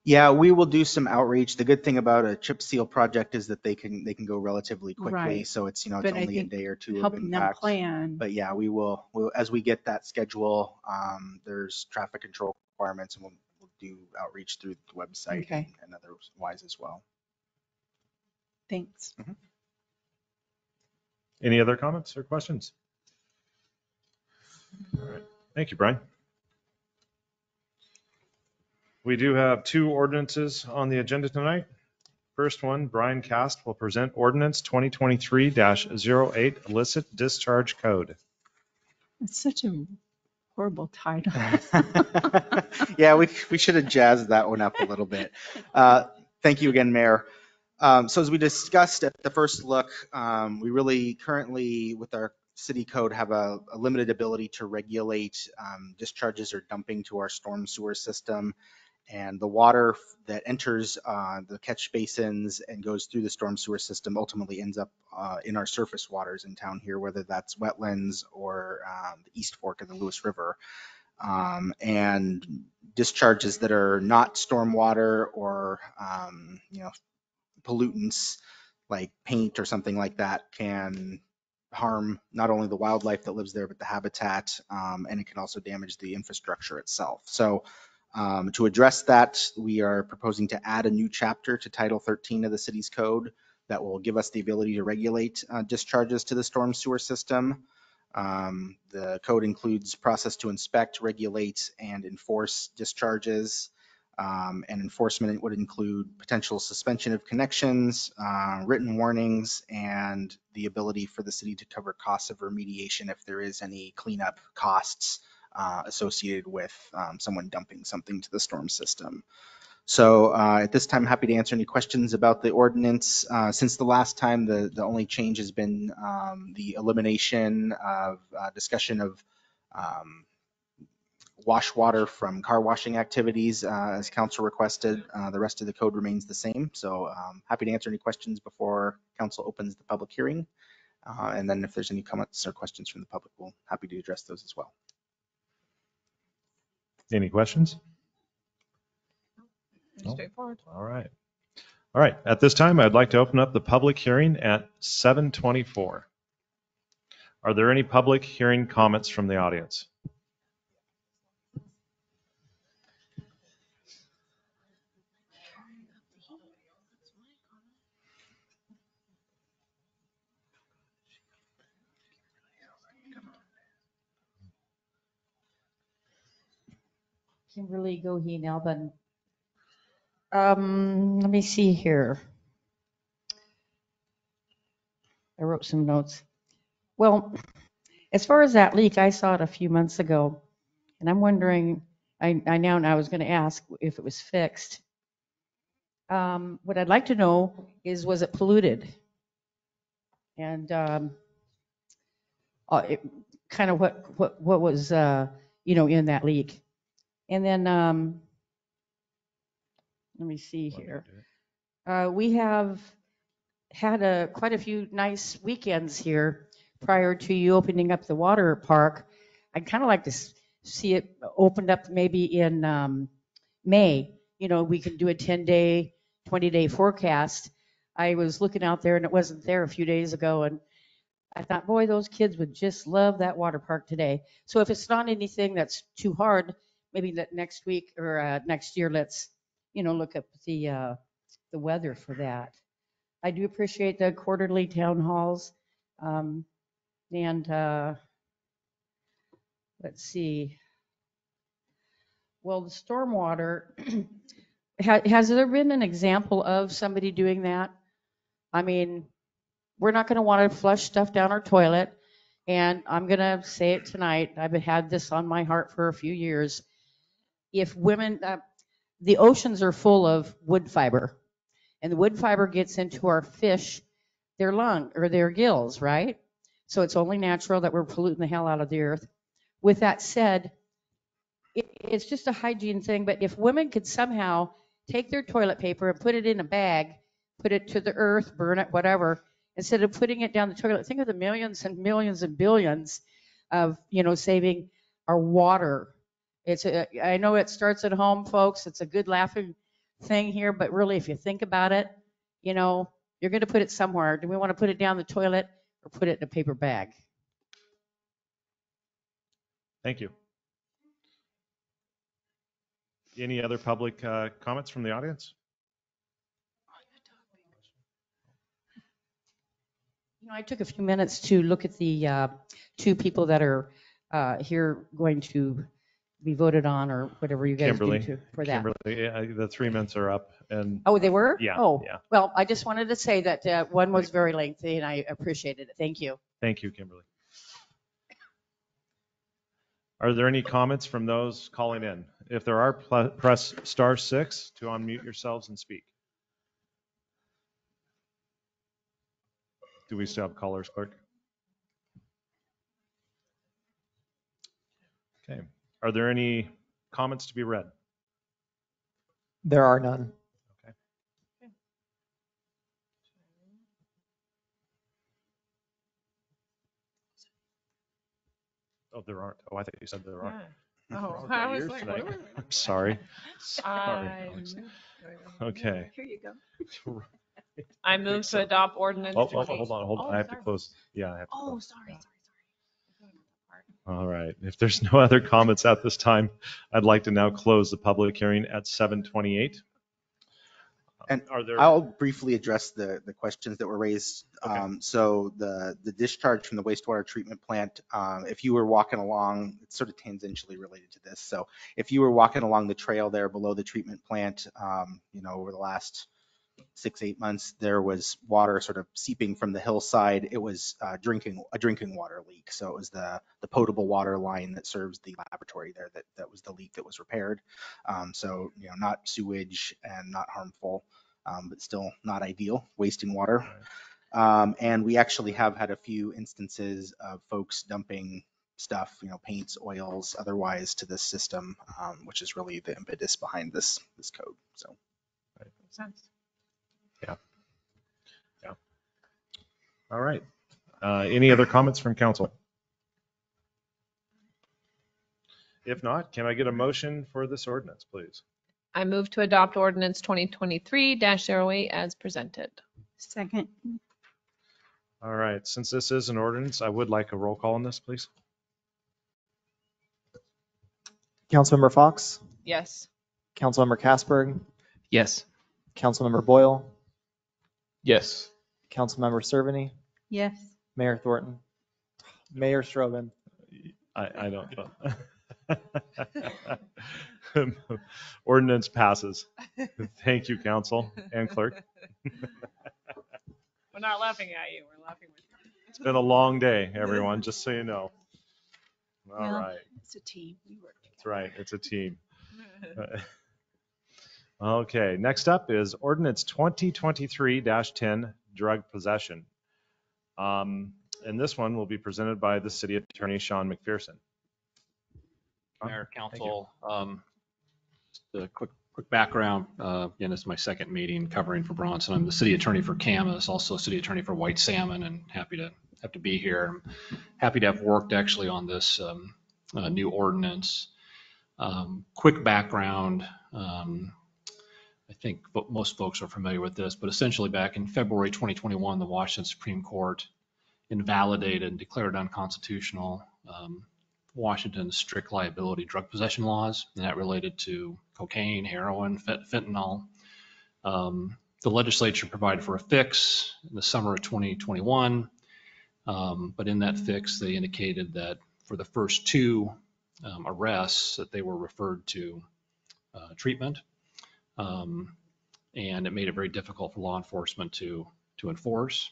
Yeah, we will do some outreach. The good thing about a chip seal project is that they can, they can go relatively quickly. Right. So it's, you know, it's But only a day or two of helping them impact. plan. But yeah, we will, we'll, as we get that schedule, um, there's traffic control requirements and we'll, we'll do outreach through the website Okay. and otherwise as well. Thanks. Any other comments or questions? All right. Thank you, Brian. We do have two ordinances on the agenda tonight. First one, Brian Cast will present ordinance 2023-08 illicit discharge code. It's such a horrible title. [LAUGHS] Yeah, we, we should have jazzed that one up a little bit. Uh, Thank you again, Mayor. Um, So as we discussed at the first look, um, we really currently with our city code have a, a limited ability to regulate um, discharges or dumping to our storm sewer system. And the water that enters uh, the catch basins and goes through the storm sewer system ultimately ends up uh, in our surface waters in town here, whether that's wetlands or um, the East Fork of the Lewis River. Um, and discharges that are not stormwater or, um, you know, pollutants like paint or something like that can harm not only the wildlife that lives there, but the habitat, um, and it can also damage the infrastructure itself. So um, to address that, we are proposing to add a new chapter to Title 13 of the city's code that will give us the ability to regulate uh, discharges to the storm sewer system. Um, The code includes process to inspect, regulate, and enforce discharges. Um, And enforcement would include potential suspension of connections, uh, written warnings, and the ability for the city to cover costs of remediation if there is any cleanup costs uh, associated with um, someone dumping something to the storm system. So uh, at this time, happy to answer any questions about the ordinance. Uh, Since the last time, the, the only change has been um, the elimination of uh, discussion of um, wash water from car washing activities uh, as council requested. Uh, The rest of the code remains the same. So um, happy to answer any questions before council opens the public hearing. Uh, And then if there's any comments or questions from the public, we'll happy to address those as well. Any questions? No? Straightforward. All right. All right. At this time, I'd like to open up the public hearing at 7:24. Are there any public hearing comments from the audience? Kimberly Goheen Albin. Um, let me see here. I wrote some notes. Well, as far as that leak, I saw it a few months ago, and I'm wondering, I, I now, I was gonna ask if it was fixed. Um, what I'd like to know is, was it polluted? And, um, uh, it, kind of what, what, what was, uh, you know, in that leak? And then, um, let me see here. Uh, we have had a, quite a few nice weekends here prior to you opening up the water park. I'd kind of like to s- see it opened up maybe in, um, May. You know, we can do a 10-day, 20-day forecast. I was looking out there and it wasn't there a few days ago and I thought, boy, those kids would just love that water park today. So if it's not anything that's too hard, maybe that next week or uh, next year, let's, you know, look up the, uh, the weather for that. I do appreciate the quarterly town halls. um, And uh, let's see. Well, the stormwater, [CLEARS THROAT] ha- has there been an example of somebody doing that? I mean, we're not going to want to flush stuff down our toilet. And I'm going to say it tonight. I've had this on my heart for a few years. If women, uh, the oceans are full of wood fiber, and the wood fiber gets into our fish, their lung or their gills, right? So it's only natural that we're polluting the hell out of the earth. With that said, it, it's just a hygiene thing, but if women could somehow take their toilet paper and put it in a bag, put it to the earth, burn it, whatever, instead of putting it down the toilet, think of the millions and millions and billions of, you know, saving our water. It's a, I know it starts at home, folks. It's a good laughing thing here, but really, if you think about it, you know, you're going to put it somewhere. Do we want to put it down the toilet or put it in a paper bag? Thank you. Any other public uh, comments from the audience? You know, I took a few minutes to look at the uh, two people that are uh, here going to be voted on or whatever you guys do Kimberly, to, for that. Kimberly, yeah, the three minutes are up and. Oh, they were? Yeah, Oh, yeah. well, I just wanted to say that uh, one was very lengthy and I appreciated it. Thank you. Thank you, Kimberly. Are there any comments from those calling in? If there are, pl- press star six to unmute yourselves and speak. Do we still have callers, clerk? Okay. Are there any comments to be read? There are none. Okay. Oh, there aren't. Oh, I thought you said there are. Yeah. Oh, Wrong [LAUGHS] I was like, what [LAUGHS] are we I'm sorry. Sorry. Um, I- Okay. Here you go. [LAUGHS] I move to adopt ordinance. Oh, oh, hold on, hold on. Oh, I have to sorry. close. Yeah, I have to Oh, close. sorry, sorry. All right. If there's no other comments at this time, I'd like to now close the public hearing at 7:28. And Are there? I'll briefly address the, the questions that were raised. Um, so the, the discharge from the wastewater treatment plant, um, if you were walking along, it's sort of tangentially related to this. So if you were walking along the trail there below the treatment plant, um, you know, over the last six, eight months, there was water sort of seeping from the hillside. It was uh, drinking, a drinking water leak. So it was the, the potable water line that serves the laboratory there that, that was the leak that was repaired. Um, so, you know, not sewage and not harmful, um, but still not ideal, wasting water. Um, and we actually have had a few instances of folks dumping stuff, you know, paints, oils, otherwise to this system, um, which is really the impetus behind this, this code. So. right. Makes sense. Yeah. Yeah. All right. Uh, Any other comments from council? If not, can I get a motion for this ordinance, please? I move to adopt ordinance 2023-08 as presented. Second. All right, since this is an ordinance, I would like a roll call on this, please. Councilmember Fox, Yes. Councilmember Kasberg, Yes. Councilmember Boyle, Yes. Councilmember Cerveny, Yes. Mayor Thornton, Mayor Strobin. I, I don't. [LAUGHS] Ordinance passes. Thank you, council and clerk. [LAUGHS] We're not laughing at you. We're laughing with you. It's been a long day, everyone, just so you know. All Well, right, It's a team. We work that's right, it's a team. [LAUGHS] Okay, next up is ordinance 2023-10, drug possession. Um, And this one will be presented by the city attorney, Shawn MacPherson. Mayor, council, um, just a quick, quick background. Uh, again, this is my second meeting covering for Bronson. I'm the city attorney for Camas, also city attorney for White Salmon, and happy to have to be here. I'm Happy to have worked actually on this, um, uh, new ordinance. Um, quick background, um, think most folks are familiar with this, but essentially back in February 2021, the Washington Supreme Court invalidated and declared unconstitutional um, Washington's strict liability drug possession laws, and that related to cocaine, heroin, fent- fentanyl. Um, The legislature provided for a fix in the summer of 2021, um, but in that fix, they indicated that for the first two um, arrests, that they were referred to uh, treatment. Um, And it made it very difficult for law enforcement to, to enforce.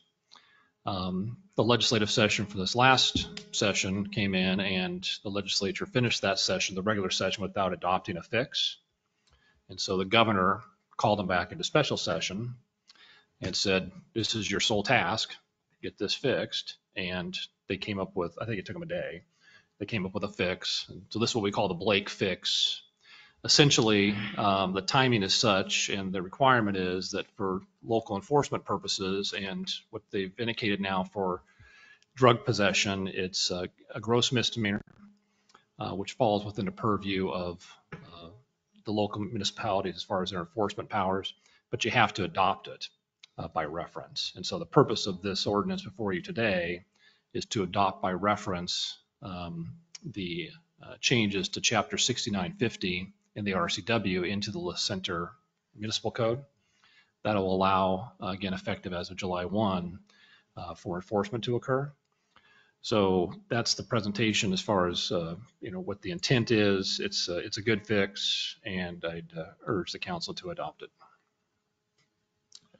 Um, The legislative session for this last session came in and the legislature finished that session, the regular session, without adopting a fix. And so the governor called them back into special session and said, this is your sole task, get this fixed. And they came up with, I think it took them a day, they came up with a fix. So this is what we call the Blake fix. Essentially, um, the timing is such and the requirement is that for local enforcement purposes and what they've indicated now for drug possession, it's a, a gross misdemeanor. uh, which falls within the purview of uh, the local municipalities as far as their enforcement powers, but you have to adopt it uh, by reference. And so the purpose of this ordinance before you today is to adopt by reference um, the uh, changes to Chapter 6950 in the RCW into the Center Municipal Code. That'll allow, uh, again, effective as of July 1, uh, for enforcement to occur. So that's the presentation as far as, uh, you know, what the intent is. It's, uh, it's a good fix, and I'd uh, urge the council to adopt it.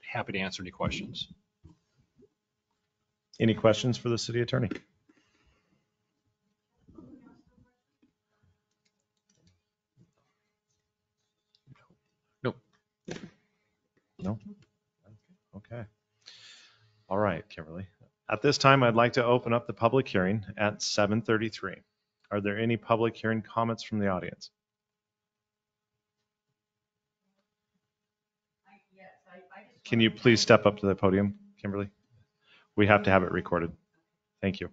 Happy to answer any questions. Any questions for the city attorney? No? Okay. All right, Kimberly. At this time, I'd like to open up the public hearing at 7:33. Are there any public hearing comments from the audience? Can you please step up to the podium, Kimberly? We have to have it recorded. Thank you.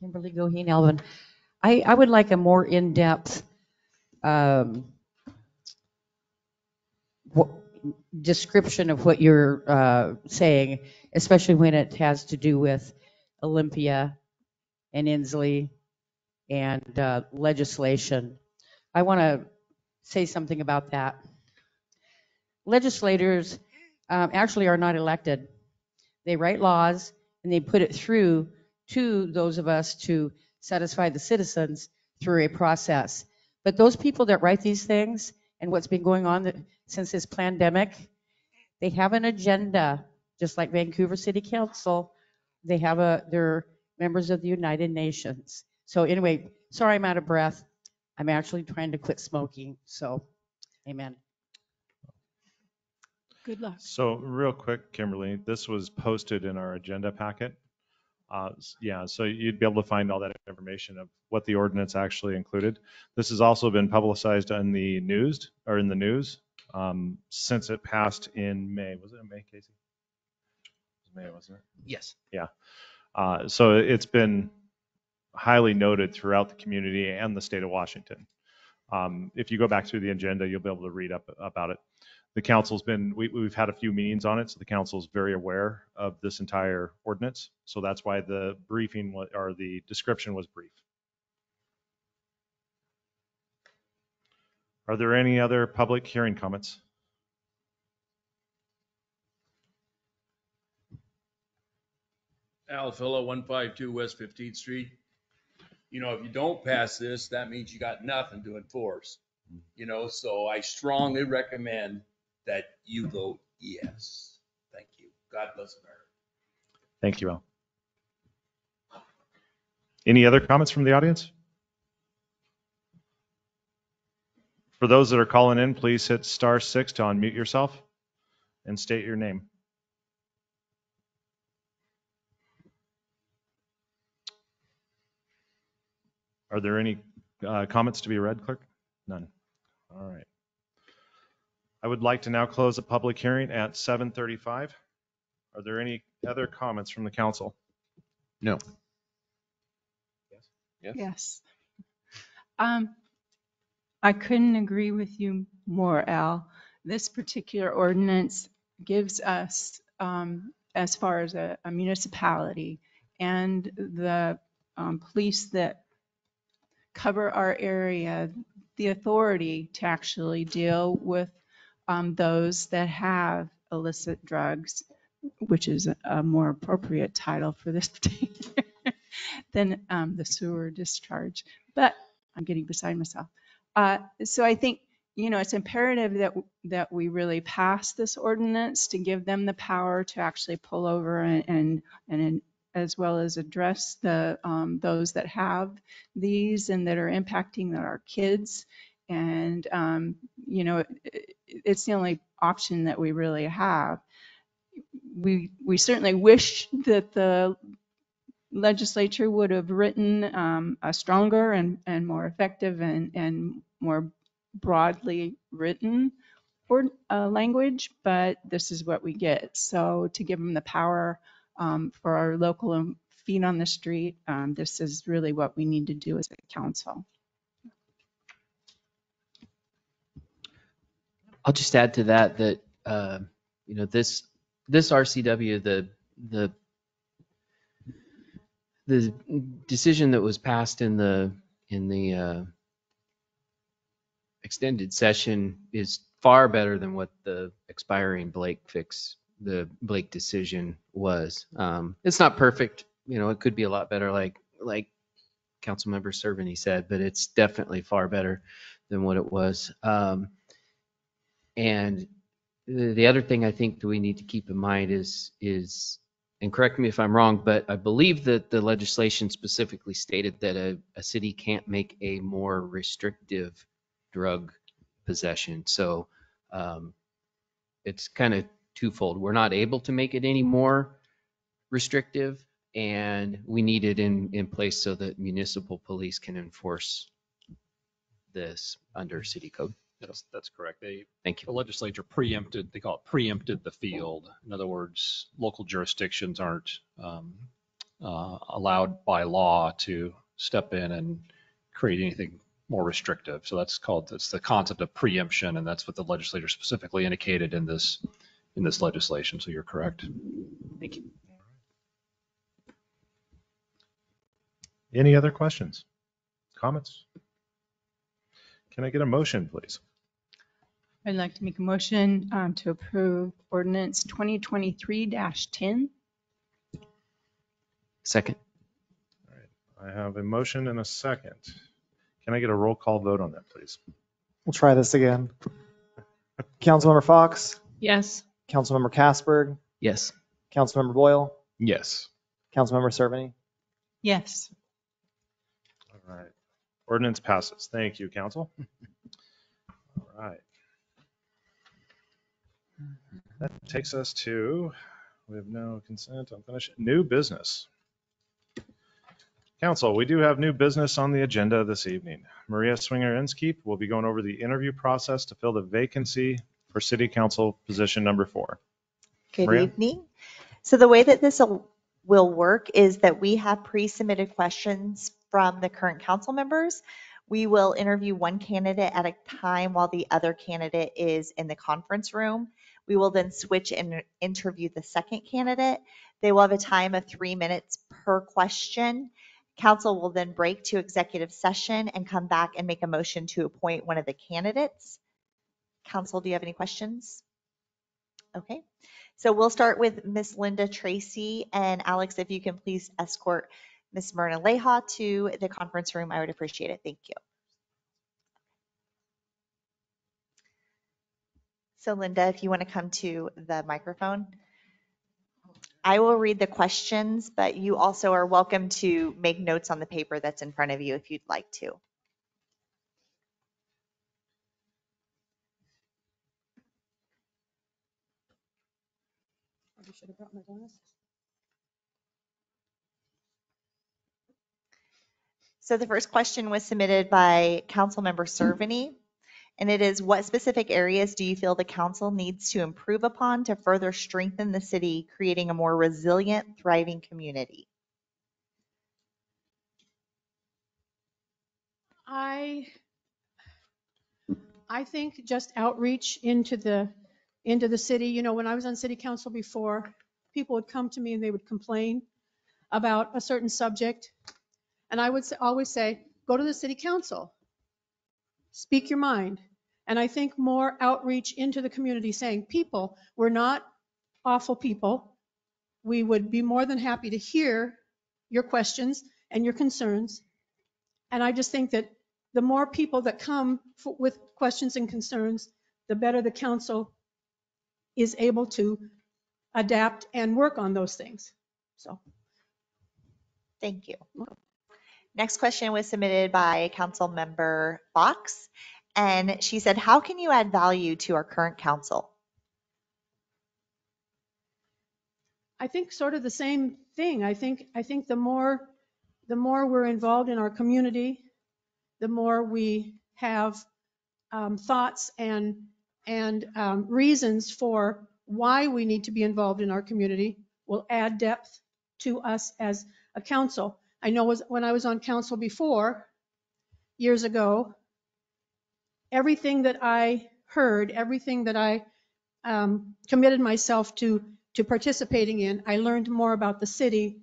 Kimberly Goheen Elvin. I, I would like a more in-depth um, description of what you're uh, saying, especially when it has to do with Olympia and Inslee and uh, legislation. I want to say something about that. Legislators um, actually are not elected. They write laws and they put it through to those of us to satisfy the citizens through a process. But those people that write these things and what's been going on since this pandemic, they have an agenda, just like Vancouver City Council. They have a, they're members of the United Nations. So anyway, sorry I'm out of breath. I'm actually trying to quit smoking, so, amen. Good luck. So real quick, Kimberly, this was posted in our agenda packet. Uh, Yeah, so you'd be able to find all that information of what the ordinance actually included. This has also been publicized in the news, or in the news, um, since it passed in May. Was it in May, Casey? It was May, wasn't it? Yes. Yeah. Uh, So it's been highly noted throughout the community and the state of Washington. Um, If you go back through the agenda, you'll be able to read up about it. The council's been, we, we've had a few meetings on it, so the council's very aware of this entire ordinance. So that's why the briefing, or the description was brief. Are there any other public hearing comments? Al Philo, one five two West Fifteenth Street. You know, if you don't pass this, that means you got nothing to enforce. You know, so I strongly recommend that you vote yes. Thank you. God bless America. Thank you, Al. Any other comments from the audience? For those that are calling in, please hit star six to unmute yourself and state your name. Are there any uh, comments to be read, clerk? None. All right. I would like to now close the public hearing at 7:35. Are there any other comments from the council? No. Yes. Yes. Um, I couldn't agree with you more, Al. This particular ordinance gives us, um, as far as a a municipality and the um, police that cover our area, the authority to actually deal with um, those that have illicit drugs, which is a- more appropriate title for this [LAUGHS] particular than um, the sewer discharge. But I'm getting beside myself. Uh, So I think, you know, it's imperative that, that we really pass this ordinance to give them the power to actually pull over and, and, and as well as address the, um, those that have these and that are impacting our kids. And, um, you know, it- it's the only option that we really have. We, we certainly wish that the legislature would have written um, a stronger and, and more effective and, and more broadly written or uh, language, but this is what we get. So to give them the power um, for our local feet on the street, um, this is really what we need to do as a council. I'll just add to that that uh, you know this this RCW the the the decision that was passed in the in the uh, extended session is far better than what the expiring Blake fix, the Blake decision was. Um, it's not perfect, you know, it could be a lot better, like, like Councilmember Cerveny said, but it's definitely far better than what it was. Um, and the, the other thing I think that we need to keep in mind is, is, and correct me if I'm wrong, but I believe that the legislation specifically stated that a, a city can't make a more restrictive drug possession. So um, it's kind of twofold. We're not able to make it any more restrictive, and we need it in, in place so that municipal police can enforce this under city code. Yes, that's correct. They, Thank you. the legislature preempted, they call it preempted the field. In other words, local jurisdictions aren't um, uh, allowed by law to step in and create anything more restrictive. So that's called, that's the concept of preemption, and that's what the legislature specifically indicated in this, in this legislation. So you're correct. Thank you. Any other questions? Comments? Can I get a motion, please? I'd like to make a motion um, to approve ordinance 2023-10. Second. All right. I have a motion and a second. Can I get a roll call vote on that, please? We'll try this again. Councilmember Fox, Yes. Councilmember Kasberg, Yes. Councilmember Boyle, Yes. Councilmember Cerveny. Yes. All right. Ordinance passes. Thank you, council. [LAUGHS] All right. That takes us to, we have no consent, I'm finished, new business. Council, we do have new business on the agenda this evening. Maria Swinger Inskeep will be going over the interview process to fill the vacancy for city council position number four. Good Maria? evening. So the way that this will- will work is that we have pre-submitted questions from the current council members. We will interview one candidate at a time while the other candidate is in the conference room. We will then switch and interview the second candidate. They will have a time of three minutes per question. Council will then break to executive session and come back and make a motion to appoint one of the candidates. Council, do you have any questions? Okay. So we'll start with Miss Linda Tracy and Alex, if you can please escort Miss Myrna Leha to the conference room, I would appreciate it. Thank you. So Linda, if you want to come to the microphone. I will read the questions, but you also are welcome to make notes on the paper that's in front of you if you'd like to. Oh, Probably should have brought my glasses. So the first question was submitted by Council Councilmember Cerveny. And it is, what specific areas do you feel the council needs to improve upon to further strengthen the city, creating a more resilient, thriving community? I, I think just outreach into the, into the city. You know, when I was on city council before, people would come to me and they would complain about a certain subject. And I would always say, go to the city council. Speak your mind. And I think more outreach into the community saying, people, we're not awful people. We would be more than happy to hear your questions and your concerns. And I just think that the more people that come with questions and concerns, the better the council is able to adapt and work on those things. So. Thank you. Next question was submitted by Council Member Fox. And she said, how can you add value to our current council? I think sort of the same thing. I think, I think the more, the more we're involved in our community, the more we have um, thoughts and, and um, reasons for why we need to be involved in our community will add depth to us as a council. I know when I was on council before, years ago, everything that I heard, everything that I um, committed myself to, to participating in, I learned more about the city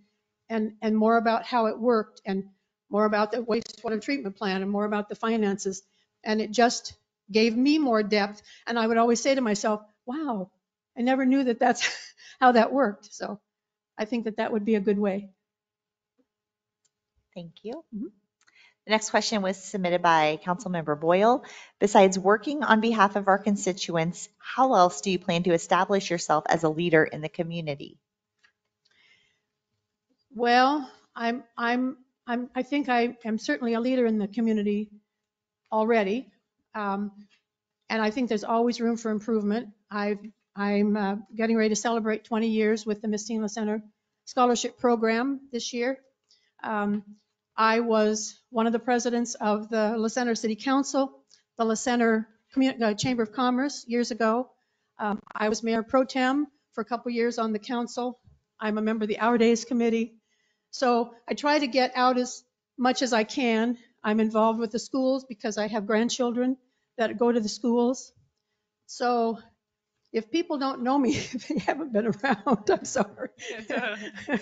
and, and more about how it worked and more about the wastewater treatment plan and more about the finances. And it just gave me more depth. And I would always say to myself, wow, I never knew that that's [LAUGHS] how that worked. So I think that that would be a good way. Thank you. The next question was submitted by Councilmember Boyle. Besides working on behalf of our constituents, how else do you plan to establish yourself as a leader in the community? Well, I'm, I'm, I'm, I think I am certainly a leader in the community already. Um, and I think there's always room for improvement. I've, I'm uh, getting ready to celebrate 20 years with the Miss Tina Center Scholarship Program this year. Um, I was one of the presidents of the La Center City Council, the La Center Commu- uh, Chamber of Commerce years ago. Um, I was mayor pro tem for a couple years on the council. I'm a member of the Our Days Committee. So I try to get out as much as I can. I'm involved with the schools because I have grandchildren that go to the schools. So if people don't know me, if [LAUGHS] they haven't been around, [LAUGHS] I'm sorry. [LAUGHS]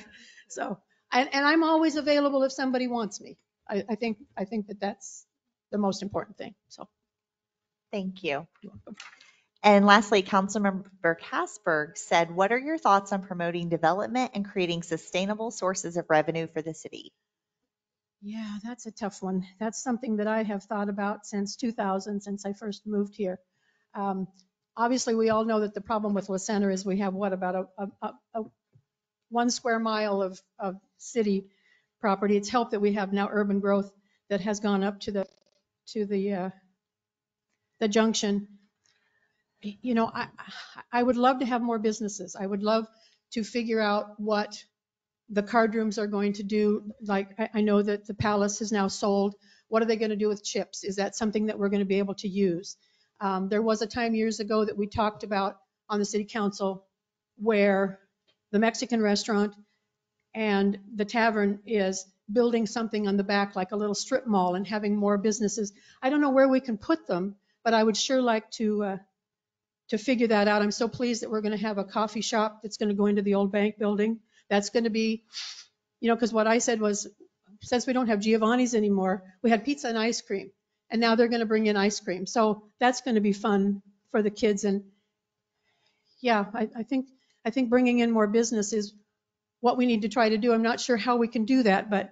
So, and, and I'm always available if somebody wants me. I, I think, I think that that's the most important thing, so. Thank you. And lastly, Councilmember Kasberg said, what are your thoughts on promoting development and creating sustainable sources of revenue for the city? Yeah, that's a tough one. That's something that I have thought about since 2000, since I first moved here. Um, Obviously, we all know that the problem with La Center is we have what, about a, a, a- a one square mile of, of city property. It's helped that we have now urban growth that has gone up to the, to the, uh, the junction. You know, I, I would love to have more businesses. I would love to figure out what the card rooms are going to do. Like, I, I know that the Palace is now sold. What are they going to do with chips? Is that something that we're going to be able to use? Um, there was a time years ago that we talked about on the city council where the Mexican restaurant and the tavern is building something on the back, like a little strip mall and having more businesses. I don't know where we can put them, but I would sure like to, uh, to figure that out. I'm so pleased that we're going to have a coffee shop that's going to go into the old bank building. That's going to be, you know, because what I said was, since we don't have Giovanni's anymore, we had pizza and ice cream. And now they're going to bring in ice cream. So that's going to be fun for the kids. And yeah, I, I think, I think bringing in more business is what we need to try to do. I'm not sure how we can do that, but,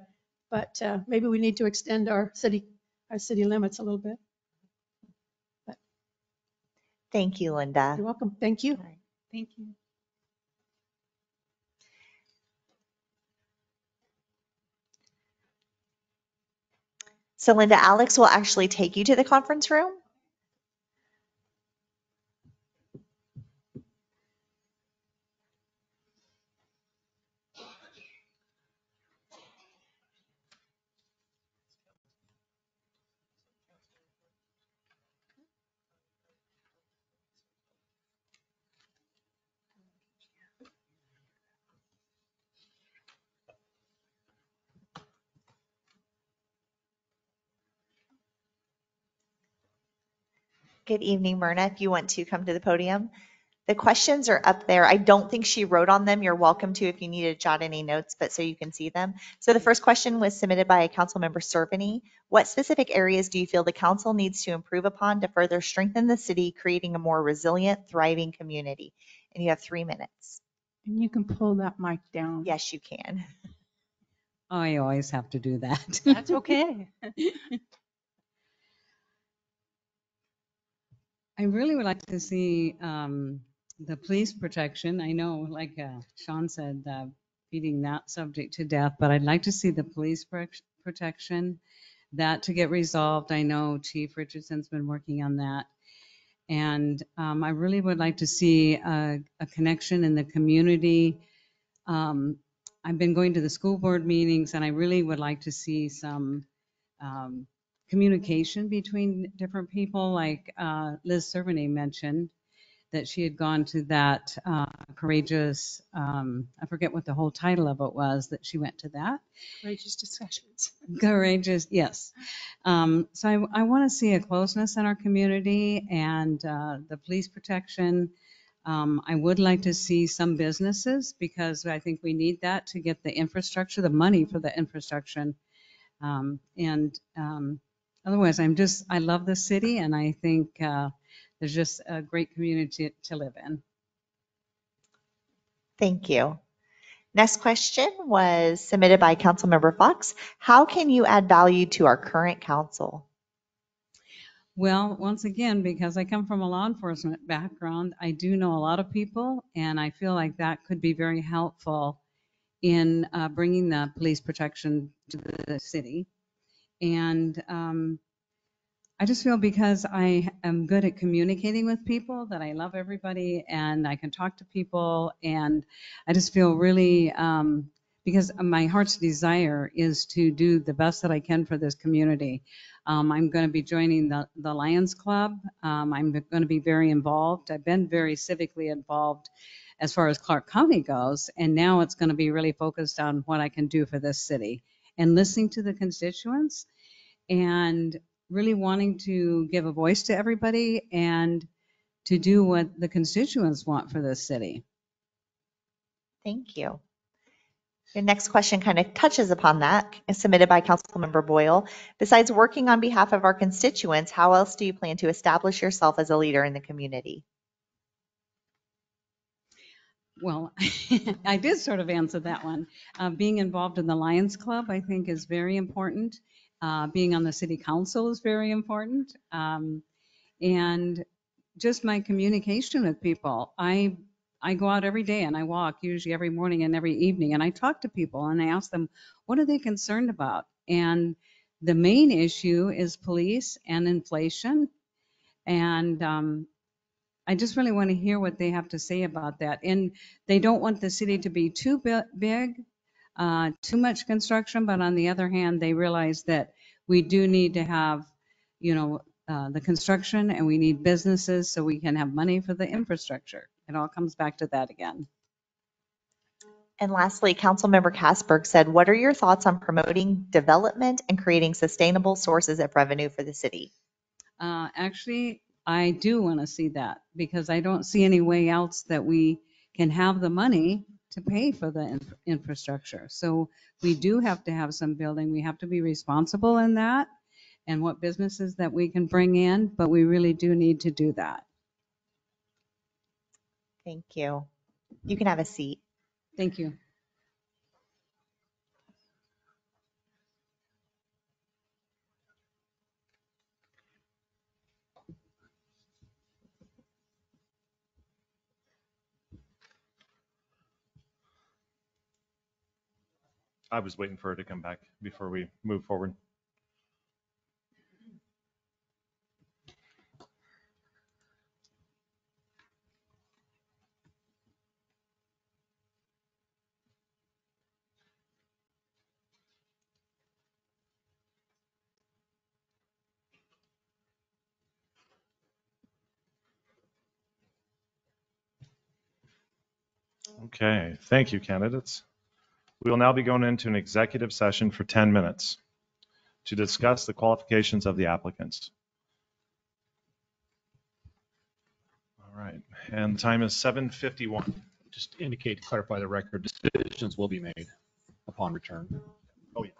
but uh, maybe we need to extend our city, our city limits a little bit. Thank you, Linda. You're welcome. Thank you. Thank you. So Linda, Alex will actually take you to the conference room. Good evening, Myrna. If you want to come to the podium. The questions are up there. I don't think she wrote on them. You're welcome to if you need to jot any notes, but so you can see them. So the first question was submitted by Councilmember Cerveny. What specific areas do you feel the council needs to improve upon to further strengthen the city, creating a more resilient, thriving community? And you have three minutes. And you can pull that mic down. Yes, you can. I always have to do that. That's okay. [LAUGHS] I really would like to see um, the police protection. I know, like uh, Sean said, uh, beating that subject to death, but I'd like to see the police pro- protection, that to get resolved. I know Chief Richardson's been working on that. And um, I really would like to see a, a connection in the community. Um, I've been going to the school board meetings and I really would like to see some um, communication between different people, like uh, Liz Cerveny mentioned, that she had gone to that uh, courageous, um, I forget what the whole title of it was, that she went to that. Courageous discussions. [LAUGHS] Courageous, yes. Um, so I, I want to see a closeness in our community and uh, the police protection. Um, I would like to see some businesses because I think we need that to get the infrastructure, the money for the infrastructure. Um, and um, otherwise, I'm just, I love the city and I think uh, there's just a great community to live in. Thank you. Next question was submitted by Councilmember Fox. How can you add value to our current council? Well, once again, because I come from a law enforcement background, I do know a lot of people, and I feel like that could be very helpful in uh, bringing the police protection to the city. And um, I just feel because I am good at communicating with people that I love everybody and I can talk to people, and I just feel really um, because my heart's desire is to do the best that I can for this community. Um, I'm going to be joining the, the Lions Club. Um, I'm going to be very involved. I've been very civically involved as far as Clark County goes, and now it's going to be really focused on what I can do for this city and listening to the constituents and really wanting to give a voice to everybody and to do what the constituents want for this city. Thank you. Your next question kind of touches upon that, submitted by Councilmember Boyle. Besides working on behalf of our constituents, how else do you plan to establish yourself as a leader in the community? Well, [LAUGHS] I did sort of answer that one. Uh, being involved in the Lions Club, I think, is very important. Uh, being on the city council is very important. Um, and just my communication with people. I I go out every day and I walk usually every morning and every evening and I talk to people and I ask them, what are they concerned about? And the main issue is police and inflation. And um, I just really want to hear what they have to say about that. And they don't want the city to be too big, uh, too much construction, but on the other hand, they realize that we do need to have, you know, uh, the construction and we need businesses so we can have money for the infrastructure. It all comes back to that again. And lastly, Councilmember Kasberg said, what are your thoughts on promoting development and creating sustainable sources of revenue for the city? Uh, actually, I do want to see that because I don't see any way else that we can have the money to pay for the in- infrastructure. So we do have to have some building. We have to be responsible in that and what businesses that we can bring in, but we really do need to do that. Thank you. You can have a seat. Thank you. I was waiting for her to come back before we move forward. Okay, thank you, candidates. We will now be going into an executive session for 10 minutes to discuss the qualifications of the applicants. All right, and the time is 7:51. Just indicate, to clarify the record, decisions will be made upon return. Oh, yes.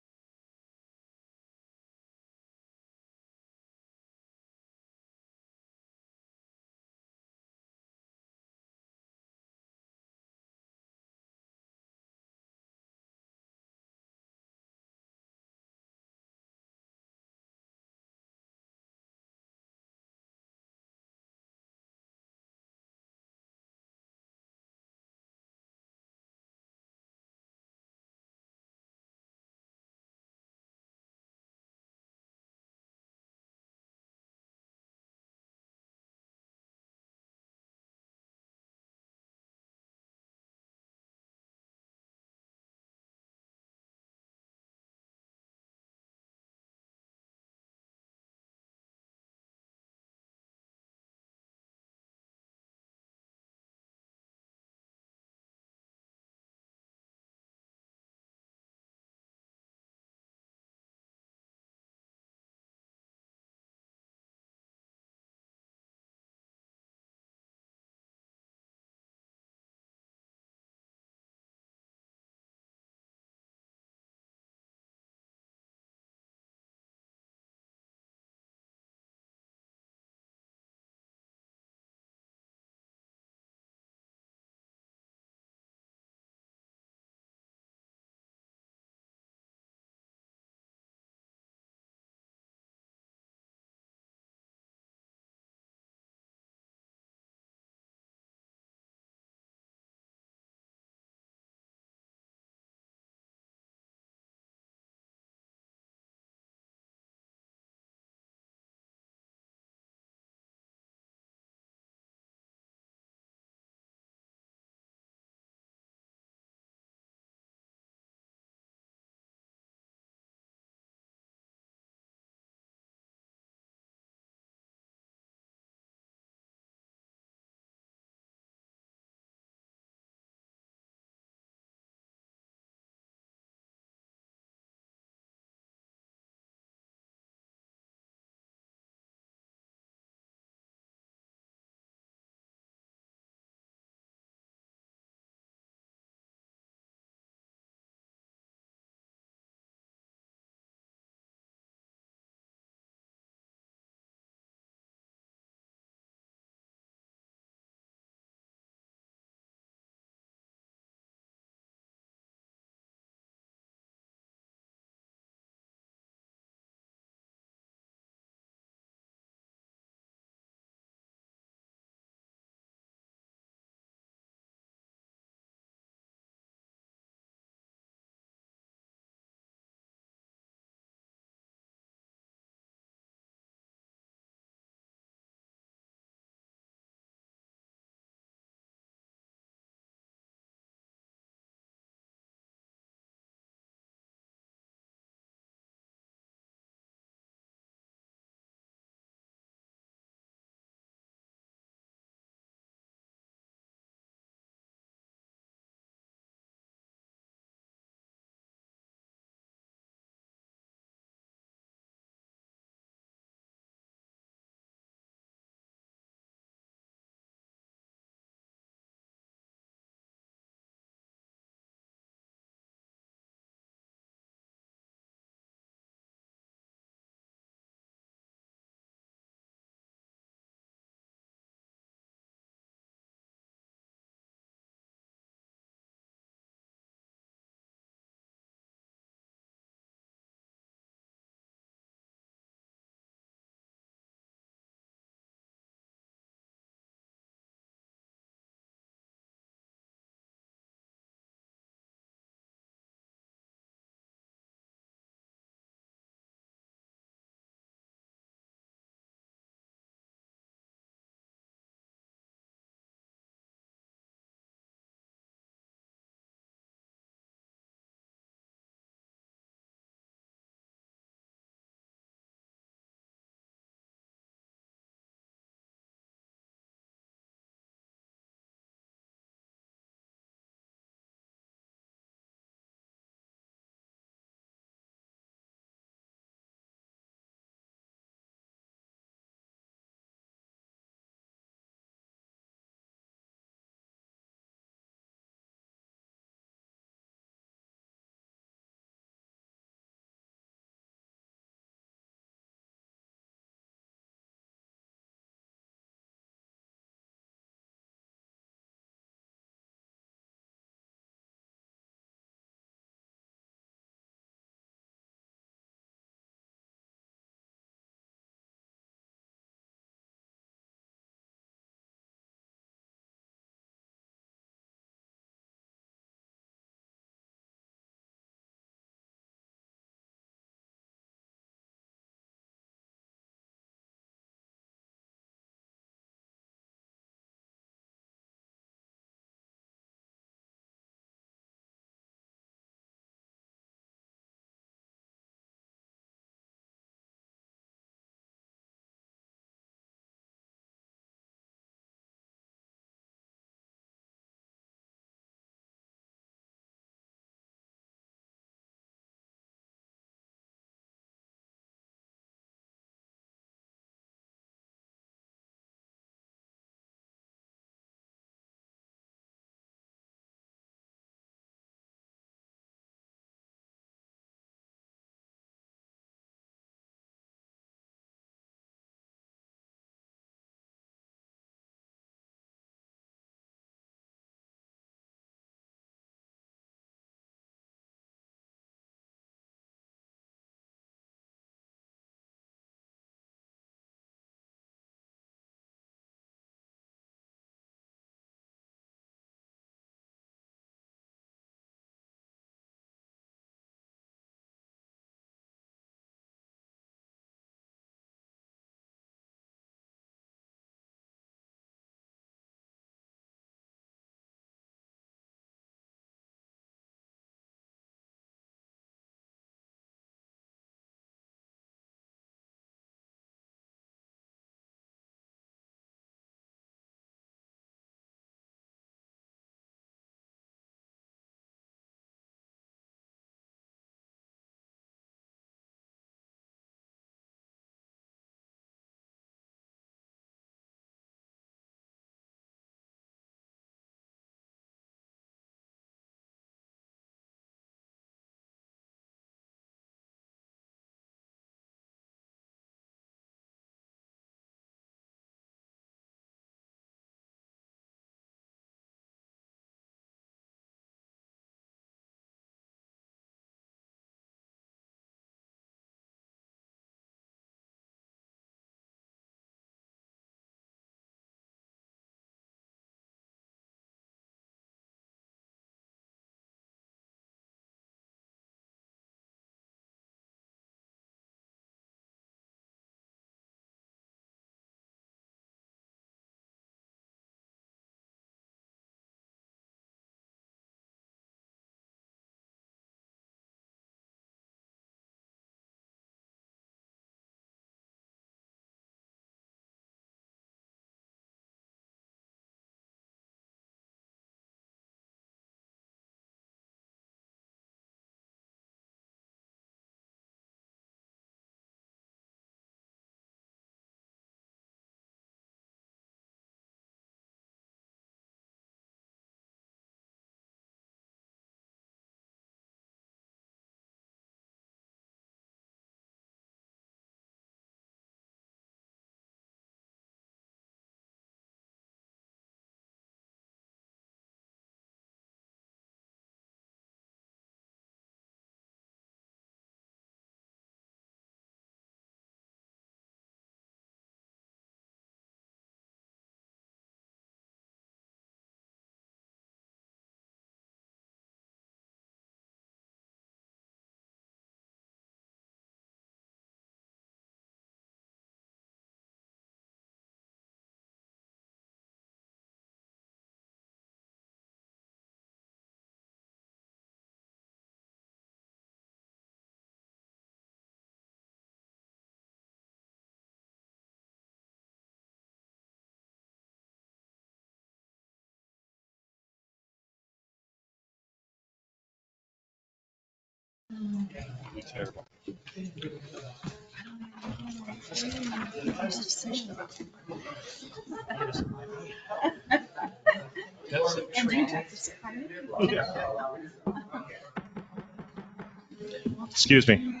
Excuse me.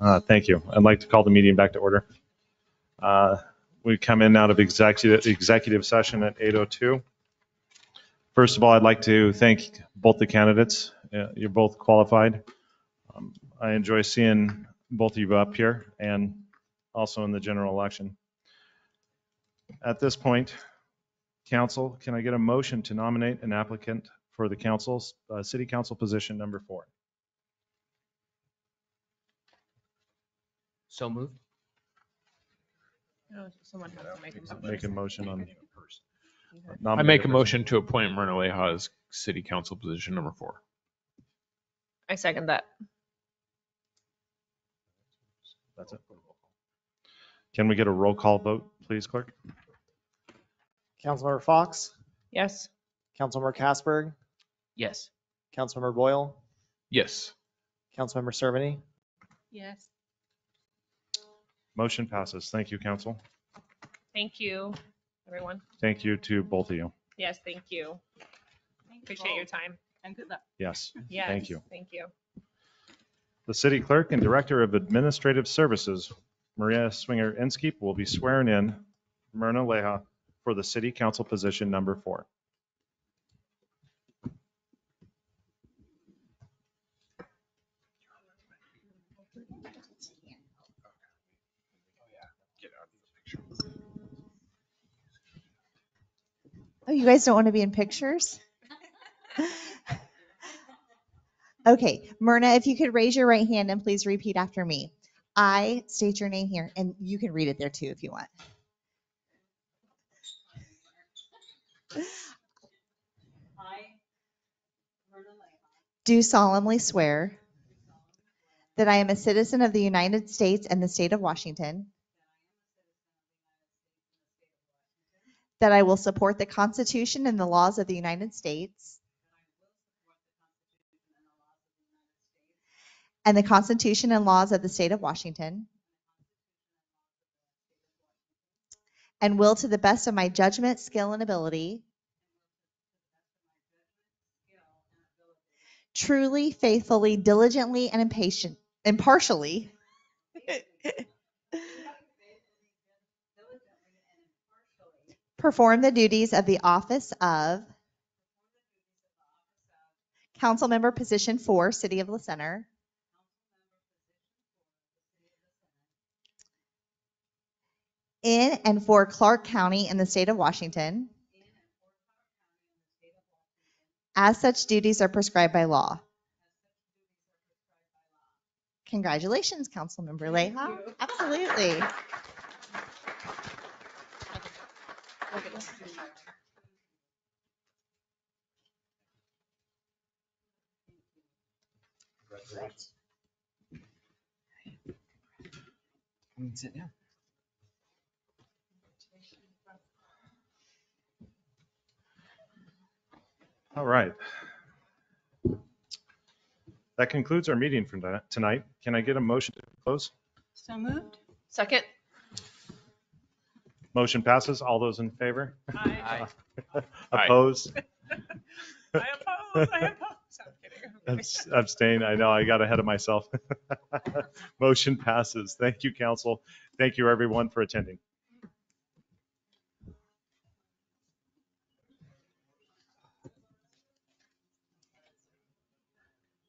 Uh, Thank you. I'd like to call the meeting back to order. Uh, We come in out of executive, executive session at 8:02. First of all, I'd like to thank both the candidates. Uh, You're both qualified. Um, I enjoy seeing both of you up here and also in the general election. At this point, council, can I get a motion to nominate an applicant for the council's, uh, city council position number four? So moved. No, Someone has to make a motion. Make a motion on. I make a motion to appoint Myrna Leha as city council position number four. I second that. That's it. Can we get a roll call vote, please, clerk? Councilmember Fox, Yes. Councilmember Kasberg, Yes. Councilmember Boyle, Yes. Councilmember Cerveny, Yes. Motion passes. Thank you, council. Thank you, everyone. Thank you to both of you. Yes, thank you. Appreciate your time. And good luck. Yes. Yes. Thank you. Thank you. The city clerk and director of administrative services, Maria Swinger Inskeep, will be swearing in Myrna Leha for the city council position number four. Oh, you guys don't want to be in pictures? [LAUGHS] Okay, Myrna, if you could raise your right hand and please repeat after me. I state your name here, and you can read it there too if you want. I Do solemnly swear that I am a citizen of the United States and the state of Washington, that I will support the Constitution and the laws of the United States and the Constitution and laws of the state of Washington, and will to the best of my judgment, skill, and ability truly, faithfully, diligently, and impatient, impartially perform the duties of the office of council member position four, City of La Center, in and for Clark County in the state of Washington, as such duties are prescribed by law. Congratulations, Councilmember Leha. Absolutely. Sit down. All right. That concludes our meeting for tonight- tonight. Can I get a motion to close? So moved? Second? Motion passes. All those in favor? Aye. [LAUGHS] Opposed? [LAUGHS] I oppose, I oppose. I'm kidding. [LAUGHS] Abs- Abstain. I know, I got ahead of myself. Motion passes. Thank you, council. Thank you, everyone, for attending.